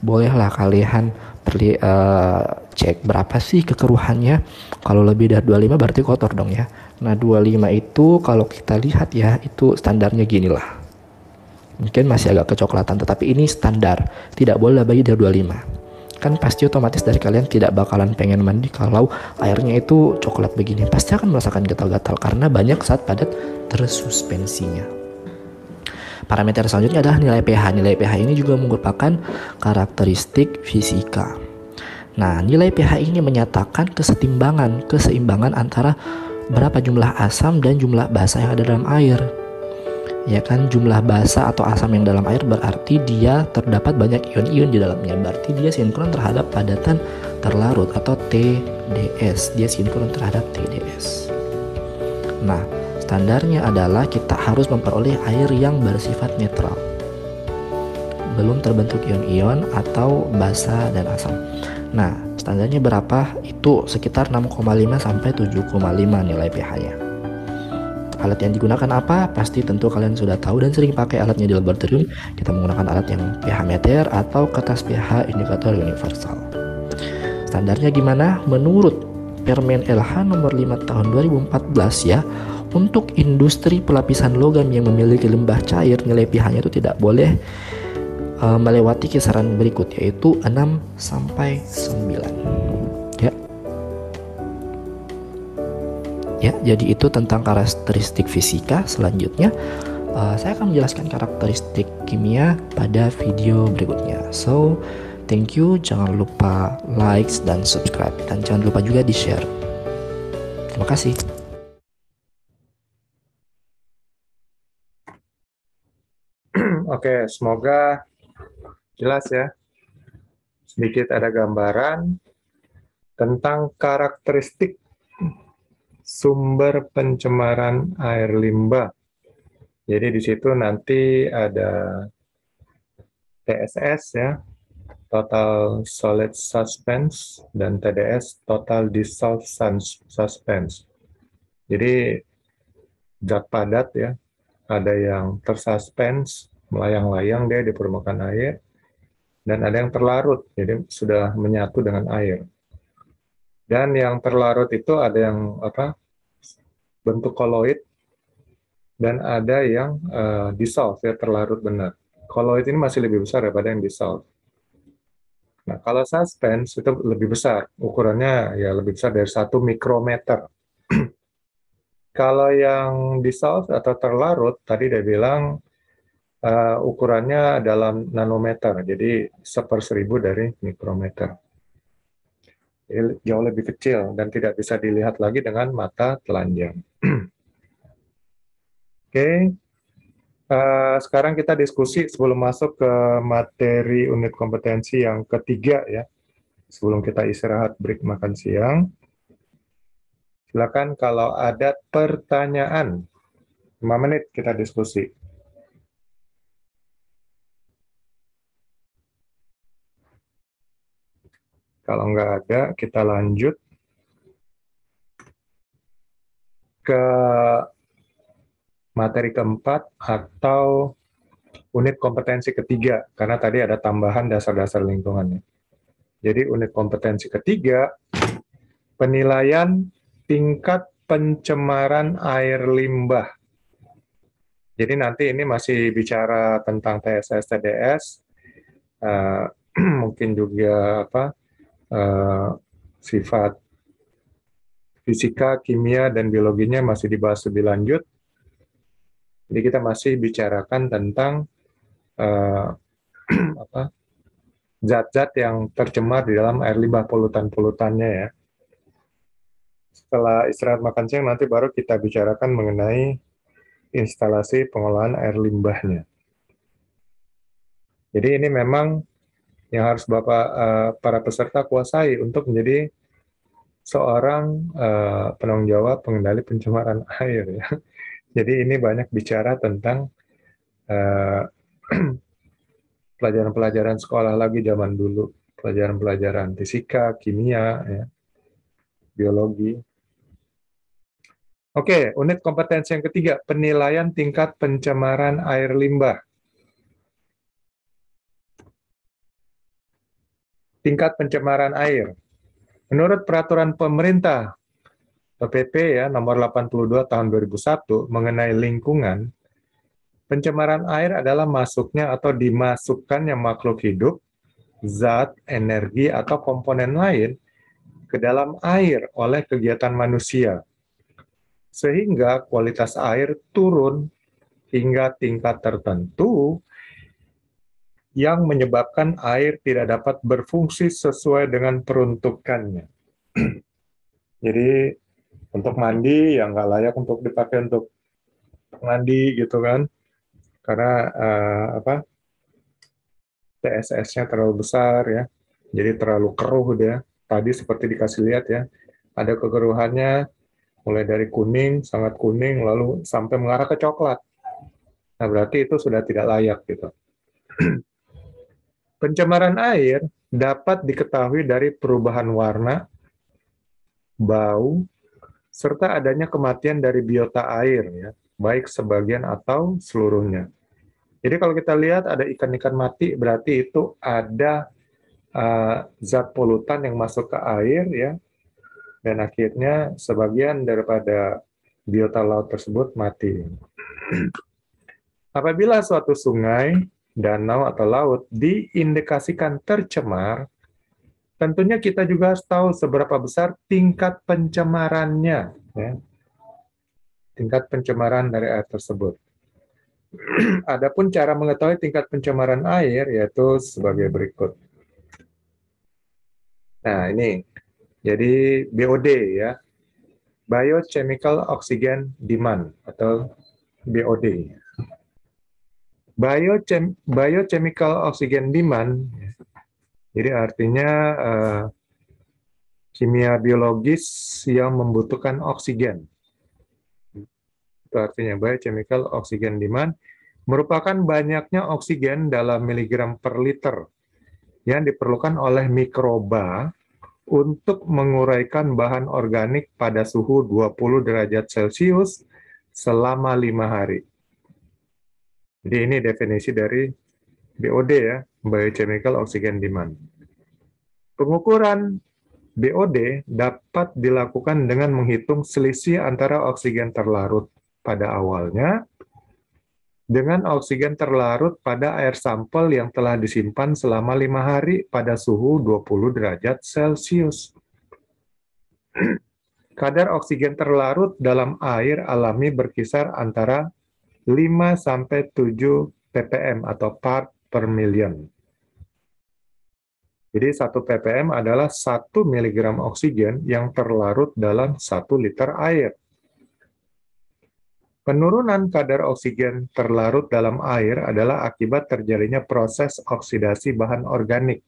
Speaker 4: bolehlah kalian perli, uh, cek berapa sih kekeruhannya. Kalau lebih dari 25 berarti kotor dong ya. Nah 25 itu kalau kita lihat ya itu standarnya gini lah. Mungkin masih agak kecoklatan tetapi ini standar. Tidak boleh lebih dari 25 kan pasti otomatis dari kalian tidak bakalan pengen mandi kalau airnya itu coklat begini. Pasti akan merasakan gatal-gatal karena banyak saat padat tersuspensinya parameter selanjutnya adalah nilai pH nilai pH ini juga merupakan karakteristik fisika. Nah nilai pH ini menyatakan kesetimbangan keseimbangan antara berapa jumlah asam dan jumlah basa yang ada dalam air. Ya kan jumlah basa atau asam yang dalam air berarti dia terdapat banyak ion-ion di dalamnya. Berarti dia sinkron terhadap padatan terlarut atau TDS dia sinkron terhadap TDS nah standarnya adalah kita harus memperoleh air yang bersifat netral belum terbentuk ion-ion atau basa dan asam nah standarnya berapa itu sekitar 6,5 sampai 7,5 nilai pH-nya Alat yang digunakan apa? Pasti tentu kalian sudah tahu dan sering pakai alatnya di laboratorium. Kita menggunakan alat yang pH meter atau kertas pH indikator universal. Standarnya gimana? Menurut Permen LH nomor 5 tahun 2014 ya, untuk industri pelapisan logam yang memiliki lembah cair nilai pH-nya itu tidak boleh uh, melewati kisaran berikut yaitu 6 sampai 9. Ya, jadi itu tentang karakteristik fisika. Selanjutnya, uh, saya akan menjelaskan karakteristik kimia pada video berikutnya. So, thank you. Jangan lupa like dan subscribe dan jangan lupa juga di share. Terima kasih.
Speaker 1: Oke, semoga jelas ya. Sedikit ada gambaran tentang karakteristik sumber pencemaran air limbah. Jadi di situ nanti ada TSS ya, total solid suspense dan TDS total dissolved suspense. Jadi zat padat ya, ada yang tersuspense melayang-layang dia di permukaan air dan ada yang terlarut jadi sudah menyatu dengan air. Dan yang terlarut itu ada yang apa bentuk koloid dan ada yang uh, dissolve ya terlarut benar. Koloid ini masih lebih besar daripada yang dissolve. Nah, kalau suspense itu lebih besar, ukurannya ya lebih besar dari satu mikrometer. kalau yang dissolve atau terlarut, tadi dia bilang uh, ukurannya dalam nanometer, jadi seperseribu dari mikrometer jauh lebih kecil dan tidak bisa dilihat lagi dengan mata telanjang. Oke, okay. uh, eh, sekarang kita diskusi sebelum masuk ke materi unit kompetensi yang ketiga ya. Sebelum kita istirahat break makan siang. Silakan kalau ada pertanyaan. 5 menit kita diskusi. Kalau nggak ada, kita lanjut ke materi keempat atau unit kompetensi ketiga, karena tadi ada tambahan dasar-dasar lingkungannya. Jadi unit kompetensi ketiga, penilaian tingkat pencemaran air limbah. Jadi nanti ini masih bicara tentang TSS, TDS, uh, mungkin juga apa uh, sifat fisika, kimia, dan biologinya masih dibahas lebih lanjut. Jadi kita masih bicarakan tentang apa zat-zat yang tercemar di dalam air limbah polutan-polutannya ya. Setelah istirahat makan siang nanti baru kita bicarakan mengenai instalasi pengolahan air limbahnya. Jadi ini memang yang harus Bapak uh, para peserta kuasai untuk menjadi seorang uh, penanggung jawab pengendali pencemaran air ya. Jadi ini banyak bicara tentang uh, pelajaran-pelajaran sekolah lagi zaman dulu, pelajaran-pelajaran fisika, kimia, ya, biologi. Oke, unit kompetensi yang ketiga, penilaian tingkat pencemaran air limbah. Tingkat pencemaran air. Menurut peraturan pemerintah PPP ya nomor 82 tahun 2001 mengenai lingkungan, pencemaran air adalah masuknya atau dimasukkannya makhluk hidup, zat, energi atau komponen lain ke dalam air oleh kegiatan manusia. Sehingga kualitas air turun hingga tingkat tertentu yang menyebabkan air tidak dapat berfungsi sesuai dengan peruntukannya. Jadi untuk mandi yang nggak layak untuk dipakai untuk mandi gitu kan, karena uh, apa TSS-nya terlalu besar ya, jadi terlalu keruh dia. Tadi seperti dikasih lihat ya, ada kekeruhannya mulai dari kuning, sangat kuning, lalu sampai mengarah ke coklat. Nah, berarti itu sudah tidak layak gitu. Pencemaran air dapat diketahui dari perubahan warna, bau, serta adanya kematian dari biota air, ya, baik sebagian atau seluruhnya. Jadi kalau kita lihat ada ikan-ikan mati, berarti itu ada uh, zat polutan yang masuk ke air, ya, dan akhirnya sebagian daripada biota laut tersebut mati. Apabila suatu sungai, danau, atau laut diindikasikan tercemar, tentunya kita juga harus tahu seberapa besar tingkat pencemarannya. Ya. Tingkat pencemaran dari air tersebut. Adapun cara mengetahui tingkat pencemaran air yaitu sebagai berikut. Nah, ini jadi BOD ya, Biochemical Oxygen Demand atau BOD. Biochem Biochemical Oxygen Demand, jadi artinya uh, kimia biologis yang membutuhkan oksigen. Itu artinya biochemical oxygen demand merupakan banyaknya oksigen dalam miligram per liter yang diperlukan oleh mikroba untuk menguraikan bahan organik pada suhu 20 derajat Celcius selama lima hari. Jadi ini definisi dari BOD ya, Biochemical Oxygen Demand. Pengukuran BOD dapat dilakukan dengan menghitung selisih antara oksigen terlarut pada awalnya dengan oksigen terlarut pada air sampel yang telah disimpan selama lima hari pada suhu 20 derajat Celcius. Kadar oksigen terlarut dalam air alami berkisar antara 5 sampai 7 ppm atau part per million. Jadi 1 ppm adalah 1 mg oksigen yang terlarut dalam 1 liter air. Penurunan kadar oksigen terlarut dalam air adalah akibat terjadinya proses oksidasi bahan organik.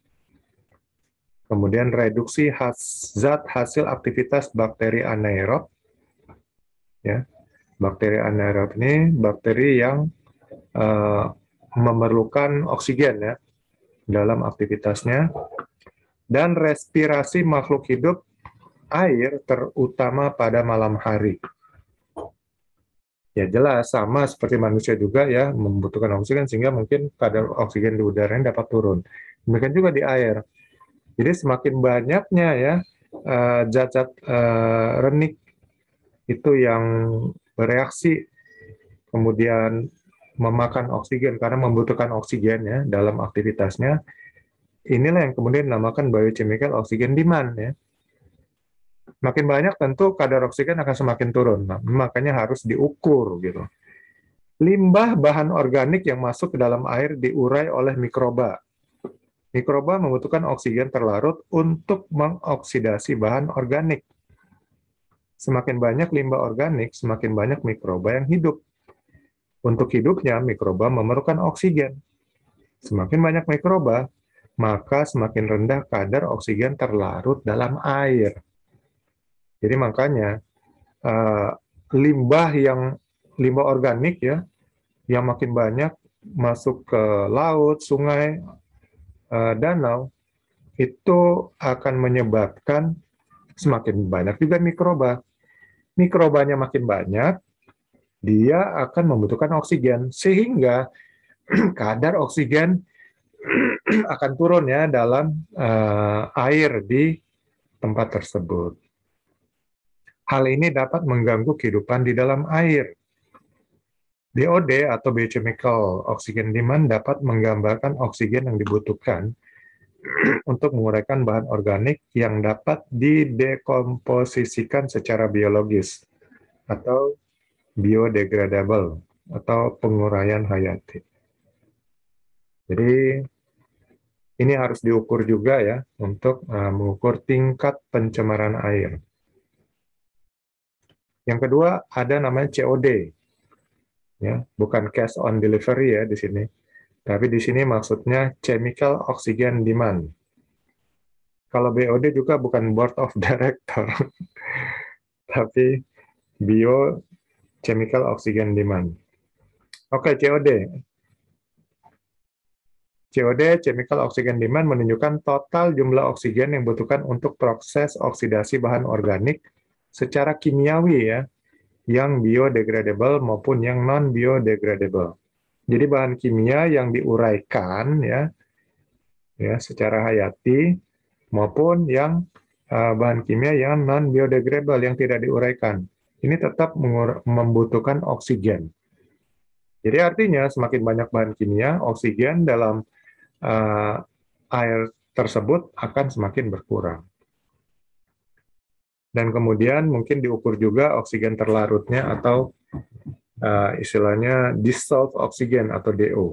Speaker 1: Kemudian reduksi has, zat hasil aktivitas bakteri anaerob. Ya, bakteri anaerob ini bakteri yang uh, memerlukan oksigen ya dalam aktivitasnya dan respirasi makhluk hidup air terutama pada malam hari. Ya jelas sama seperti manusia juga ya membutuhkan oksigen sehingga mungkin kadar oksigen di udaranya dapat turun. Demikian juga di air. Jadi semakin banyaknya ya eh, zat-zat uh, renik itu yang bereaksi kemudian memakan oksigen karena membutuhkan oksigen ya dalam aktivitasnya. Inilah yang kemudian dinamakan biochemical oxygen demand ya makin banyak tentu kadar oksigen akan semakin turun. Nah, makanya harus diukur gitu. Limbah bahan organik yang masuk ke dalam air diurai oleh mikroba. Mikroba membutuhkan oksigen terlarut untuk mengoksidasi bahan organik. Semakin banyak limbah organik, semakin banyak mikroba yang hidup. Untuk hidupnya, mikroba memerlukan oksigen. Semakin banyak mikroba, maka semakin rendah kadar oksigen terlarut dalam air. Jadi makanya uh, limbah yang limbah organik ya yang makin banyak masuk ke laut, sungai, uh, danau itu akan menyebabkan semakin banyak juga mikroba. Mikrobanya makin banyak, dia akan membutuhkan oksigen sehingga kadar oksigen akan turun ya dalam uh, air di tempat tersebut. Hal ini dapat mengganggu kehidupan di dalam air. BOD atau biochemical oxygen demand dapat menggambarkan oksigen yang dibutuhkan untuk menguraikan bahan organik yang dapat didekomposisikan secara biologis atau biodegradable atau penguraian hayati. Jadi ini harus diukur juga ya untuk uh, mengukur tingkat pencemaran air. Yang kedua ada namanya COD. Ya, bukan cash on delivery ya di sini. Tapi di sini maksudnya chemical oxygen demand. Kalau BOD juga bukan board of director, tapi bio chemical oxygen demand. Oke, COD. COD, chemical oxygen demand, menunjukkan total jumlah oksigen yang dibutuhkan untuk proses oksidasi bahan organik secara kimiawi ya, yang biodegradable maupun yang non biodegradable. Jadi bahan kimia yang diuraikan ya, ya secara hayati maupun yang uh, bahan kimia yang non biodegradable yang tidak diuraikan. Ini tetap membutuhkan oksigen. Jadi artinya semakin banyak bahan kimia, oksigen dalam uh, air tersebut akan semakin berkurang. Dan kemudian mungkin diukur juga oksigen terlarutnya atau uh, istilahnya dissolved oxygen atau DO.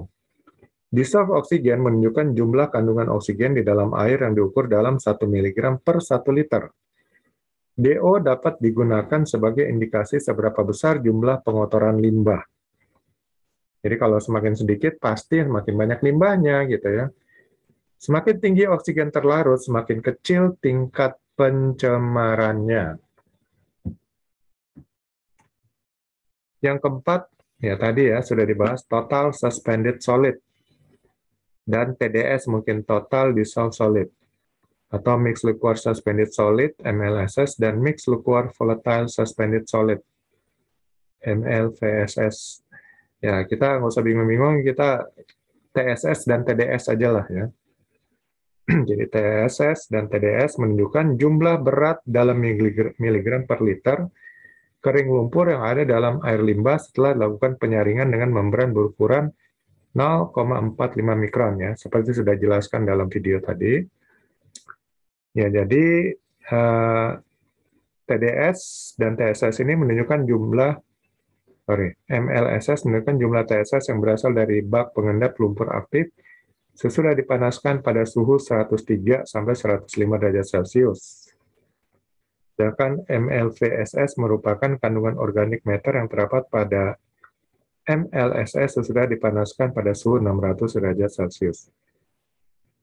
Speaker 1: Dissolved oxygen menunjukkan jumlah kandungan oksigen di dalam air yang diukur dalam 1 mg per 1 liter. DO dapat digunakan sebagai indikasi seberapa besar jumlah pengotoran limbah. Jadi kalau semakin sedikit pasti semakin banyak limbahnya gitu ya. Semakin tinggi oksigen terlarut, semakin kecil tingkat pencemarannya. Yang keempat, ya tadi ya sudah dibahas total suspended solid. Dan TDS mungkin total dissolved solid. Atau mixed liquor suspended solid MLSS dan mixed liquor volatile suspended solid MLVSS Ya, kita nggak usah bingung-bingung, kita TSS dan TDS aja lah ya. Jadi TSS dan TDS menunjukkan jumlah berat dalam miligram per liter kering lumpur yang ada dalam air limbah setelah dilakukan penyaringan dengan membran berukuran 0,45 mikron ya, seperti sudah jelaskan dalam video tadi. Ya, jadi eh, TDS dan TSS ini menunjukkan jumlah sorry, MLSS menunjukkan jumlah TSS yang berasal dari bak pengendap lumpur aktif sesudah dipanaskan pada suhu 103 sampai 105 derajat Celcius. Sedangkan MLVSS merupakan kandungan organik meter yang terdapat pada MLSS sesudah dipanaskan pada suhu 600 derajat Celcius.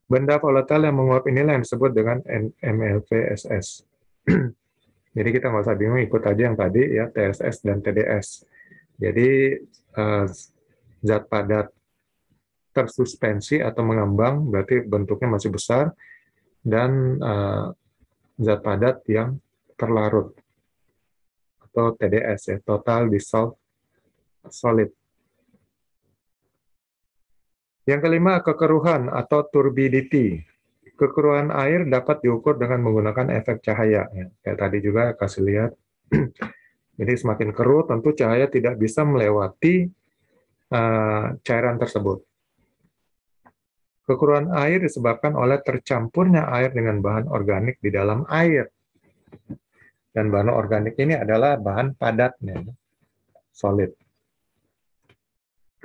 Speaker 1: Benda volatile yang menguap inilah yang disebut dengan MLVSS. Jadi kita nggak usah bingung, ikut aja yang tadi ya, TSS dan TDS. Jadi uh, zat padat tersuspensi atau mengambang berarti bentuknya masih besar dan uh, zat padat yang terlarut atau TDS ya total dissolved solid. Yang kelima kekeruhan atau turbidity. Kekeruhan air dapat diukur dengan menggunakan efek cahaya ya. Kayak tadi juga kasih lihat Jadi semakin keruh tentu cahaya tidak bisa melewati uh, cairan tersebut. Kekuruhan air disebabkan oleh tercampurnya air dengan bahan organik di dalam air. Dan bahan organik ini adalah bahan padatnya, solid.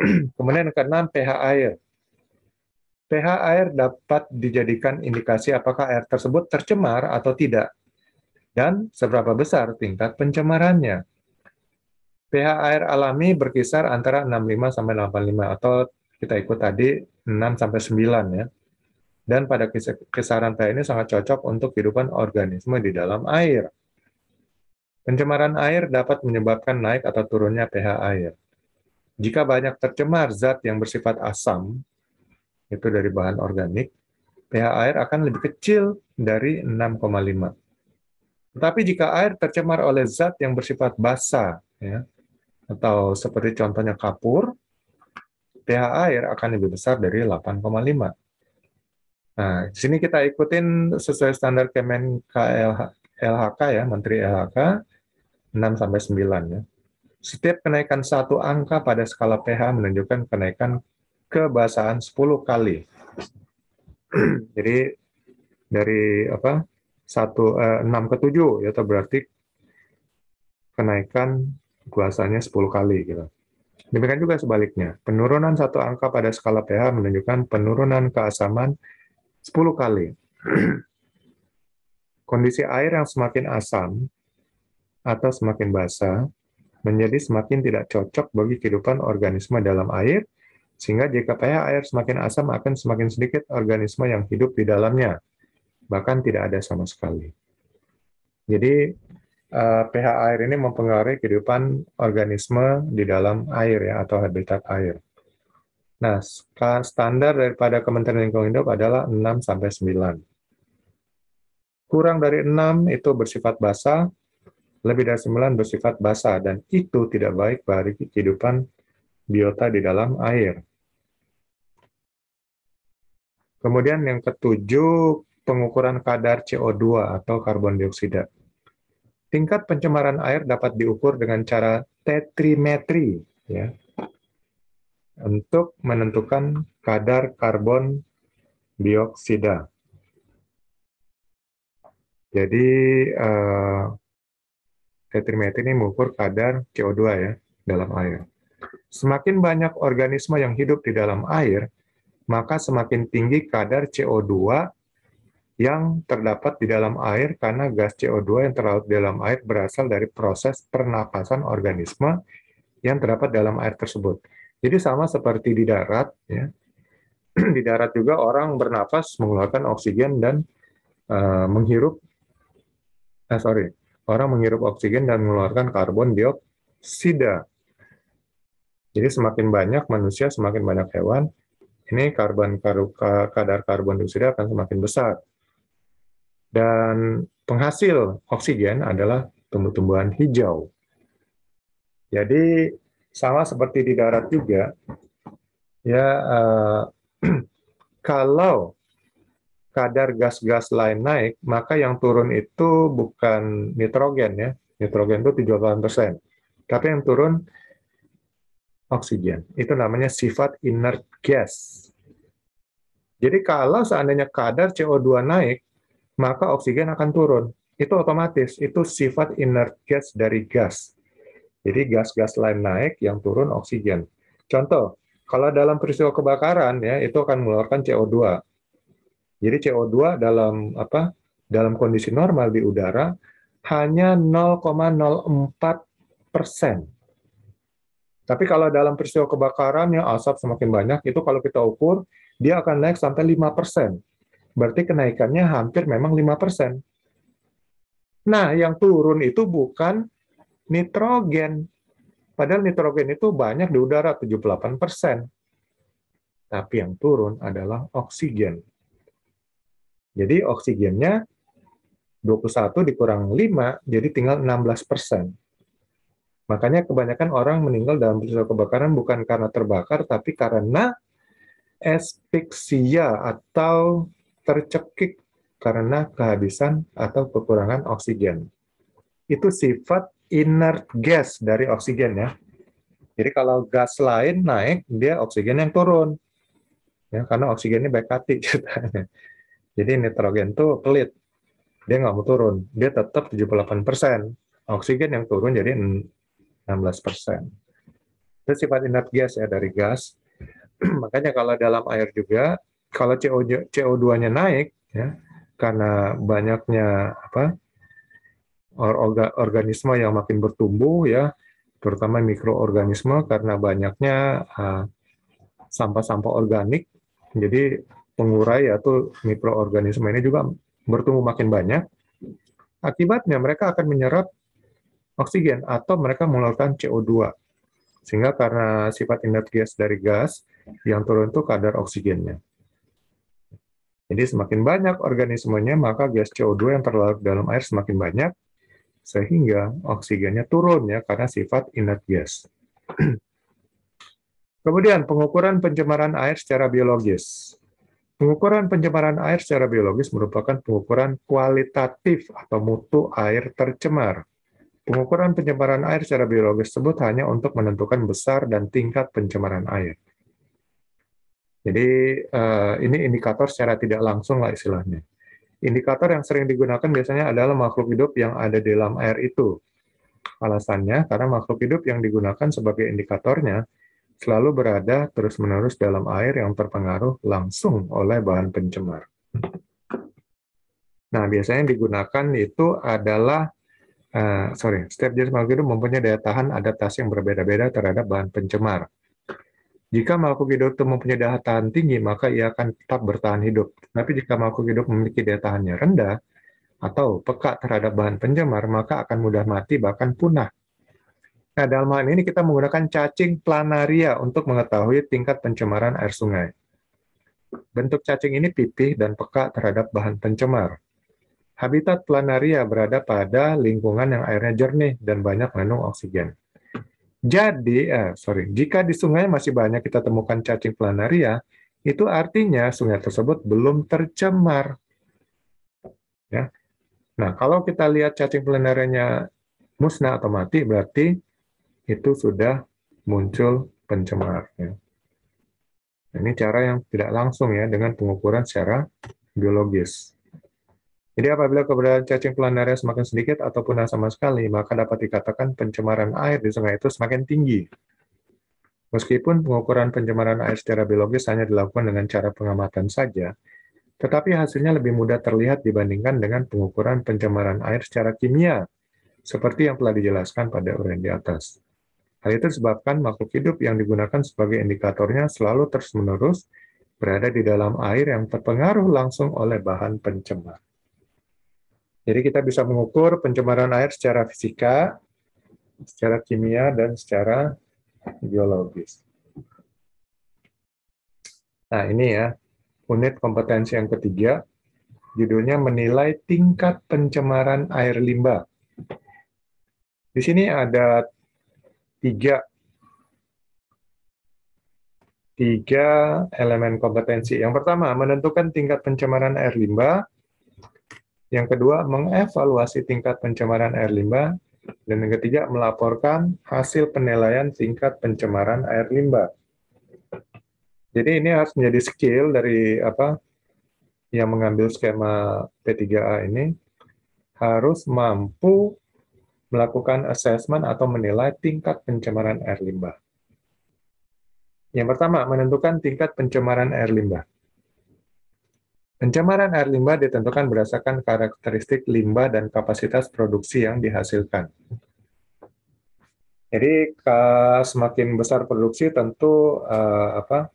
Speaker 1: Kemudian keenam pH air. pH air dapat dijadikan indikasi apakah air tersebut tercemar atau tidak dan seberapa besar tingkat pencemarannya. pH air alami berkisar antara 65 sampai 85 atau kita ikut tadi 6 sampai 9 ya. Dan pada kisaran pH ini sangat cocok untuk kehidupan organisme di dalam air. Pencemaran air dapat menyebabkan naik atau turunnya pH air. Jika banyak tercemar zat yang bersifat asam, itu dari bahan organik, pH air akan lebih kecil dari 6,5. Tetapi jika air tercemar oleh zat yang bersifat basa, ya, atau seperti contohnya kapur, pH air akan lebih besar dari 8,5. Nah, di sini kita ikutin sesuai standar Kemen LHK ya, Menteri LHK 6 sampai 9 ya. Setiap kenaikan satu angka pada skala pH menunjukkan kenaikan kebasahan 10 kali. Jadi dari apa? satu eh, enam ke tujuh ya berarti kenaikan kuasanya 10 kali gitu. Demikian juga sebaliknya. Penurunan satu angka pada skala pH menunjukkan penurunan keasaman 10 kali. Kondisi air yang semakin asam atau semakin basah menjadi semakin tidak cocok bagi kehidupan organisme dalam air, sehingga jika pH air semakin asam akan semakin sedikit organisme yang hidup di dalamnya, bahkan tidak ada sama sekali. Jadi uh, pH air ini mempengaruhi kehidupan organisme di dalam air ya atau habitat air. Nah, standar daripada Kementerian Lingkungan Hidup adalah 6 sampai 9. Kurang dari 6 itu bersifat basah, lebih dari 9 bersifat basah dan itu tidak baik bagi kehidupan biota di dalam air. Kemudian yang ketujuh, pengukuran kadar CO2 atau karbon dioksida. Tingkat pencemaran air dapat diukur dengan cara tetrimetri ya. Untuk menentukan kadar karbon dioksida. Jadi uh, tetrimetri ini mengukur kadar CO2 ya dalam air. Semakin banyak organisme yang hidup di dalam air, maka semakin tinggi kadar CO2 yang terdapat di dalam air karena gas CO2 yang terlalu di dalam air berasal dari proses pernapasan organisme yang terdapat dalam air tersebut. Jadi sama seperti di darat, ya. di darat juga orang bernapas mengeluarkan oksigen dan uh, menghirup, eh, sorry, orang menghirup oksigen dan mengeluarkan karbon dioksida. Jadi semakin banyak manusia, semakin banyak hewan, ini karbon kadar karbon dioksida akan semakin besar. Dan penghasil oksigen adalah tumbuh-tumbuhan hijau. Jadi sama seperti di darat juga, ya uh, kalau kadar gas-gas lain naik, maka yang turun itu bukan nitrogen ya. Nitrogen itu 78 persen. Tapi yang turun oksigen. Itu namanya sifat inert gas. Jadi kalau seandainya kadar CO2 naik, maka oksigen akan turun. Itu otomatis, itu sifat inert gas dari gas. Jadi gas-gas lain naik, yang turun oksigen. Contoh, kalau dalam peristiwa kebakaran ya itu akan mengeluarkan CO2 jadi CO2 dalam apa? Dalam kondisi normal di udara hanya 0,04 persen. Tapi kalau dalam peristiwa kebakaran yang asap semakin banyak, itu kalau kita ukur, dia akan naik sampai 5 persen. Berarti kenaikannya hampir memang 5 persen. Nah, yang turun itu bukan nitrogen. Padahal nitrogen itu banyak di udara, 78 persen. Tapi yang turun adalah oksigen. Jadi oksigennya 21 dikurang 5, jadi tinggal 16 persen. Makanya kebanyakan orang meninggal dalam peristiwa kebakaran bukan karena terbakar, tapi karena aspiksia atau tercekik karena kehabisan atau kekurangan oksigen. Itu sifat inert gas dari oksigen ya. Jadi kalau gas lain naik, dia oksigen yang turun. Ya, karena oksigennya baik hati. Jadi nitrogen itu pelit. Dia nggak mau turun. Dia tetap 78 persen. Oksigen yang turun jadi 16 persen. Itu sifat inert gas ya dari gas. Makanya kalau dalam air juga, kalau CO2-nya naik, ya, karena banyaknya apa organisme yang makin bertumbuh ya, terutama mikroorganisme karena banyaknya uh, sampah-sampah organik, jadi pengurai atau mikroorganisme ini juga bertumbuh makin banyak, akibatnya mereka akan menyerap oksigen atau mereka mengeluarkan CO2. Sehingga karena sifat inert gas dari gas, yang turun itu kadar oksigennya. Jadi semakin banyak organismenya, maka gas CO2 yang terlarut dalam air semakin banyak, sehingga oksigennya turun ya karena sifat inert gas. Kemudian pengukuran pencemaran air secara biologis. Pengukuran pencemaran air secara biologis merupakan pengukuran kualitatif atau mutu air tercemar. Pengukuran pencemaran air secara biologis tersebut hanya untuk menentukan besar dan tingkat pencemaran air. Jadi uh, ini indikator secara tidak langsung lah istilahnya. Indikator yang sering digunakan biasanya adalah makhluk hidup yang ada di dalam air itu. Alasannya karena makhluk hidup yang digunakan sebagai indikatornya selalu berada terus-menerus dalam air yang terpengaruh langsung oleh bahan pencemar. Nah, biasanya digunakan itu adalah uh, sorry, setiap jenis makhluk hidup mempunyai daya tahan adaptasi yang berbeda-beda terhadap bahan pencemar. Jika makhluk hidup itu mempunyai daya tahan tinggi, maka ia akan tetap bertahan hidup. Tapi jika makhluk hidup memiliki daya tahannya rendah atau peka terhadap bahan pencemar, maka akan mudah mati bahkan punah. Nah, dalam hal ini kita menggunakan cacing planaria untuk mengetahui tingkat pencemaran air sungai. Bentuk cacing ini pipih dan peka terhadap bahan pencemar. Habitat planaria berada pada lingkungan yang airnya jernih dan banyak mengandung oksigen. Jadi, eh, sorry, jika di sungai masih banyak kita temukan cacing planaria, itu artinya sungai tersebut belum tercemar. Ya. Nah, kalau kita lihat cacing planarianya musnah atau mati, berarti itu sudah muncul pencemar. Ya. Ini cara yang tidak langsung ya dengan pengukuran secara biologis. Jadi apabila keberadaan cacing planaria semakin sedikit ataupun sama sekali, maka dapat dikatakan pencemaran air di sungai itu semakin tinggi. Meskipun pengukuran pencemaran air secara biologis hanya dilakukan dengan cara pengamatan saja, tetapi hasilnya lebih mudah terlihat dibandingkan dengan pengukuran pencemaran air secara kimia, seperti yang telah dijelaskan pada uraian di atas. Hal itu disebabkan makhluk hidup yang digunakan sebagai indikatornya selalu terus-menerus berada di dalam air yang terpengaruh langsung oleh bahan pencemar. Jadi kita bisa mengukur pencemaran air secara fisika, secara kimia, dan secara biologis. Nah ini ya, unit kompetensi yang ketiga, judulnya menilai tingkat pencemaran air limbah. Di sini ada tiga, tiga elemen kompetensi. Yang pertama, menentukan tingkat pencemaran air limbah. Yang kedua, mengevaluasi tingkat pencemaran air limbah. Dan yang ketiga, melaporkan hasil penilaian tingkat pencemaran air limbah. Jadi ini harus menjadi skill dari apa yang mengambil skema P3A ini harus mampu melakukan assessment atau menilai tingkat pencemaran air limbah. Yang pertama, menentukan tingkat pencemaran air limbah. Pencemaran air limbah ditentukan berdasarkan karakteristik limbah dan kapasitas produksi yang dihasilkan. Jadi semakin besar produksi tentu uh, apa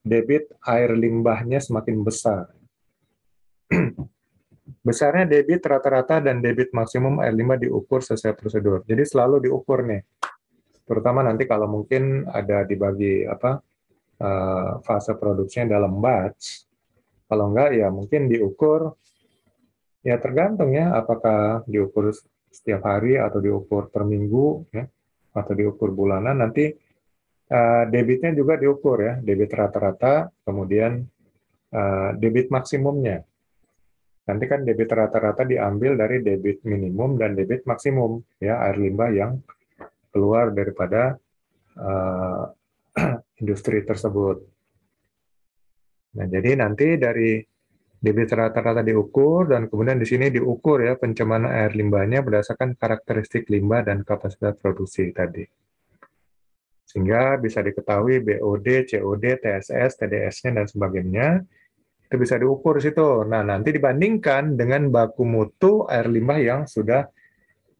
Speaker 1: debit air limbahnya semakin besar. Besarnya debit rata-rata dan debit maksimum air limbah diukur sesuai prosedur. Jadi selalu diukur nih. Terutama nanti kalau mungkin ada dibagi apa uh, fase produksinya dalam batch kalau enggak ya mungkin diukur ya tergantung ya apakah diukur setiap hari atau diukur per minggu ya atau diukur bulanan nanti uh, debitnya juga diukur ya debit rata-rata kemudian uh, debit maksimumnya nanti kan debit rata-rata diambil dari debit minimum dan debit maksimum ya air limbah yang keluar daripada uh, industri tersebut Nah, jadi nanti dari debit rata-rata diukur dan kemudian di sini diukur ya pencemaran air limbahnya berdasarkan karakteristik limbah dan kapasitas produksi tadi. Sehingga bisa diketahui BOD, COD, TSS, TDS-nya dan sebagainya itu bisa diukur situ. Nah, nanti dibandingkan dengan baku mutu air limbah yang sudah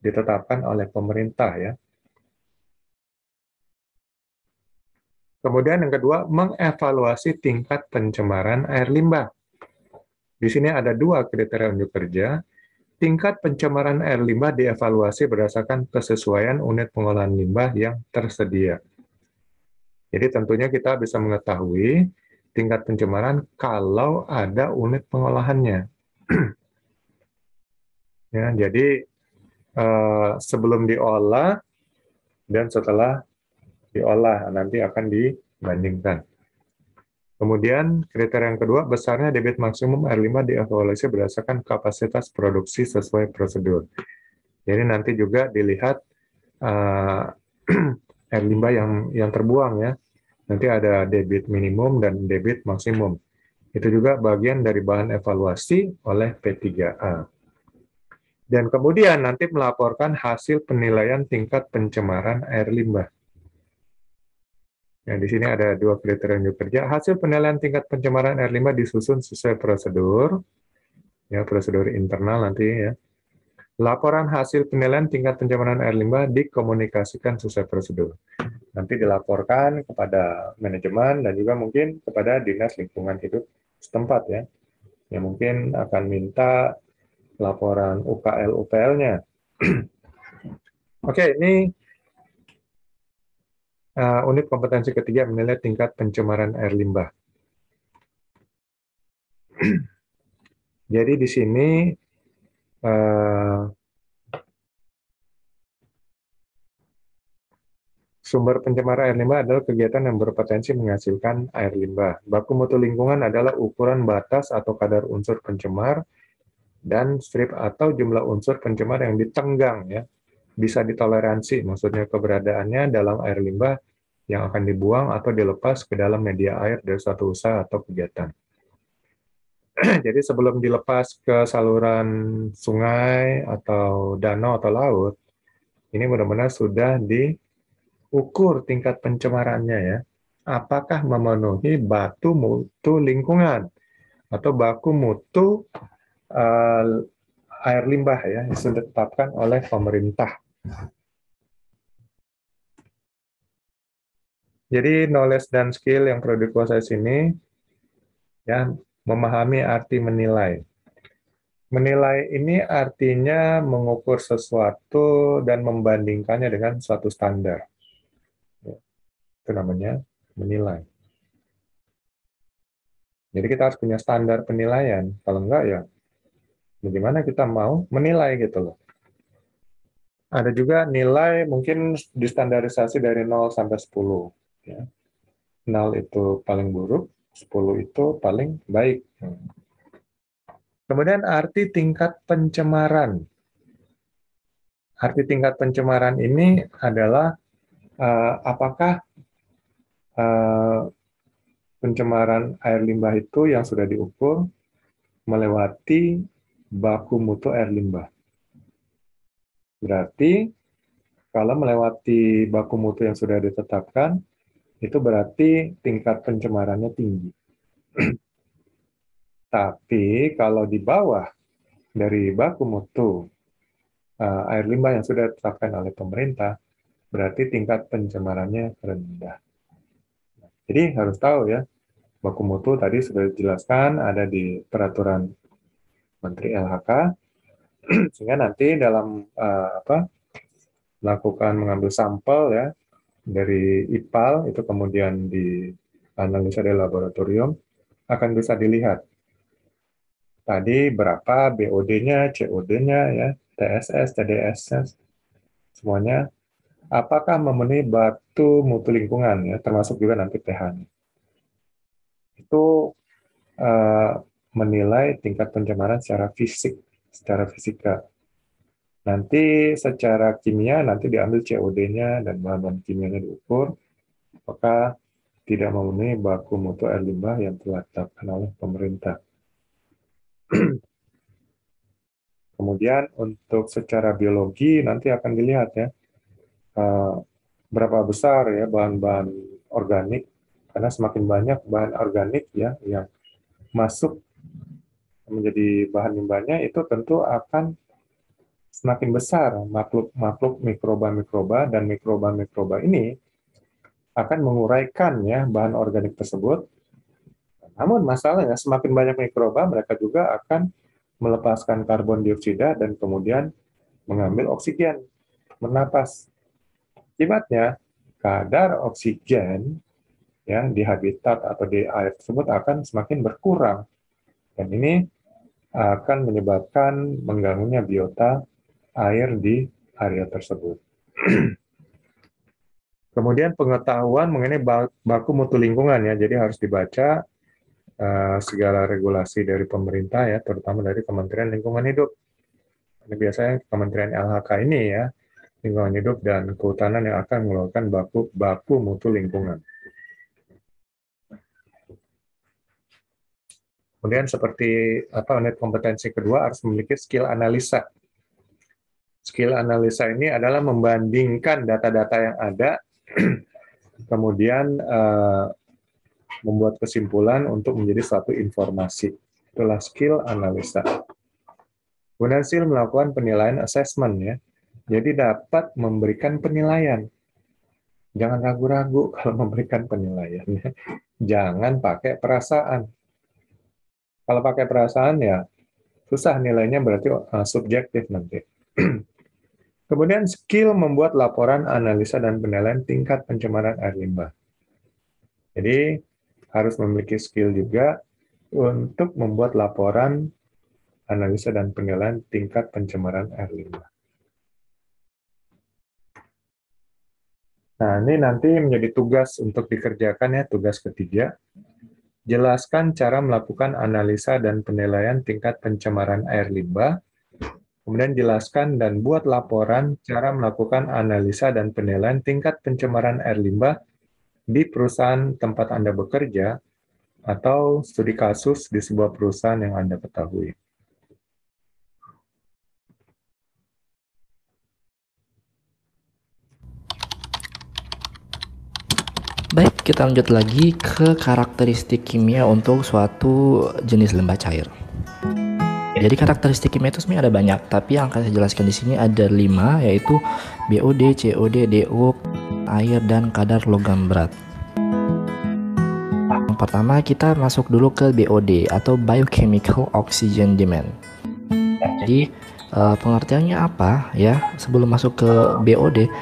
Speaker 1: ditetapkan oleh pemerintah ya. Kemudian yang kedua, mengevaluasi tingkat pencemaran air limbah. Di sini ada dua kriteria unjuk kerja. Tingkat pencemaran air limbah dievaluasi berdasarkan kesesuaian unit pengolahan limbah yang tersedia. Jadi tentunya kita bisa mengetahui tingkat pencemaran kalau ada unit pengolahannya. ya, jadi eh, sebelum diolah dan setelah diolah, nanti akan dibandingkan. Kemudian kriteria yang kedua, besarnya debit maksimum air limbah dievaluasi berdasarkan kapasitas produksi sesuai prosedur. Jadi nanti juga dilihat uh, air limbah yang yang terbuang ya. Nanti ada debit minimum dan debit maksimum. Itu juga bagian dari bahan evaluasi oleh P3A. Dan kemudian nanti melaporkan hasil penilaian tingkat pencemaran air limbah. Ya, di sini ada dua kriteria unjuk kerja. Hasil penilaian tingkat pencemaran air limbah disusun sesuai prosedur, ya prosedur internal nanti ya. Laporan hasil penilaian tingkat pencemaran air limbah dikomunikasikan sesuai prosedur. Nanti dilaporkan kepada manajemen dan juga mungkin kepada Dinas Lingkungan Hidup setempat ya. Yang mungkin akan minta laporan UKL UPL-nya. Oke, ini uh, unit kompetensi ketiga menilai tingkat pencemaran air limbah. Jadi di sini uh, sumber pencemaran air limbah adalah kegiatan yang berpotensi menghasilkan air limbah. Baku mutu lingkungan adalah ukuran batas atau kadar unsur pencemar dan strip atau jumlah unsur pencemar yang ditenggang ya bisa ditoleransi maksudnya keberadaannya dalam air limbah yang akan dibuang atau dilepas ke dalam media air dari suatu usaha atau kegiatan. Jadi sebelum dilepas ke saluran sungai atau danau atau laut, ini benar-benar sudah diukur tingkat pencemarannya ya. Apakah memenuhi batu mutu lingkungan atau baku mutu uh, air limbah ya yang sudah ditetapkan oleh pemerintah. Jadi knowledge dan skill yang perlu dikuasai sini ya memahami arti menilai. Menilai ini artinya mengukur sesuatu dan membandingkannya dengan suatu standar. Ya, itu namanya menilai. Jadi kita harus punya standar penilaian. Kalau enggak ya bagaimana kita mau menilai gitu loh. Ada juga nilai mungkin distandarisasi dari 0 sampai 10. Ya. 0 itu paling buruk, 10 itu paling baik. Kemudian arti tingkat pencemaran. Arti tingkat pencemaran ini adalah uh, apakah uh, pencemaran air limbah itu yang sudah diukur melewati baku mutu air limbah. Berarti kalau melewati baku mutu yang sudah ditetapkan, itu berarti tingkat pencemarannya tinggi. Tapi kalau di bawah dari baku mutu uh, air limbah yang sudah ditetapkan oleh pemerintah, berarti tingkat pencemarannya rendah. Jadi harus tahu ya, baku mutu tadi sudah dijelaskan ada di peraturan Menteri LHK sehingga nanti dalam uh, apa melakukan mengambil sampel ya dari IPAL itu kemudian dianalisa di laboratorium akan bisa dilihat tadi berapa BOD-nya, COD-nya ya, TSS, TDSS semuanya apakah memenuhi batu mutu lingkungan ya termasuk juga nanti pH-nya. Itu uh, menilai tingkat pencemaran secara fisik, secara fisika. Nanti secara kimia nanti diambil COD-nya dan bahan-bahan kimianya diukur, maka tidak memenuhi baku mutu air limbah yang telah ditetapkan oleh pemerintah. Kemudian untuk secara biologi nanti akan dilihat ya eh, berapa besar ya bahan-bahan organik karena semakin banyak bahan organik ya yang masuk menjadi bahan limbahnya itu tentu akan semakin besar makhluk-makhluk mikroba-mikroba dan mikroba-mikroba ini akan menguraikan ya bahan organik tersebut. Namun masalahnya semakin banyak mikroba mereka juga akan melepaskan karbon dioksida dan kemudian mengambil oksigen bernapas. Akibatnya kadar oksigen ya di habitat atau di air tersebut akan semakin berkurang. Dan ini akan menyebabkan mengganggunya biota air di area tersebut. Kemudian pengetahuan mengenai baku mutu lingkungan ya, jadi harus dibaca uh, segala regulasi dari pemerintah ya, terutama dari Kementerian Lingkungan Hidup. Ini biasanya Kementerian LHK ini ya, lingkungan hidup dan kehutanan yang akan mengeluarkan baku baku mutu lingkungan. Kemudian seperti apa unit kompetensi kedua harus memiliki skill analisa. Skill analisa ini adalah membandingkan data-data yang ada, kemudian uh, membuat kesimpulan untuk menjadi suatu informasi. Itulah skill analisa. Kemudian SIL melakukan penilaian assessment ya. Jadi dapat memberikan penilaian. Jangan ragu-ragu kalau memberikan penilaian. Ya. Jangan pakai perasaan. Kalau pakai perasaan ya susah nilainya berarti uh, subjektif nanti. Kemudian skill membuat laporan analisa dan penilaian tingkat pencemaran air limbah. Jadi harus memiliki skill juga untuk membuat laporan analisa dan penilaian tingkat pencemaran air limbah. Nah, ini nanti menjadi tugas untuk dikerjakan ya, tugas ketiga. Jelaskan cara melakukan analisa dan penilaian tingkat pencemaran air limbah. Kemudian jelaskan dan buat laporan cara melakukan analisa dan penilaian tingkat pencemaran air limbah di perusahaan tempat Anda bekerja atau studi kasus di sebuah perusahaan yang Anda ketahui.
Speaker 4: Baik, kita lanjut lagi ke karakteristik kimia untuk suatu jenis limbah cair. Jadi karakteristik kimia itu sebenarnya ada banyak, tapi yang akan saya jelaskan di sini ada lima, yaitu BOD, COD, DO, air, dan kadar logam berat. Yang pertama kita masuk dulu ke BOD atau Biochemical Oxygen Demand. Jadi uh, pengertiannya apa ya? Sebelum masuk ke BOD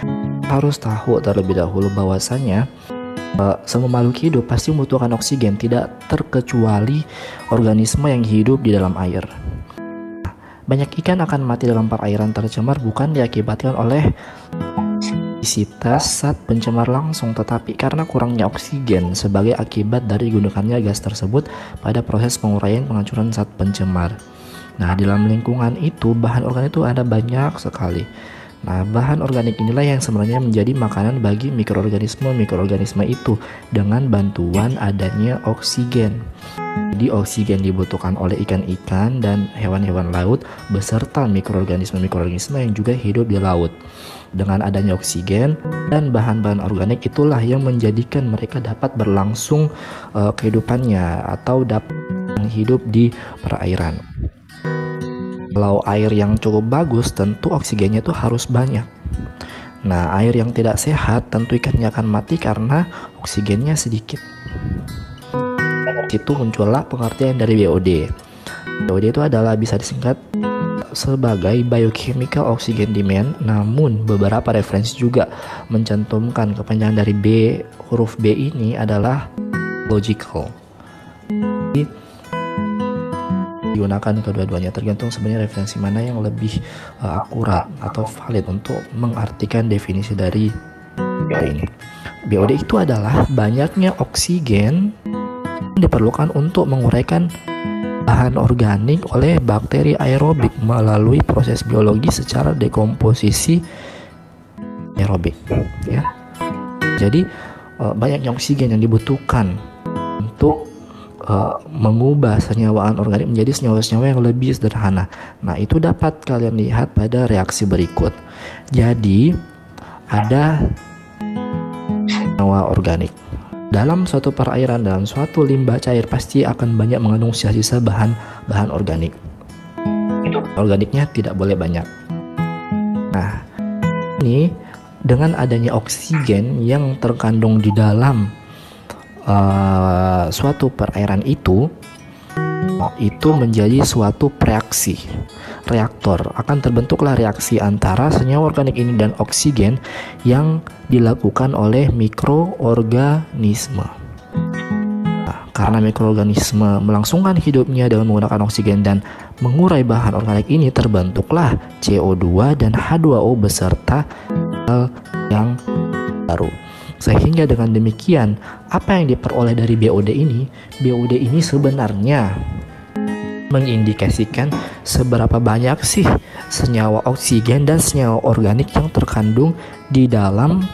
Speaker 4: harus tahu terlebih dahulu bahwasanya Uh, semua makhluk hidup pasti membutuhkan oksigen, tidak terkecuali organisme yang hidup di dalam air. Banyak ikan akan mati dalam perairan tercemar bukan diakibatkan oleh toksisitas saat pencemar langsung, tetapi karena kurangnya oksigen sebagai akibat dari gunakannya gas tersebut pada proses penguraian penghancuran saat pencemar. Nah, di dalam lingkungan itu bahan organik itu ada banyak sekali. Nah, bahan organik inilah yang sebenarnya menjadi makanan bagi mikroorganisme-mikroorganisme itu dengan bantuan adanya oksigen. Jadi oksigen dibutuhkan oleh ikan-ikan dan hewan-hewan laut beserta mikroorganisme-mikroorganisme yang juga hidup di laut. Dengan adanya oksigen dan bahan-bahan organik itulah yang menjadikan mereka dapat berlangsung uh, kehidupannya atau dapat hidup di perairan. Kalau air yang cukup bagus tentu oksigennya itu harus banyak. Nah, air yang tidak sehat tentu ikannya akan mati karena oksigennya sedikit. Situ muncullah pengertian dari BOD. BOD itu adalah bisa disingkat sebagai biochemical oxygen demand namun beberapa referensi juga mencantumkan kepanjangan dari B huruf B ini adalah logical digunakan kedua-duanya tergantung sebenarnya referensi mana yang lebih uh, akurat atau valid untuk mengartikan definisi dari BOD ini. BOD itu adalah banyaknya oksigen yang diperlukan untuk menguraikan bahan organik oleh bakteri aerobik melalui proses biologi secara dekomposisi aerobik ya. Jadi uh, banyaknya oksigen yang dibutuhkan untuk uh, mengubah senyawaan organik menjadi senyawa-senyawa yang lebih sederhana. Nah, itu dapat kalian lihat pada reaksi berikut. Jadi, ada senyawa organik. Dalam suatu perairan dalam suatu limbah cair pasti akan banyak mengandung sisa-sisa bahan-bahan organik. Organiknya tidak boleh banyak. Nah, ini dengan adanya oksigen yang terkandung di dalam uh, suatu perairan itu itu menjadi suatu reaksi reaktor. Akan terbentuklah reaksi antara senyawa organik ini dan oksigen yang dilakukan oleh mikroorganisme. Nah, karena mikroorganisme melangsungkan hidupnya dengan menggunakan oksigen dan mengurai bahan organik ini terbentuklah CO2 dan H2O beserta yang baru sehingga dengan demikian, apa yang diperoleh dari BOD ini, BOD ini sebenarnya mengindikasikan seberapa banyak sih senyawa oksigen dan senyawa organik yang terkandung di dalam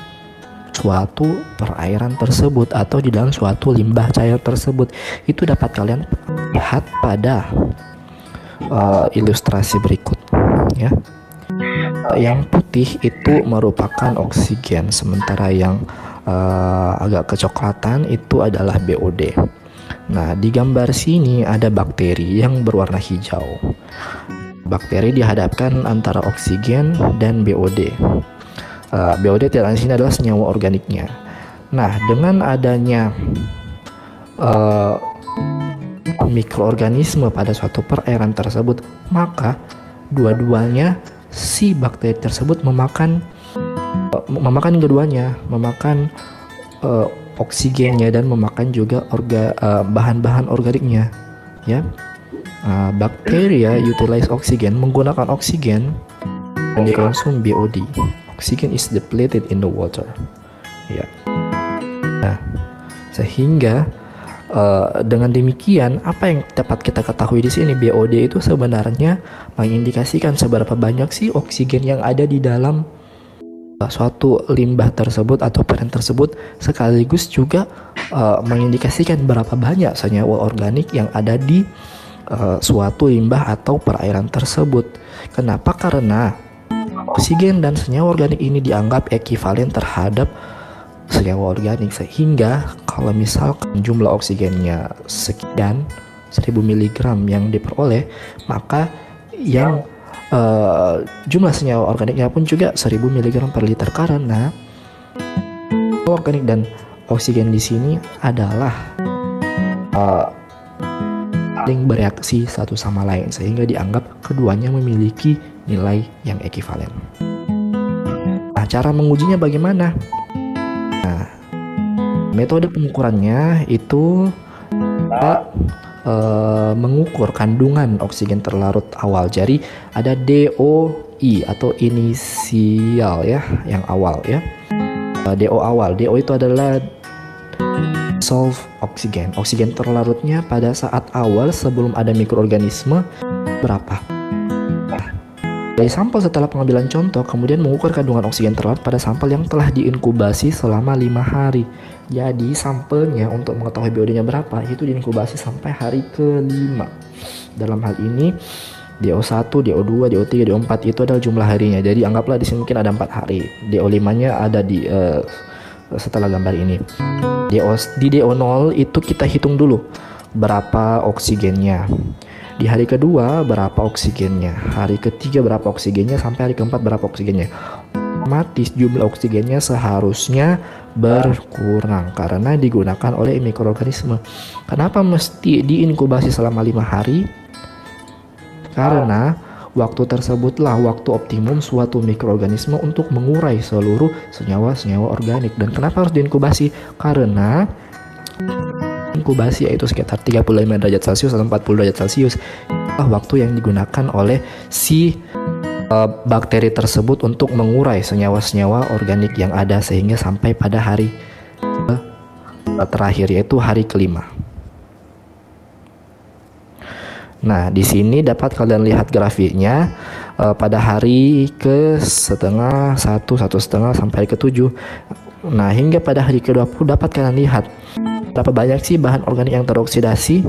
Speaker 4: suatu perairan tersebut atau di dalam suatu limbah cair tersebut. Itu dapat kalian lihat pada uh, ilustrasi berikut ya. Yang putih itu merupakan oksigen sementara yang uh, agak kecoklatan itu adalah BOD. Nah, di gambar sini ada bakteri yang berwarna hijau. bakteri dihadapkan antara oksigen dan BOD. Uh, BOD tidak lain sini adalah senyawa organiknya. Nah, dengan adanya uh, mikroorganisme pada suatu perairan tersebut, maka dua-duanya si bakteri tersebut memakan memakan keduanya, memakan uh, oksigennya dan memakan juga orga uh, bahan-bahan organiknya, ya. Uh, bakteria utilize oksigen menggunakan oksigen dan dikonsum BOD. Oksigen is depleted in the water. Ya. Nah, sehingga uh, dengan demikian apa yang dapat kita ketahui di sini BOD itu sebenarnya mengindikasikan seberapa banyak sih oksigen yang ada di dalam suatu limbah tersebut atau peren tersebut sekaligus juga uh, mengindikasikan berapa banyak senyawa organik yang ada di uh, suatu limbah atau perairan tersebut. Kenapa? Karena oksigen dan senyawa organik ini dianggap ekivalen terhadap senyawa organik sehingga kalau misal jumlah oksigennya sekian 1000 mg yang diperoleh maka yang uh, jumlah senyawa organiknya pun juga 1000 mg per liter karena organik dan oksigen di sini adalah uh, bereaksi satu sama lain sehingga dianggap keduanya memiliki nilai yang ekivalen. Nah, cara mengujinya bagaimana? Nah, metode pengukurannya itu mengukur kandungan oksigen terlarut awal. Jadi ada DOI atau inisial ya, yang awal ya. Uh, DO awal. DO itu adalah solve oksigen. Oksigen terlarutnya pada saat awal sebelum ada mikroorganisme berapa? Dari sampel setelah pengambilan contoh, kemudian mengukur kandungan oksigen terlarut pada sampel yang telah diinkubasi selama lima hari. Jadi sampelnya untuk mengetahui BOD-nya berapa itu diinkubasi sampai hari kelima. Dalam hal ini DO1, DO2, DO3, DO4 itu adalah jumlah harinya. Jadi anggaplah di sini mungkin ada empat hari. DO5-nya ada di uh, setelah gambar ini. DO di DO0 itu kita hitung dulu berapa oksigennya. Di hari kedua berapa oksigennya, hari ketiga berapa oksigennya, sampai hari keempat berapa oksigennya. Otomatis jumlah oksigennya seharusnya berkurang karena digunakan oleh mikroorganisme. Kenapa mesti diinkubasi selama lima hari? Karena waktu tersebutlah waktu optimum suatu mikroorganisme untuk mengurai seluruh senyawa-senyawa organik. Dan kenapa harus diinkubasi? Karena inkubasi yaitu sekitar 35 derajat Celcius atau 40 derajat Celcius waktu yang digunakan oleh si bakteri tersebut untuk mengurai senyawa-senyawa organik yang ada sehingga sampai pada hari uh, terakhir yaitu hari kelima. Nah, di sini dapat kalian lihat grafiknya uh, pada hari ke setengah satu satu setengah sampai ke tujuh. Nah, hingga pada hari ke 20 dapat kalian lihat Berapa banyak sih bahan organik yang teroksidasi?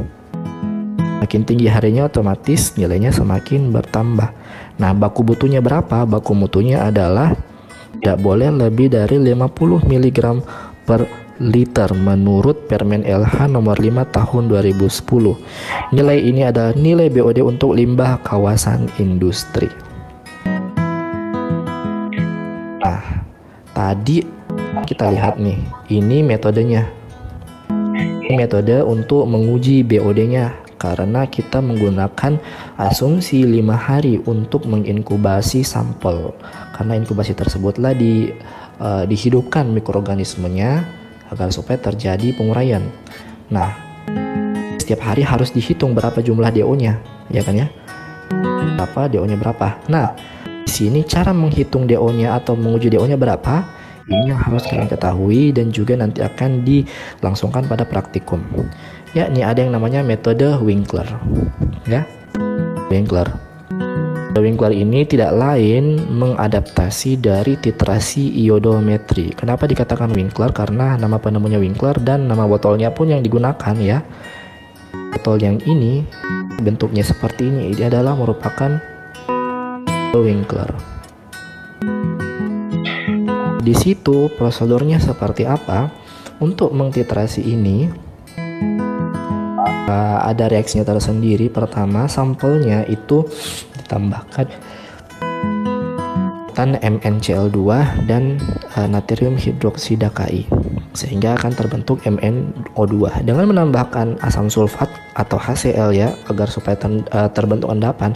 Speaker 4: Makin tinggi harinya otomatis nilainya semakin bertambah. Nah, baku mutunya berapa? Baku mutunya adalah tidak boleh lebih dari 50 mg per liter menurut Permen LH nomor 5 tahun 2010. Nilai ini adalah nilai BOD untuk limbah kawasan industri. Nah, tadi kita lihat nih, ini metodenya metode untuk menguji BOD-nya karena kita menggunakan asumsi lima hari untuk menginkubasi sampel karena inkubasi tersebutlah di uh, dihidupkan mikroorganismenya agar supaya terjadi penguraian. Nah, setiap hari harus dihitung berapa jumlah DO-nya, ya kan ya? Berapa DO-nya berapa? Nah, di sini cara menghitung DO-nya atau menguji DO-nya berapa? Ini yang harus kalian ketahui dan juga nanti akan dilangsungkan pada praktikum. Ya, ini ada yang namanya metode Winkler. Ya. Winkler. Winkler ini tidak lain mengadaptasi dari titrasi iodometri. Kenapa dikatakan Winkler? Karena nama penemunya Winkler dan nama botolnya pun yang digunakan ya. Botol yang ini bentuknya seperti ini. Ini adalah merupakan Winkler. Di situ prosedurnya seperti apa? Untuk mengtitrasi ini ada reaksinya tersendiri. Pertama, sampelnya itu ditambahkan tan MnCl2 dan uh, natrium hidroksida Ki sehingga akan terbentuk MnO2 dengan menambahkan asam sulfat atau HCl ya agar supaya ter, uh, terbentuk endapan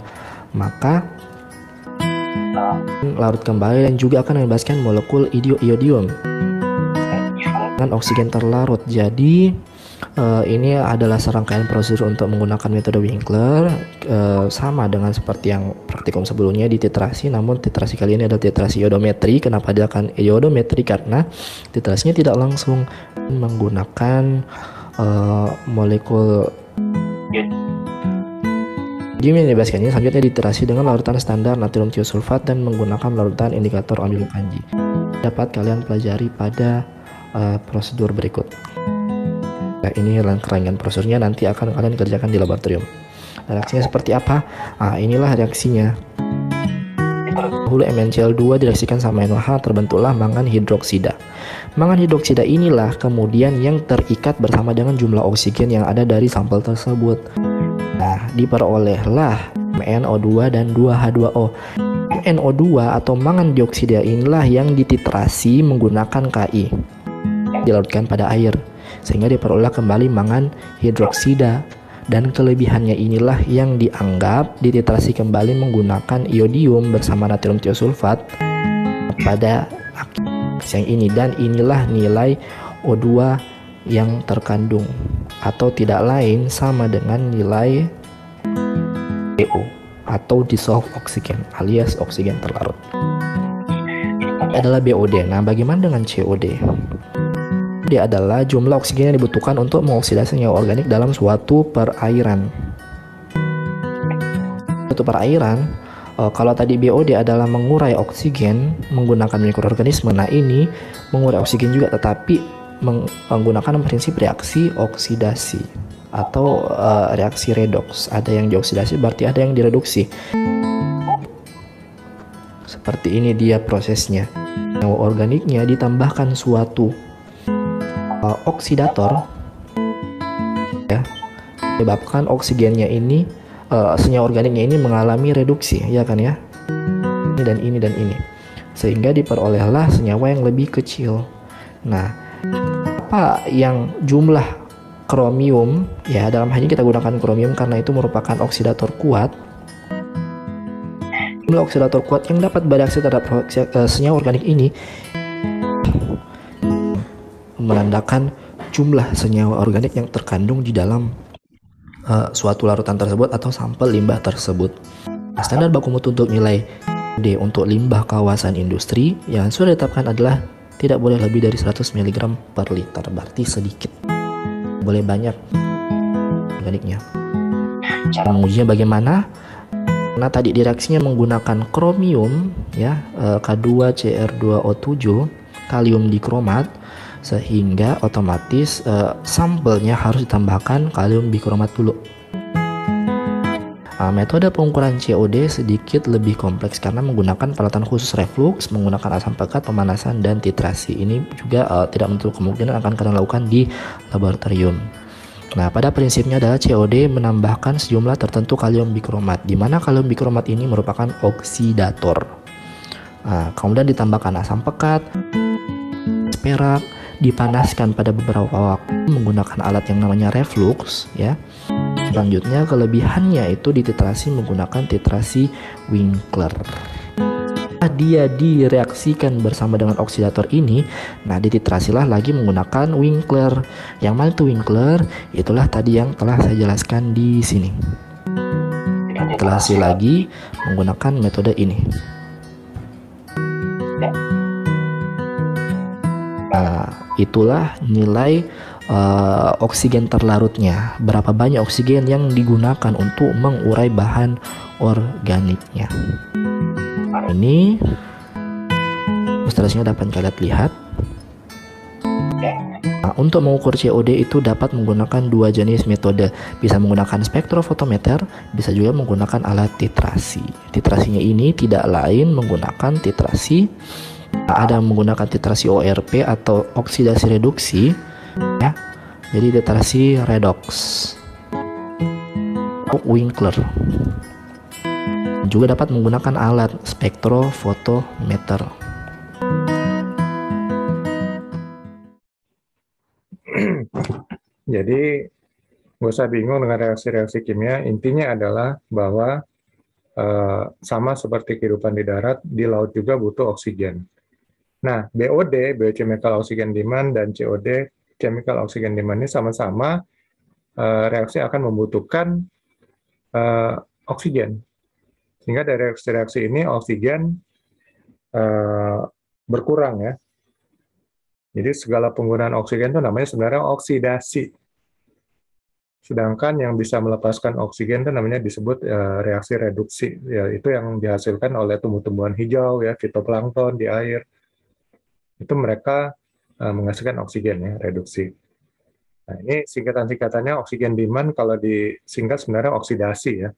Speaker 4: maka larut kembali dan juga akan membebaskan molekul iodium dengan oksigen terlarut. Jadi uh, ini adalah serangkaian prosedur untuk menggunakan metode Winkler uh, sama dengan seperti yang praktikum sebelumnya di titrasi namun titrasi kali ini adalah titrasi iodometri kenapa dia akan iodometri karena titrasinya tidak langsung menggunakan uh, molekul Jim yang dibebaskannya selanjutnya diterasi dengan larutan standar natrium tiosulfat dan menggunakan larutan indikator amino kanji. Dapat kalian pelajari pada uh, prosedur berikut. Nah, ini rangkaian prosedurnya nanti akan kalian kerjakan di laboratorium. Reaksinya seperti apa? Ah, inilah reaksinya. Dahulu MnCl2 direaksikan sama NaOH terbentuklah mangan hidroksida. Mangan hidroksida inilah kemudian yang terikat bersama dengan jumlah oksigen yang ada dari sampel tersebut. Nah, diperolehlah MnO2 dan 2H2O. MnO2 atau mangan dioksida inilah yang dititrasi menggunakan Ki. Dilarutkan pada air sehingga diperoleh kembali mangan hidroksida dan kelebihannya inilah yang dianggap dititrasi kembali menggunakan iodium bersama natrium tiosulfat pada yang ini dan inilah nilai O2 yang terkandung atau tidak lain sama dengan nilai BO atau dissolved oxygen alias oksigen terlarut adalah BOD. Nah, bagaimana dengan COD? Dia adalah jumlah oksigen yang dibutuhkan untuk mengoksidasi senyawa organik dalam suatu perairan. Suatu perairan, uh, kalau tadi BOD adalah mengurai oksigen menggunakan mikroorganisme, nah ini mengurai oksigen juga tetapi menggunakan prinsip reaksi oksidasi atau uh, reaksi redoks. Ada yang dioksidasi berarti ada yang direduksi. Seperti ini dia prosesnya. Organiknya ditambahkan suatu uh, oksidator ya menyebabkan oksigennya ini uh, senyawa organiknya ini mengalami reduksi ya kan ya. Ini dan ini dan ini. Sehingga diperolehlah senyawa yang lebih kecil. Nah, apa yang jumlah kromium ya dalam hal ini kita gunakan kromium karena itu merupakan oksidator kuat jumlah oksidator kuat yang dapat bereaksi terhadap uh, senyawa organik ini menandakan jumlah senyawa organik yang terkandung di dalam uh, suatu larutan tersebut atau sampel limbah tersebut. Standar baku mutu untuk nilai D untuk limbah kawasan industri yang sudah ditetapkan adalah tidak boleh lebih dari 100 mg per liter berarti sedikit. Boleh banyak organiknya. Cara mengujinya bagaimana? Nah tadi reaksinya menggunakan kromium ya eh, K2Cr2O7 kalium dikromat sehingga otomatis uh, sampelnya harus ditambahkan kalium bikromat dulu Uh, metode pengukuran COD sedikit lebih kompleks karena menggunakan peralatan khusus reflux, menggunakan asam pekat, pemanasan, dan titrasi. Ini juga uh, tidak menutup kemungkinan akan kalian lakukan di laboratorium. Nah, pada prinsipnya adalah COD menambahkan sejumlah tertentu kalium bikromat, di mana kalium bikromat ini merupakan oksidator. Nah, kemudian ditambahkan asam pekat, perak, dipanaskan pada beberapa waktu menggunakan alat yang namanya reflux, ya. Selanjutnya kelebihannya itu dititrasi menggunakan titrasi Winkler. Nah, dia direaksikan bersama dengan oksidator ini, nah dititrasilah lagi menggunakan Winkler. Yang mana itu Winkler? Itulah tadi yang telah saya jelaskan di sini. Titrasi lagi menggunakan metode ini. Nah, itulah nilai uh, oksigen terlarutnya, berapa banyak oksigen yang digunakan untuk mengurai bahan organiknya. Ini ilustrasinya dapat kalian lihat. Nah, untuk mengukur COD itu dapat menggunakan dua jenis metode, bisa menggunakan spektrofotometer, bisa juga menggunakan alat titrasi. Titrasinya ini tidak lain menggunakan titrasi ada menggunakan titrasi ORP atau oksidasi reduksi ya jadi titrasi redox Winkler juga dapat menggunakan alat spektrofotometer.
Speaker 1: Jadi nggak usah bingung dengan reaksi-reaksi kimia. Intinya adalah bahwa uh, sama seperti kehidupan di darat, di laut juga butuh oksigen. Nah, BOD, biochemical oxygen demand, dan COD, chemical oxygen demand ini sama-sama uh, reaksi akan membutuhkan uh, oksigen. Sehingga dari reaksi-reaksi ini oksigen uh, berkurang ya. Jadi segala penggunaan oksigen itu namanya sebenarnya oksidasi. Sedangkan yang bisa melepaskan oksigen itu namanya disebut uh, reaksi reduksi. Ya, itu yang dihasilkan oleh tumbuh-tumbuhan hijau ya, fitoplankton di air. Itu mereka uh, menghasilkan oksigen ya, reduksi. Nah, ini singkatan-singkatannya oksigen demand kalau disingkat sebenarnya oksidasi ya.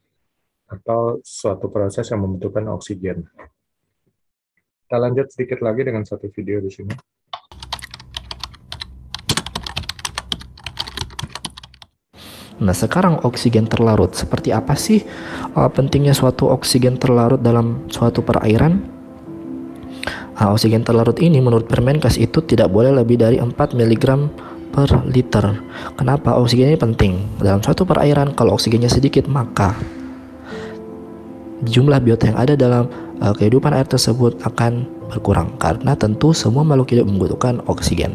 Speaker 1: Atau suatu proses yang membutuhkan oksigen. Kita lanjut sedikit lagi dengan satu video di sini.
Speaker 4: Nah, sekarang oksigen terlarut seperti apa sih uh, pentingnya suatu oksigen terlarut dalam suatu perairan? Uh, oksigen terlarut ini menurut Permenkes itu tidak boleh lebih dari 4 mg per liter. Kenapa oksigen ini penting? Dalam suatu perairan kalau oksigennya sedikit maka jumlah biota yang ada dalam uh, kehidupan air tersebut akan berkurang karena tentu semua makhluk hidup membutuhkan oksigen.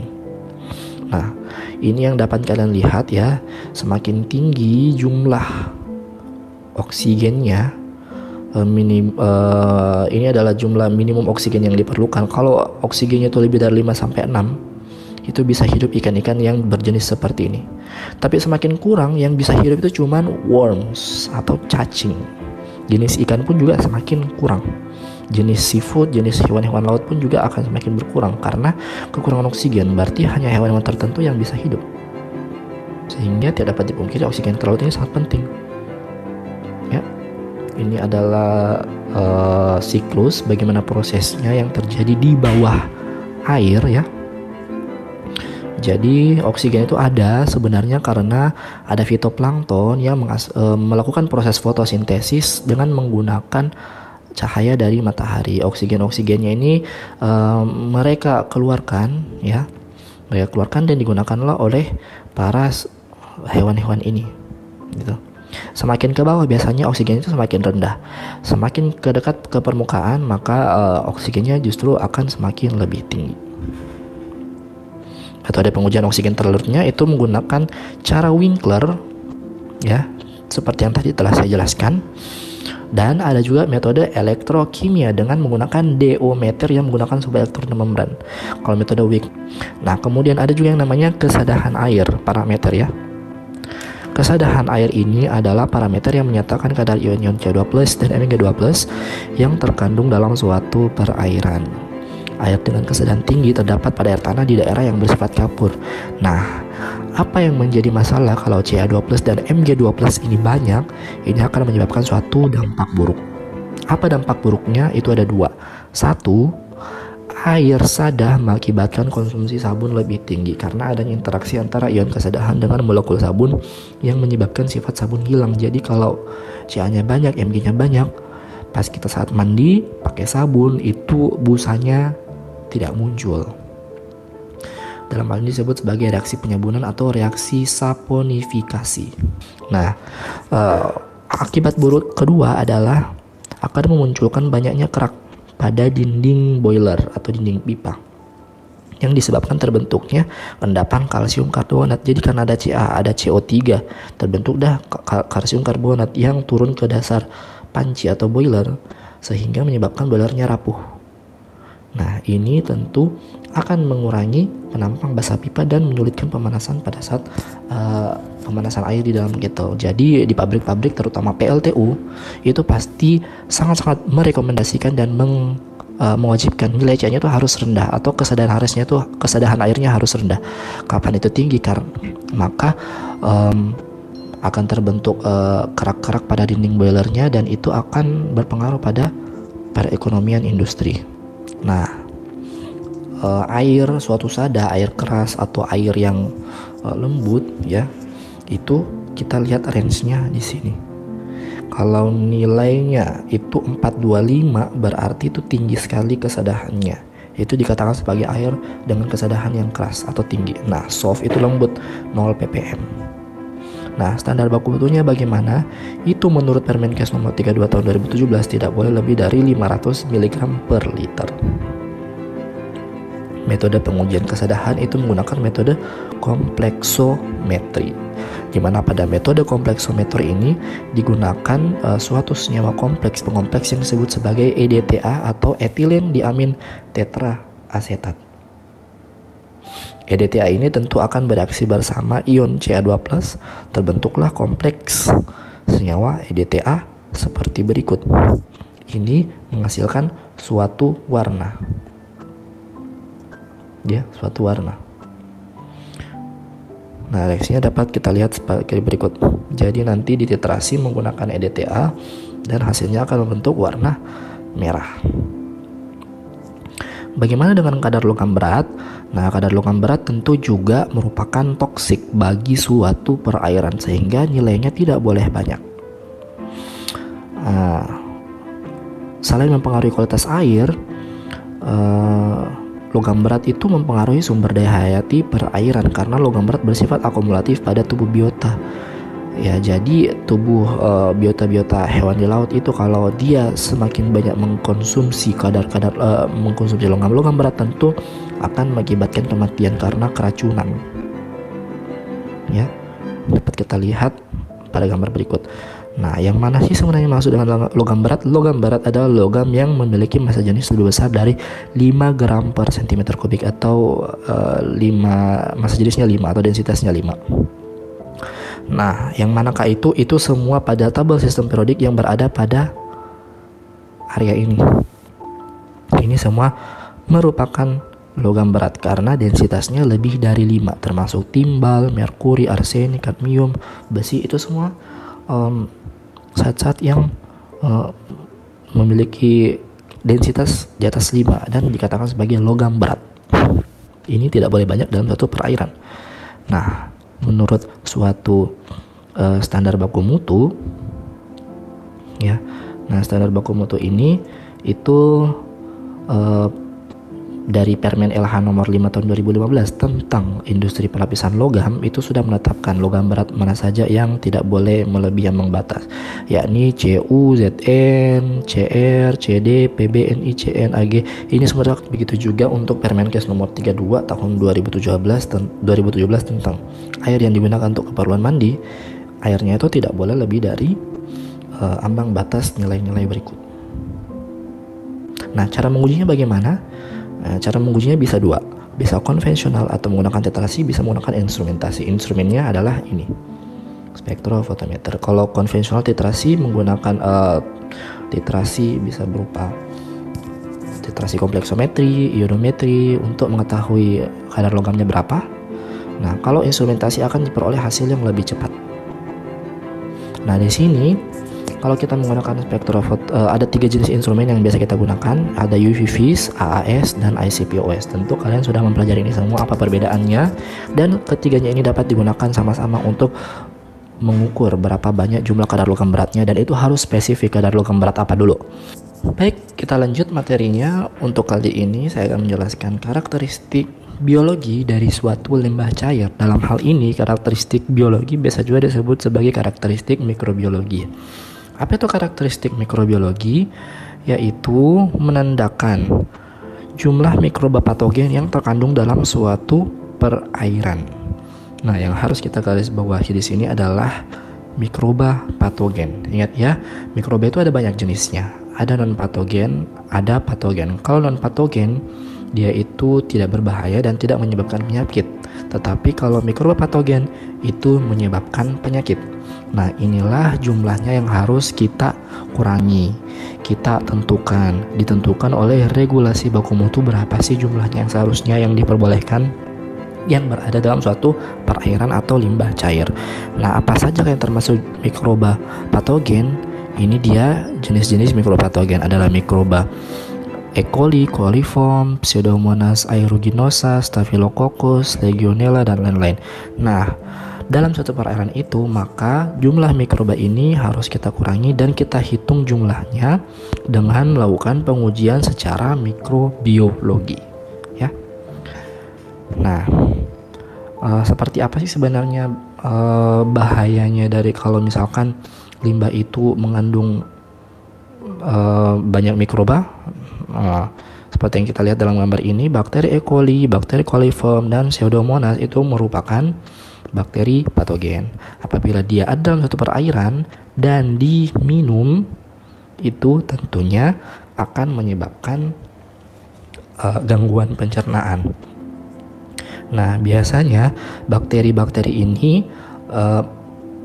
Speaker 4: Nah, ini yang dapat kalian lihat ya, semakin tinggi jumlah oksigennya uh, minim uh, ini adalah jumlah minimum oksigen yang diperlukan. Kalau oksigennya itu lebih dari 5 sampai 6 itu bisa hidup ikan-ikan yang berjenis seperti ini. Tapi semakin kurang yang bisa hidup itu cuman worms atau cacing. Jenis ikan pun juga semakin kurang jenis seafood, jenis hewan-hewan laut pun juga akan semakin berkurang karena kekurangan oksigen. Berarti hanya hewan-hewan tertentu yang bisa hidup. Sehingga tidak dapat dipungkiri oksigen terlaut ini sangat penting. Ini adalah uh, siklus bagaimana prosesnya yang terjadi di bawah air ya. Jadi oksigen itu ada sebenarnya karena ada fitoplankton yang uh, melakukan proses fotosintesis dengan menggunakan cahaya dari matahari. Oksigen-oksigennya ini um, mereka keluarkan ya. Mereka keluarkan dan digunakanlah oleh para hewan-hewan ini. Gitu. Semakin ke bawah biasanya oksigen itu semakin rendah. Semakin ke dekat ke permukaan maka uh, oksigennya justru akan semakin lebih tinggi. Atau ada pengujian oksigen terlarutnya itu menggunakan cara Winkler ya, seperti yang tadi telah saya jelaskan dan ada juga metode elektrokimia dengan menggunakan DO meter yang menggunakan sebuah elektron membran. Kalau metode Wick. Nah, kemudian ada juga yang namanya kesadahan air, parameter ya. Kesadahan air ini adalah parameter yang menyatakan kadar ion-ion CO2+ dan Mg2+ yang terkandung dalam suatu perairan. Air dengan kesadahan tinggi terdapat pada air tanah di daerah yang bersifat kapur. Nah, apa yang menjadi masalah kalau Ca2 dan Mg2 ini banyak, ini akan menyebabkan suatu dampak buruk. Apa dampak buruknya? Itu ada dua. Satu, air sadah mengakibatkan konsumsi sabun lebih tinggi karena adanya interaksi antara ion kesadahan dengan molekul sabun yang menyebabkan sifat sabun hilang. Jadi kalau Ca-nya banyak, Mg-nya banyak, pas kita saat mandi pakai sabun itu busanya tidak muncul. Dalam hal ini disebut sebagai reaksi penyabunan atau reaksi saponifikasi. Nah, uh, akibat buruk kedua adalah akan memunculkan banyaknya kerak pada dinding boiler atau dinding pipa yang disebabkan terbentuknya endapan kalsium karbonat. Jadi karena ada Ca, ada CO3, terbentuk dah kalsium karbonat yang turun ke dasar panci atau boiler sehingga menyebabkan boilernya rapuh. Nah, ini tentu akan mengurangi penampang basah pipa dan menyulitkan pemanasan pada saat uh, pemanasan air di dalam kettle. Jadi di pabrik-pabrik terutama PLTU itu pasti sangat-sangat merekomendasikan dan meng, uh, mewajibkan nilai C-nya itu harus rendah atau kesadaran harusnya itu kesadaran airnya harus rendah. Kapan itu tinggi karena maka um, akan terbentuk eh, kerak-kerak uh, pada dinding boilernya dan itu akan berpengaruh pada perekonomian industri. Nah, uh, air suatu sada, air keras atau air yang uh, lembut ya, itu kita lihat range-nya di sini. kalau nilainya itu 425 berarti itu tinggi sekali kesadahannya. Itu dikatakan sebagai air dengan kesadahan yang keras atau tinggi. Nah soft itu lembut 0 ppm Nah, standar baku mutunya bagaimana? Itu menurut Permenkes nomor 32 tahun 2017 tidak boleh lebih dari 500 mg per liter. Metode pengujian kesadahan itu menggunakan metode kompleksometri. Di mana pada metode kompleksometri ini digunakan uh, suatu senyawa kompleks pengompleks yang disebut sebagai EDTA atau etilen diamin tetraasetat. EDTA ini tentu akan bereaksi bersama ion Ca2+, terbentuklah kompleks senyawa EDTA seperti berikut. Ini menghasilkan suatu warna ya suatu warna. Nah, reaksinya dapat kita lihat sebagai berikut. Jadi nanti dititerasi menggunakan EDTA dan hasilnya akan membentuk warna merah. Bagaimana dengan kadar logam berat? Nah, kadar logam berat tentu juga merupakan toksik bagi suatu perairan sehingga nilainya tidak boleh banyak. Nah, selain mempengaruhi kualitas air, uh, Logam berat itu mempengaruhi sumber daya hayati perairan karena logam berat bersifat akumulatif pada tubuh biota. Ya, jadi tubuh uh, biota-biota hewan di laut itu kalau dia semakin banyak mengkonsumsi kadar-kadar uh, mengkonsumsi logam-logam berat tentu akan mengakibatkan kematian karena keracunan. Ya, dapat kita lihat pada gambar berikut. Nah, yang mana sih sebenarnya maksud dengan logam berat? Logam berat adalah logam yang memiliki massa jenis lebih besar dari 5 gram per cm kubik atau uh, eh, 5 massa jenisnya 5 atau densitasnya 5. Nah, yang manakah itu? Itu semua pada tabel sistem periodik yang berada pada area ini. Ini semua merupakan logam berat karena densitasnya lebih dari 5 termasuk timbal, merkuri, arsenik, kadmium, besi itu semua um, zat-zat yang uh, memiliki densitas di atas 5 dan dikatakan sebagai logam berat. Ini tidak boleh banyak dalam suatu perairan. Nah, menurut suatu uh, standar baku mutu ya. Nah, standar baku mutu ini itu uh, dari Permen LH nomor 5 tahun 2015 tentang industri pelapisan logam itu sudah menetapkan logam berat mana saja yang tidak boleh melebihi ambang batas yakni CU, ZN, CR, CD, PB, NI, CN, AG ini semua begitu juga untuk Permenkes nomor 32 tahun 2017 2017 tentang air yang digunakan untuk keperluan mandi. Airnya itu tidak boleh lebih dari uh, ambang batas nilai-nilai berikut. Nah, cara mengujinya bagaimana? Nah, cara mengujinya bisa dua, bisa konvensional atau menggunakan tetrasi, bisa menggunakan instrumentasi. Instrumennya adalah ini, spektrofotometer. Kalau konvensional tetrasi menggunakan uh, tetrasi bisa berupa tetrasi kompleksometri, ionometri untuk mengetahui kadar logamnya berapa. Nah, kalau instrumentasi akan diperoleh hasil yang lebih cepat. Nah, di sini kalau kita menggunakan spektrofot uh, ada tiga jenis instrumen yang biasa kita gunakan. Ada UV-Vis, AAS dan ICP-OS tentu kalian sudah mempelajari ini semua apa perbedaannya. Dan ketiganya ini dapat digunakan sama-sama untuk mengukur berapa banyak jumlah kadar logam beratnya dan itu harus spesifik kadar logam berat apa dulu. Baik kita lanjut materinya. Untuk kali ini saya akan menjelaskan karakteristik biologi dari suatu limbah cair. Dalam hal ini, karakteristik biologi biasa juga disebut sebagai karakteristik mikrobiologi. Apa itu karakteristik mikrobiologi? Yaitu menandakan jumlah mikroba patogen yang terkandung dalam suatu perairan. Nah, yang harus kita garis bawahi di sini adalah mikroba patogen. Ingat ya, mikroba itu ada banyak jenisnya. Ada non patogen, ada patogen. Kalau non patogen, dia itu tidak berbahaya dan tidak menyebabkan penyakit. Tetapi kalau mikroba patogen itu menyebabkan penyakit. Nah, inilah jumlahnya yang harus kita kurangi. Kita tentukan, ditentukan oleh regulasi baku mutu berapa sih jumlahnya yang seharusnya yang diperbolehkan yang berada dalam suatu perairan atau limbah cair. Nah, apa saja yang termasuk mikroba patogen? Ini dia jenis-jenis mikroba patogen adalah mikroba E. coli, coliform, Pseudomonas aeruginosa, Staphylococcus, Legionella dan lain-lain. Nah, dalam suatu perairan itu maka jumlah mikroba ini harus kita kurangi dan kita hitung jumlahnya dengan melakukan pengujian secara mikrobiologi ya nah uh, seperti apa sih sebenarnya uh, bahayanya dari kalau misalkan limbah itu mengandung uh, banyak mikroba uh, seperti yang kita lihat dalam gambar ini, bakteri E. coli, bakteri coliform, dan Pseudomonas itu merupakan bakteri patogen. Apabila dia ada dalam satu perairan dan diminum, itu tentunya akan menyebabkan uh, gangguan pencernaan. Nah, biasanya bakteri-bakteri ini uh,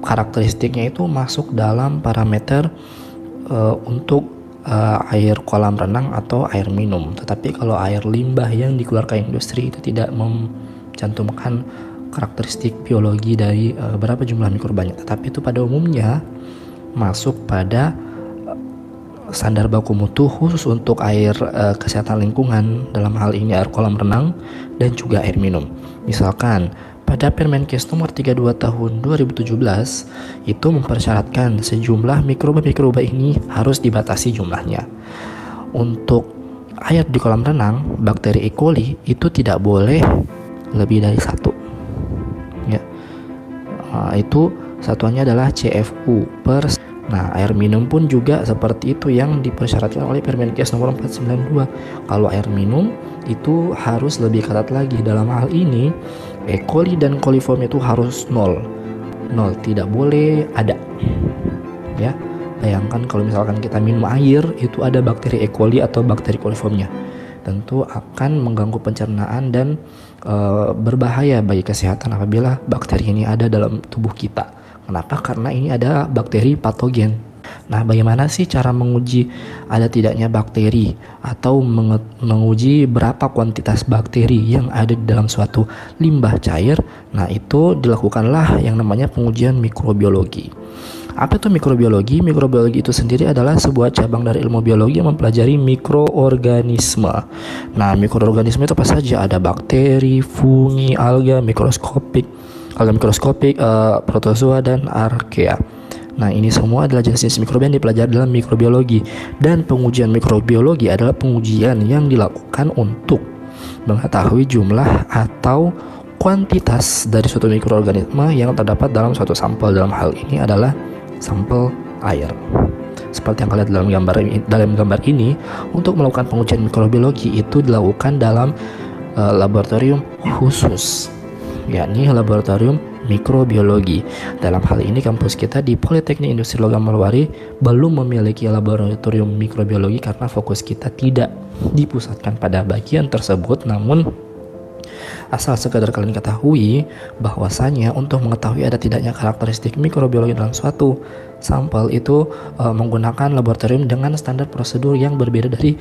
Speaker 4: karakteristiknya itu masuk dalam parameter uh, untuk uh, air kolam renang atau air minum. Tetapi kalau air limbah yang dikeluarkan industri itu tidak mencantumkan karakteristik biologi dari uh, berapa jumlah mikrobanya. Tetapi itu pada umumnya masuk pada uh, standar baku mutu khusus untuk air uh, kesehatan lingkungan dalam hal ini air kolam renang dan juga air minum. Misalkan pada Permenkes nomor 32 tahun 2017 itu mempersyaratkan sejumlah mikroba-mikroba ini harus dibatasi jumlahnya. Untuk air di kolam renang, bakteri E. coli itu tidak boleh lebih dari satu. Nah, itu satuannya adalah CFU per Nah, air minum pun juga seperti itu yang dipersyaratkan oleh Permenkes nomor 492. Kalau air minum itu harus lebih ketat lagi. Dalam hal ini, E. coli dan coliform itu harus nol. Nol, tidak boleh ada. Ya. Bayangkan kalau misalkan kita minum air itu ada bakteri E. coli atau bakteri coliformnya. Tentu akan mengganggu pencernaan dan e, berbahaya bagi kesehatan apabila bakteri ini ada dalam tubuh kita. Kenapa? Karena ini ada bakteri patogen. Nah, bagaimana sih cara menguji ada tidaknya bakteri atau menguji berapa kuantitas bakteri yang ada di dalam suatu limbah cair? Nah, itu dilakukanlah yang namanya pengujian mikrobiologi. Apa itu mikrobiologi? Mikrobiologi itu sendiri adalah sebuah cabang dari ilmu biologi yang mempelajari mikroorganisme. Nah, mikroorganisme itu apa saja? Ada bakteri, fungi, alga, mikroskopik, alga mikroskopik, uh, protozoa dan archaea. Nah, ini semua adalah jenis-jenis mikroba yang dipelajari dalam mikrobiologi dan pengujian mikrobiologi adalah pengujian yang dilakukan untuk mengetahui jumlah atau kuantitas dari suatu mikroorganisme yang terdapat dalam suatu sampel. Dalam hal ini adalah sampel air. Seperti yang kalian dalam gambar dalam gambar ini, untuk melakukan pengujian mikrobiologi itu dilakukan dalam uh, laboratorium khusus yakni laboratorium mikrobiologi. Dalam hal ini kampus kita di Politeknik Industri Logam Malwari belum memiliki laboratorium mikrobiologi karena fokus kita tidak dipusatkan pada bagian tersebut namun Asal sekadar kalian ketahui bahwasanya untuk mengetahui ada tidaknya karakteristik mikrobiologi dalam suatu sampel itu e, menggunakan laboratorium dengan standar prosedur yang berbeda dari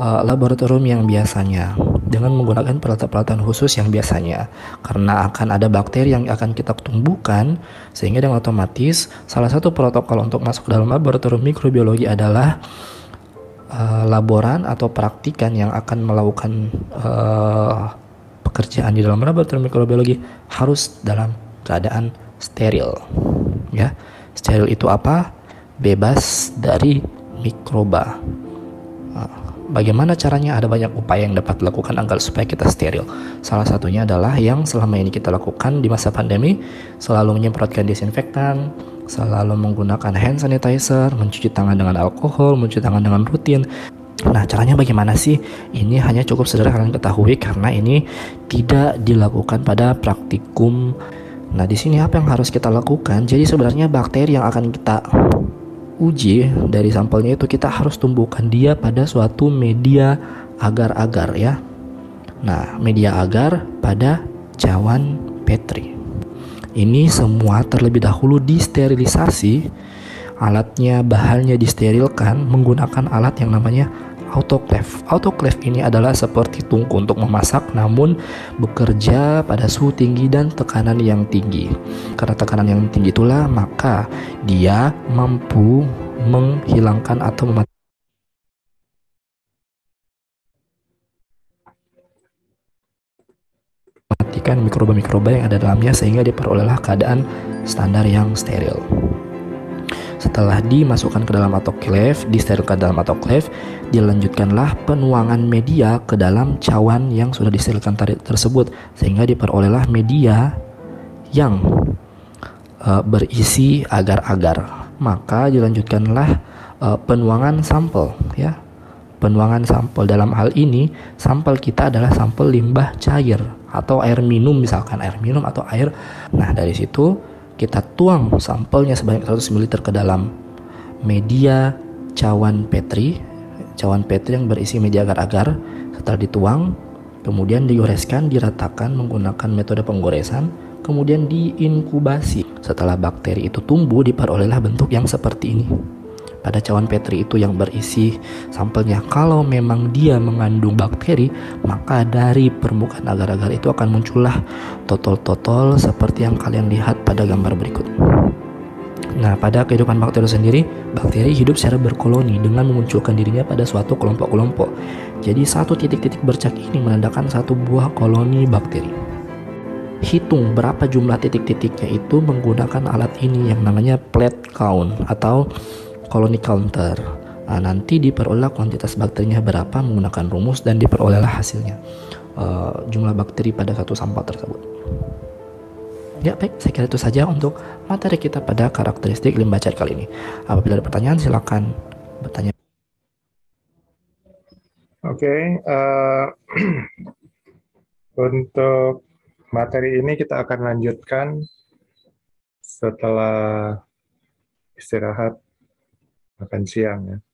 Speaker 4: uh, laboratorium yang biasanya. Dengan menggunakan peralatan-peralatan khusus yang biasanya. Karena akan ada bakteri yang akan kita tumbuhkan sehingga dengan otomatis salah satu protokol untuk masuk ke dalam laboratorium mikrobiologi adalah uh, laboran atau praktikan yang akan melakukan uh, pekerjaan di dalam laboratorium mikrobiologi harus dalam keadaan steril ya steril itu apa bebas dari mikroba Bagaimana caranya? Ada banyak upaya yang dapat dilakukan agar supaya kita steril. Salah satunya adalah yang selama ini kita lakukan di masa pandemi, selalu menyemprotkan disinfektan, selalu menggunakan hand sanitizer, mencuci tangan dengan alkohol, mencuci tangan dengan rutin. Nah, caranya bagaimana sih? Ini hanya cukup sederhana kalian ketahui karena ini tidak dilakukan pada praktikum. Nah, di sini apa yang harus kita lakukan? Jadi sebenarnya bakteri yang akan kita uji dari sampelnya itu kita harus tumbuhkan dia pada suatu media agar-agar ya. Nah, media agar pada cawan Petri. Ini semua terlebih dahulu disterilisasi, alatnya bahannya disterilkan menggunakan alat yang namanya autoclave. Autoclave ini adalah seperti tungku untuk memasak namun bekerja pada suhu tinggi dan tekanan yang tinggi. Karena tekanan yang tinggi itulah maka dia mampu menghilangkan atau mematikan mikroba-mikroba yang ada dalamnya sehingga diperolehlah keadaan standar yang steril. Setelah dimasukkan ke dalam autoclave, disterilkan dalam autoclave, dilanjutkanlah penuangan media ke dalam cawan yang sudah disterilkan tersebut sehingga diperolehlah media yang uh, berisi agar-agar. Maka dilanjutkanlah uh, penuangan sampel ya. Penuangan sampel dalam hal ini sampel kita adalah sampel limbah cair atau air minum misalkan air minum atau air. Nah, dari situ kita tuang sampelnya sebanyak 100 ml ke dalam media cawan petri cawan petri yang berisi media agar-agar. Setelah dituang kemudian digoreskan diratakan menggunakan metode penggoresan kemudian diinkubasi. Setelah bakteri itu tumbuh diperolehlah bentuk yang seperti ini pada cawan petri itu yang berisi sampelnya kalau memang dia mengandung bakteri maka dari permukaan agar-agar itu akan muncullah totol-totol seperti yang kalian lihat pada gambar berikut Nah, pada kehidupan bakteri sendiri, bakteri hidup secara berkoloni dengan memunculkan dirinya pada suatu kelompok-kelompok. Jadi, satu titik-titik bercak ini menandakan satu buah koloni bakteri. Hitung berapa jumlah titik-titiknya itu menggunakan alat ini yang namanya plate count atau colony counter. Nah, nanti diperoleh kuantitas bakterinya berapa menggunakan rumus dan diperolehlah hasilnya uh, jumlah bakteri pada satu sampel tersebut. Ya baik, saya kira itu saja untuk materi kita pada karakteristik limbah cair kali ini. Apabila ada pertanyaan silakan bertanya.
Speaker 1: Oke, okay, uh, eh, untuk materi ini kita akan lanjutkan setelah istirahat makan siang ya.